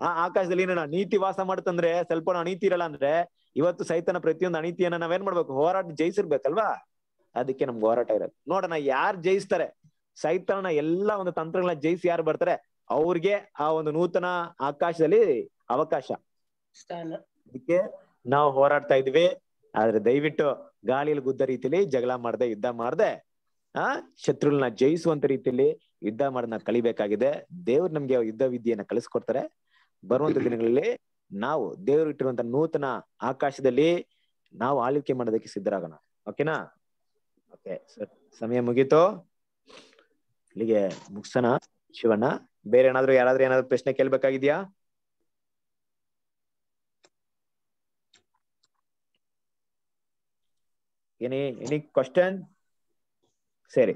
ಆ ಆಕಾಶದಲ್ಲಿ ಏನೋ ನೀತಿ ವಾಸ ಮಾಡ್ತಂದ್ರೆ ಸ್ವಲ್ಪ ಅನೀತಿ ಇರಲ್ಲ ಅಂದ್ರೆ ಇವತ್ತು ಸೈತನ ಪ್ರತಿಯೊಂದು ಅನೀತಿಯನ್ನ ನಾವೇನ್ ಮಾಡ್ಬೇಕು? ಹೋರಾಟ ಜಯಿಸಿರ್ಬೇಕಲ್ವಾ? ಅದಕ್ಕೆ ನಮ್ಗೆ ಹೋರಾಟ ಇರೋದು. ನೋಡೋಣ, ಯಾರು ಜಯಿಸ್ತಾರೆ? ಸೈತನ ಎಲ್ಲಾ ಒಂದು ತಂತ್ರಗಳನ್ನ ಜಯಿಸಿ ಯಾರು ಬರ್ತಾರೆ? ಅವ್ರಿಗೆ ಆ ಒಂದು ನೂತನ ಆಕಾಶದಲ್ಲಿ ಅವಕಾಶ. ಅದಕ್ಕೆ ನಾವು ಹೋರಾಡ್ತಾ ಇದ್ವಿ. ಆದ್ರೆ ದಯವಿಟ್ಟು ಗಾಳಿಯಲ್ಲಿ ಗುದ್ದ ರೀತಿಲಿ ಜಗಳ ಮಾಡ್ದೆ, ಯುದ್ಧ ಮಾಡ್ದೆ, ಆ ಶತ್ರುಗಳನ್ನ ಜಯಿಸುವಂತ ರೀತಿಯಲ್ಲಿ ಯುದ್ಧ ಮಾಡೋದನ್ನ ಕಲಿಬೇಕಾಗಿದೆ ದೇವ್ರು ನಮ್ಗೆ ಯುದ್ಧ ವಿದ್ಯೆಯನ್ನ ಕಲಿಸ್ಕೊಡ್ತಾರೆ ಬರುವಂತ ದಿನಗಳಲ್ಲಿ ನಾವು ದೇವ್ರು ಇಟ್ಟಿರುವಂತ ನೂತನ ಆಕಾಶದಲ್ಲಿ ನಾವು ಆಳ್ವಿಕೆ ಮಾಡೋದಕ್ಕೆ ಸಿದ್ಧರಾಗೋಣ. ಓಕೆನಾ? ಓಕೆ ಸಮಯ ಮುಗೀತು. ಇಲ್ಲಿಗೆ ಮುಗ್ಸೋಣ ಶಿವಣ್ಣ ಬೇರೆ ಏನಾದ್ರು ಯಾರಾದ್ರೂ ಏನಾದ್ರು ಪ್ರಶ್ನೆ ಕೇಳ್ಬೇಕಾಗಿದ್ಯಾ? ಎನಿ ಎನಿ ಕ್ವಶನ್ ಸರಿ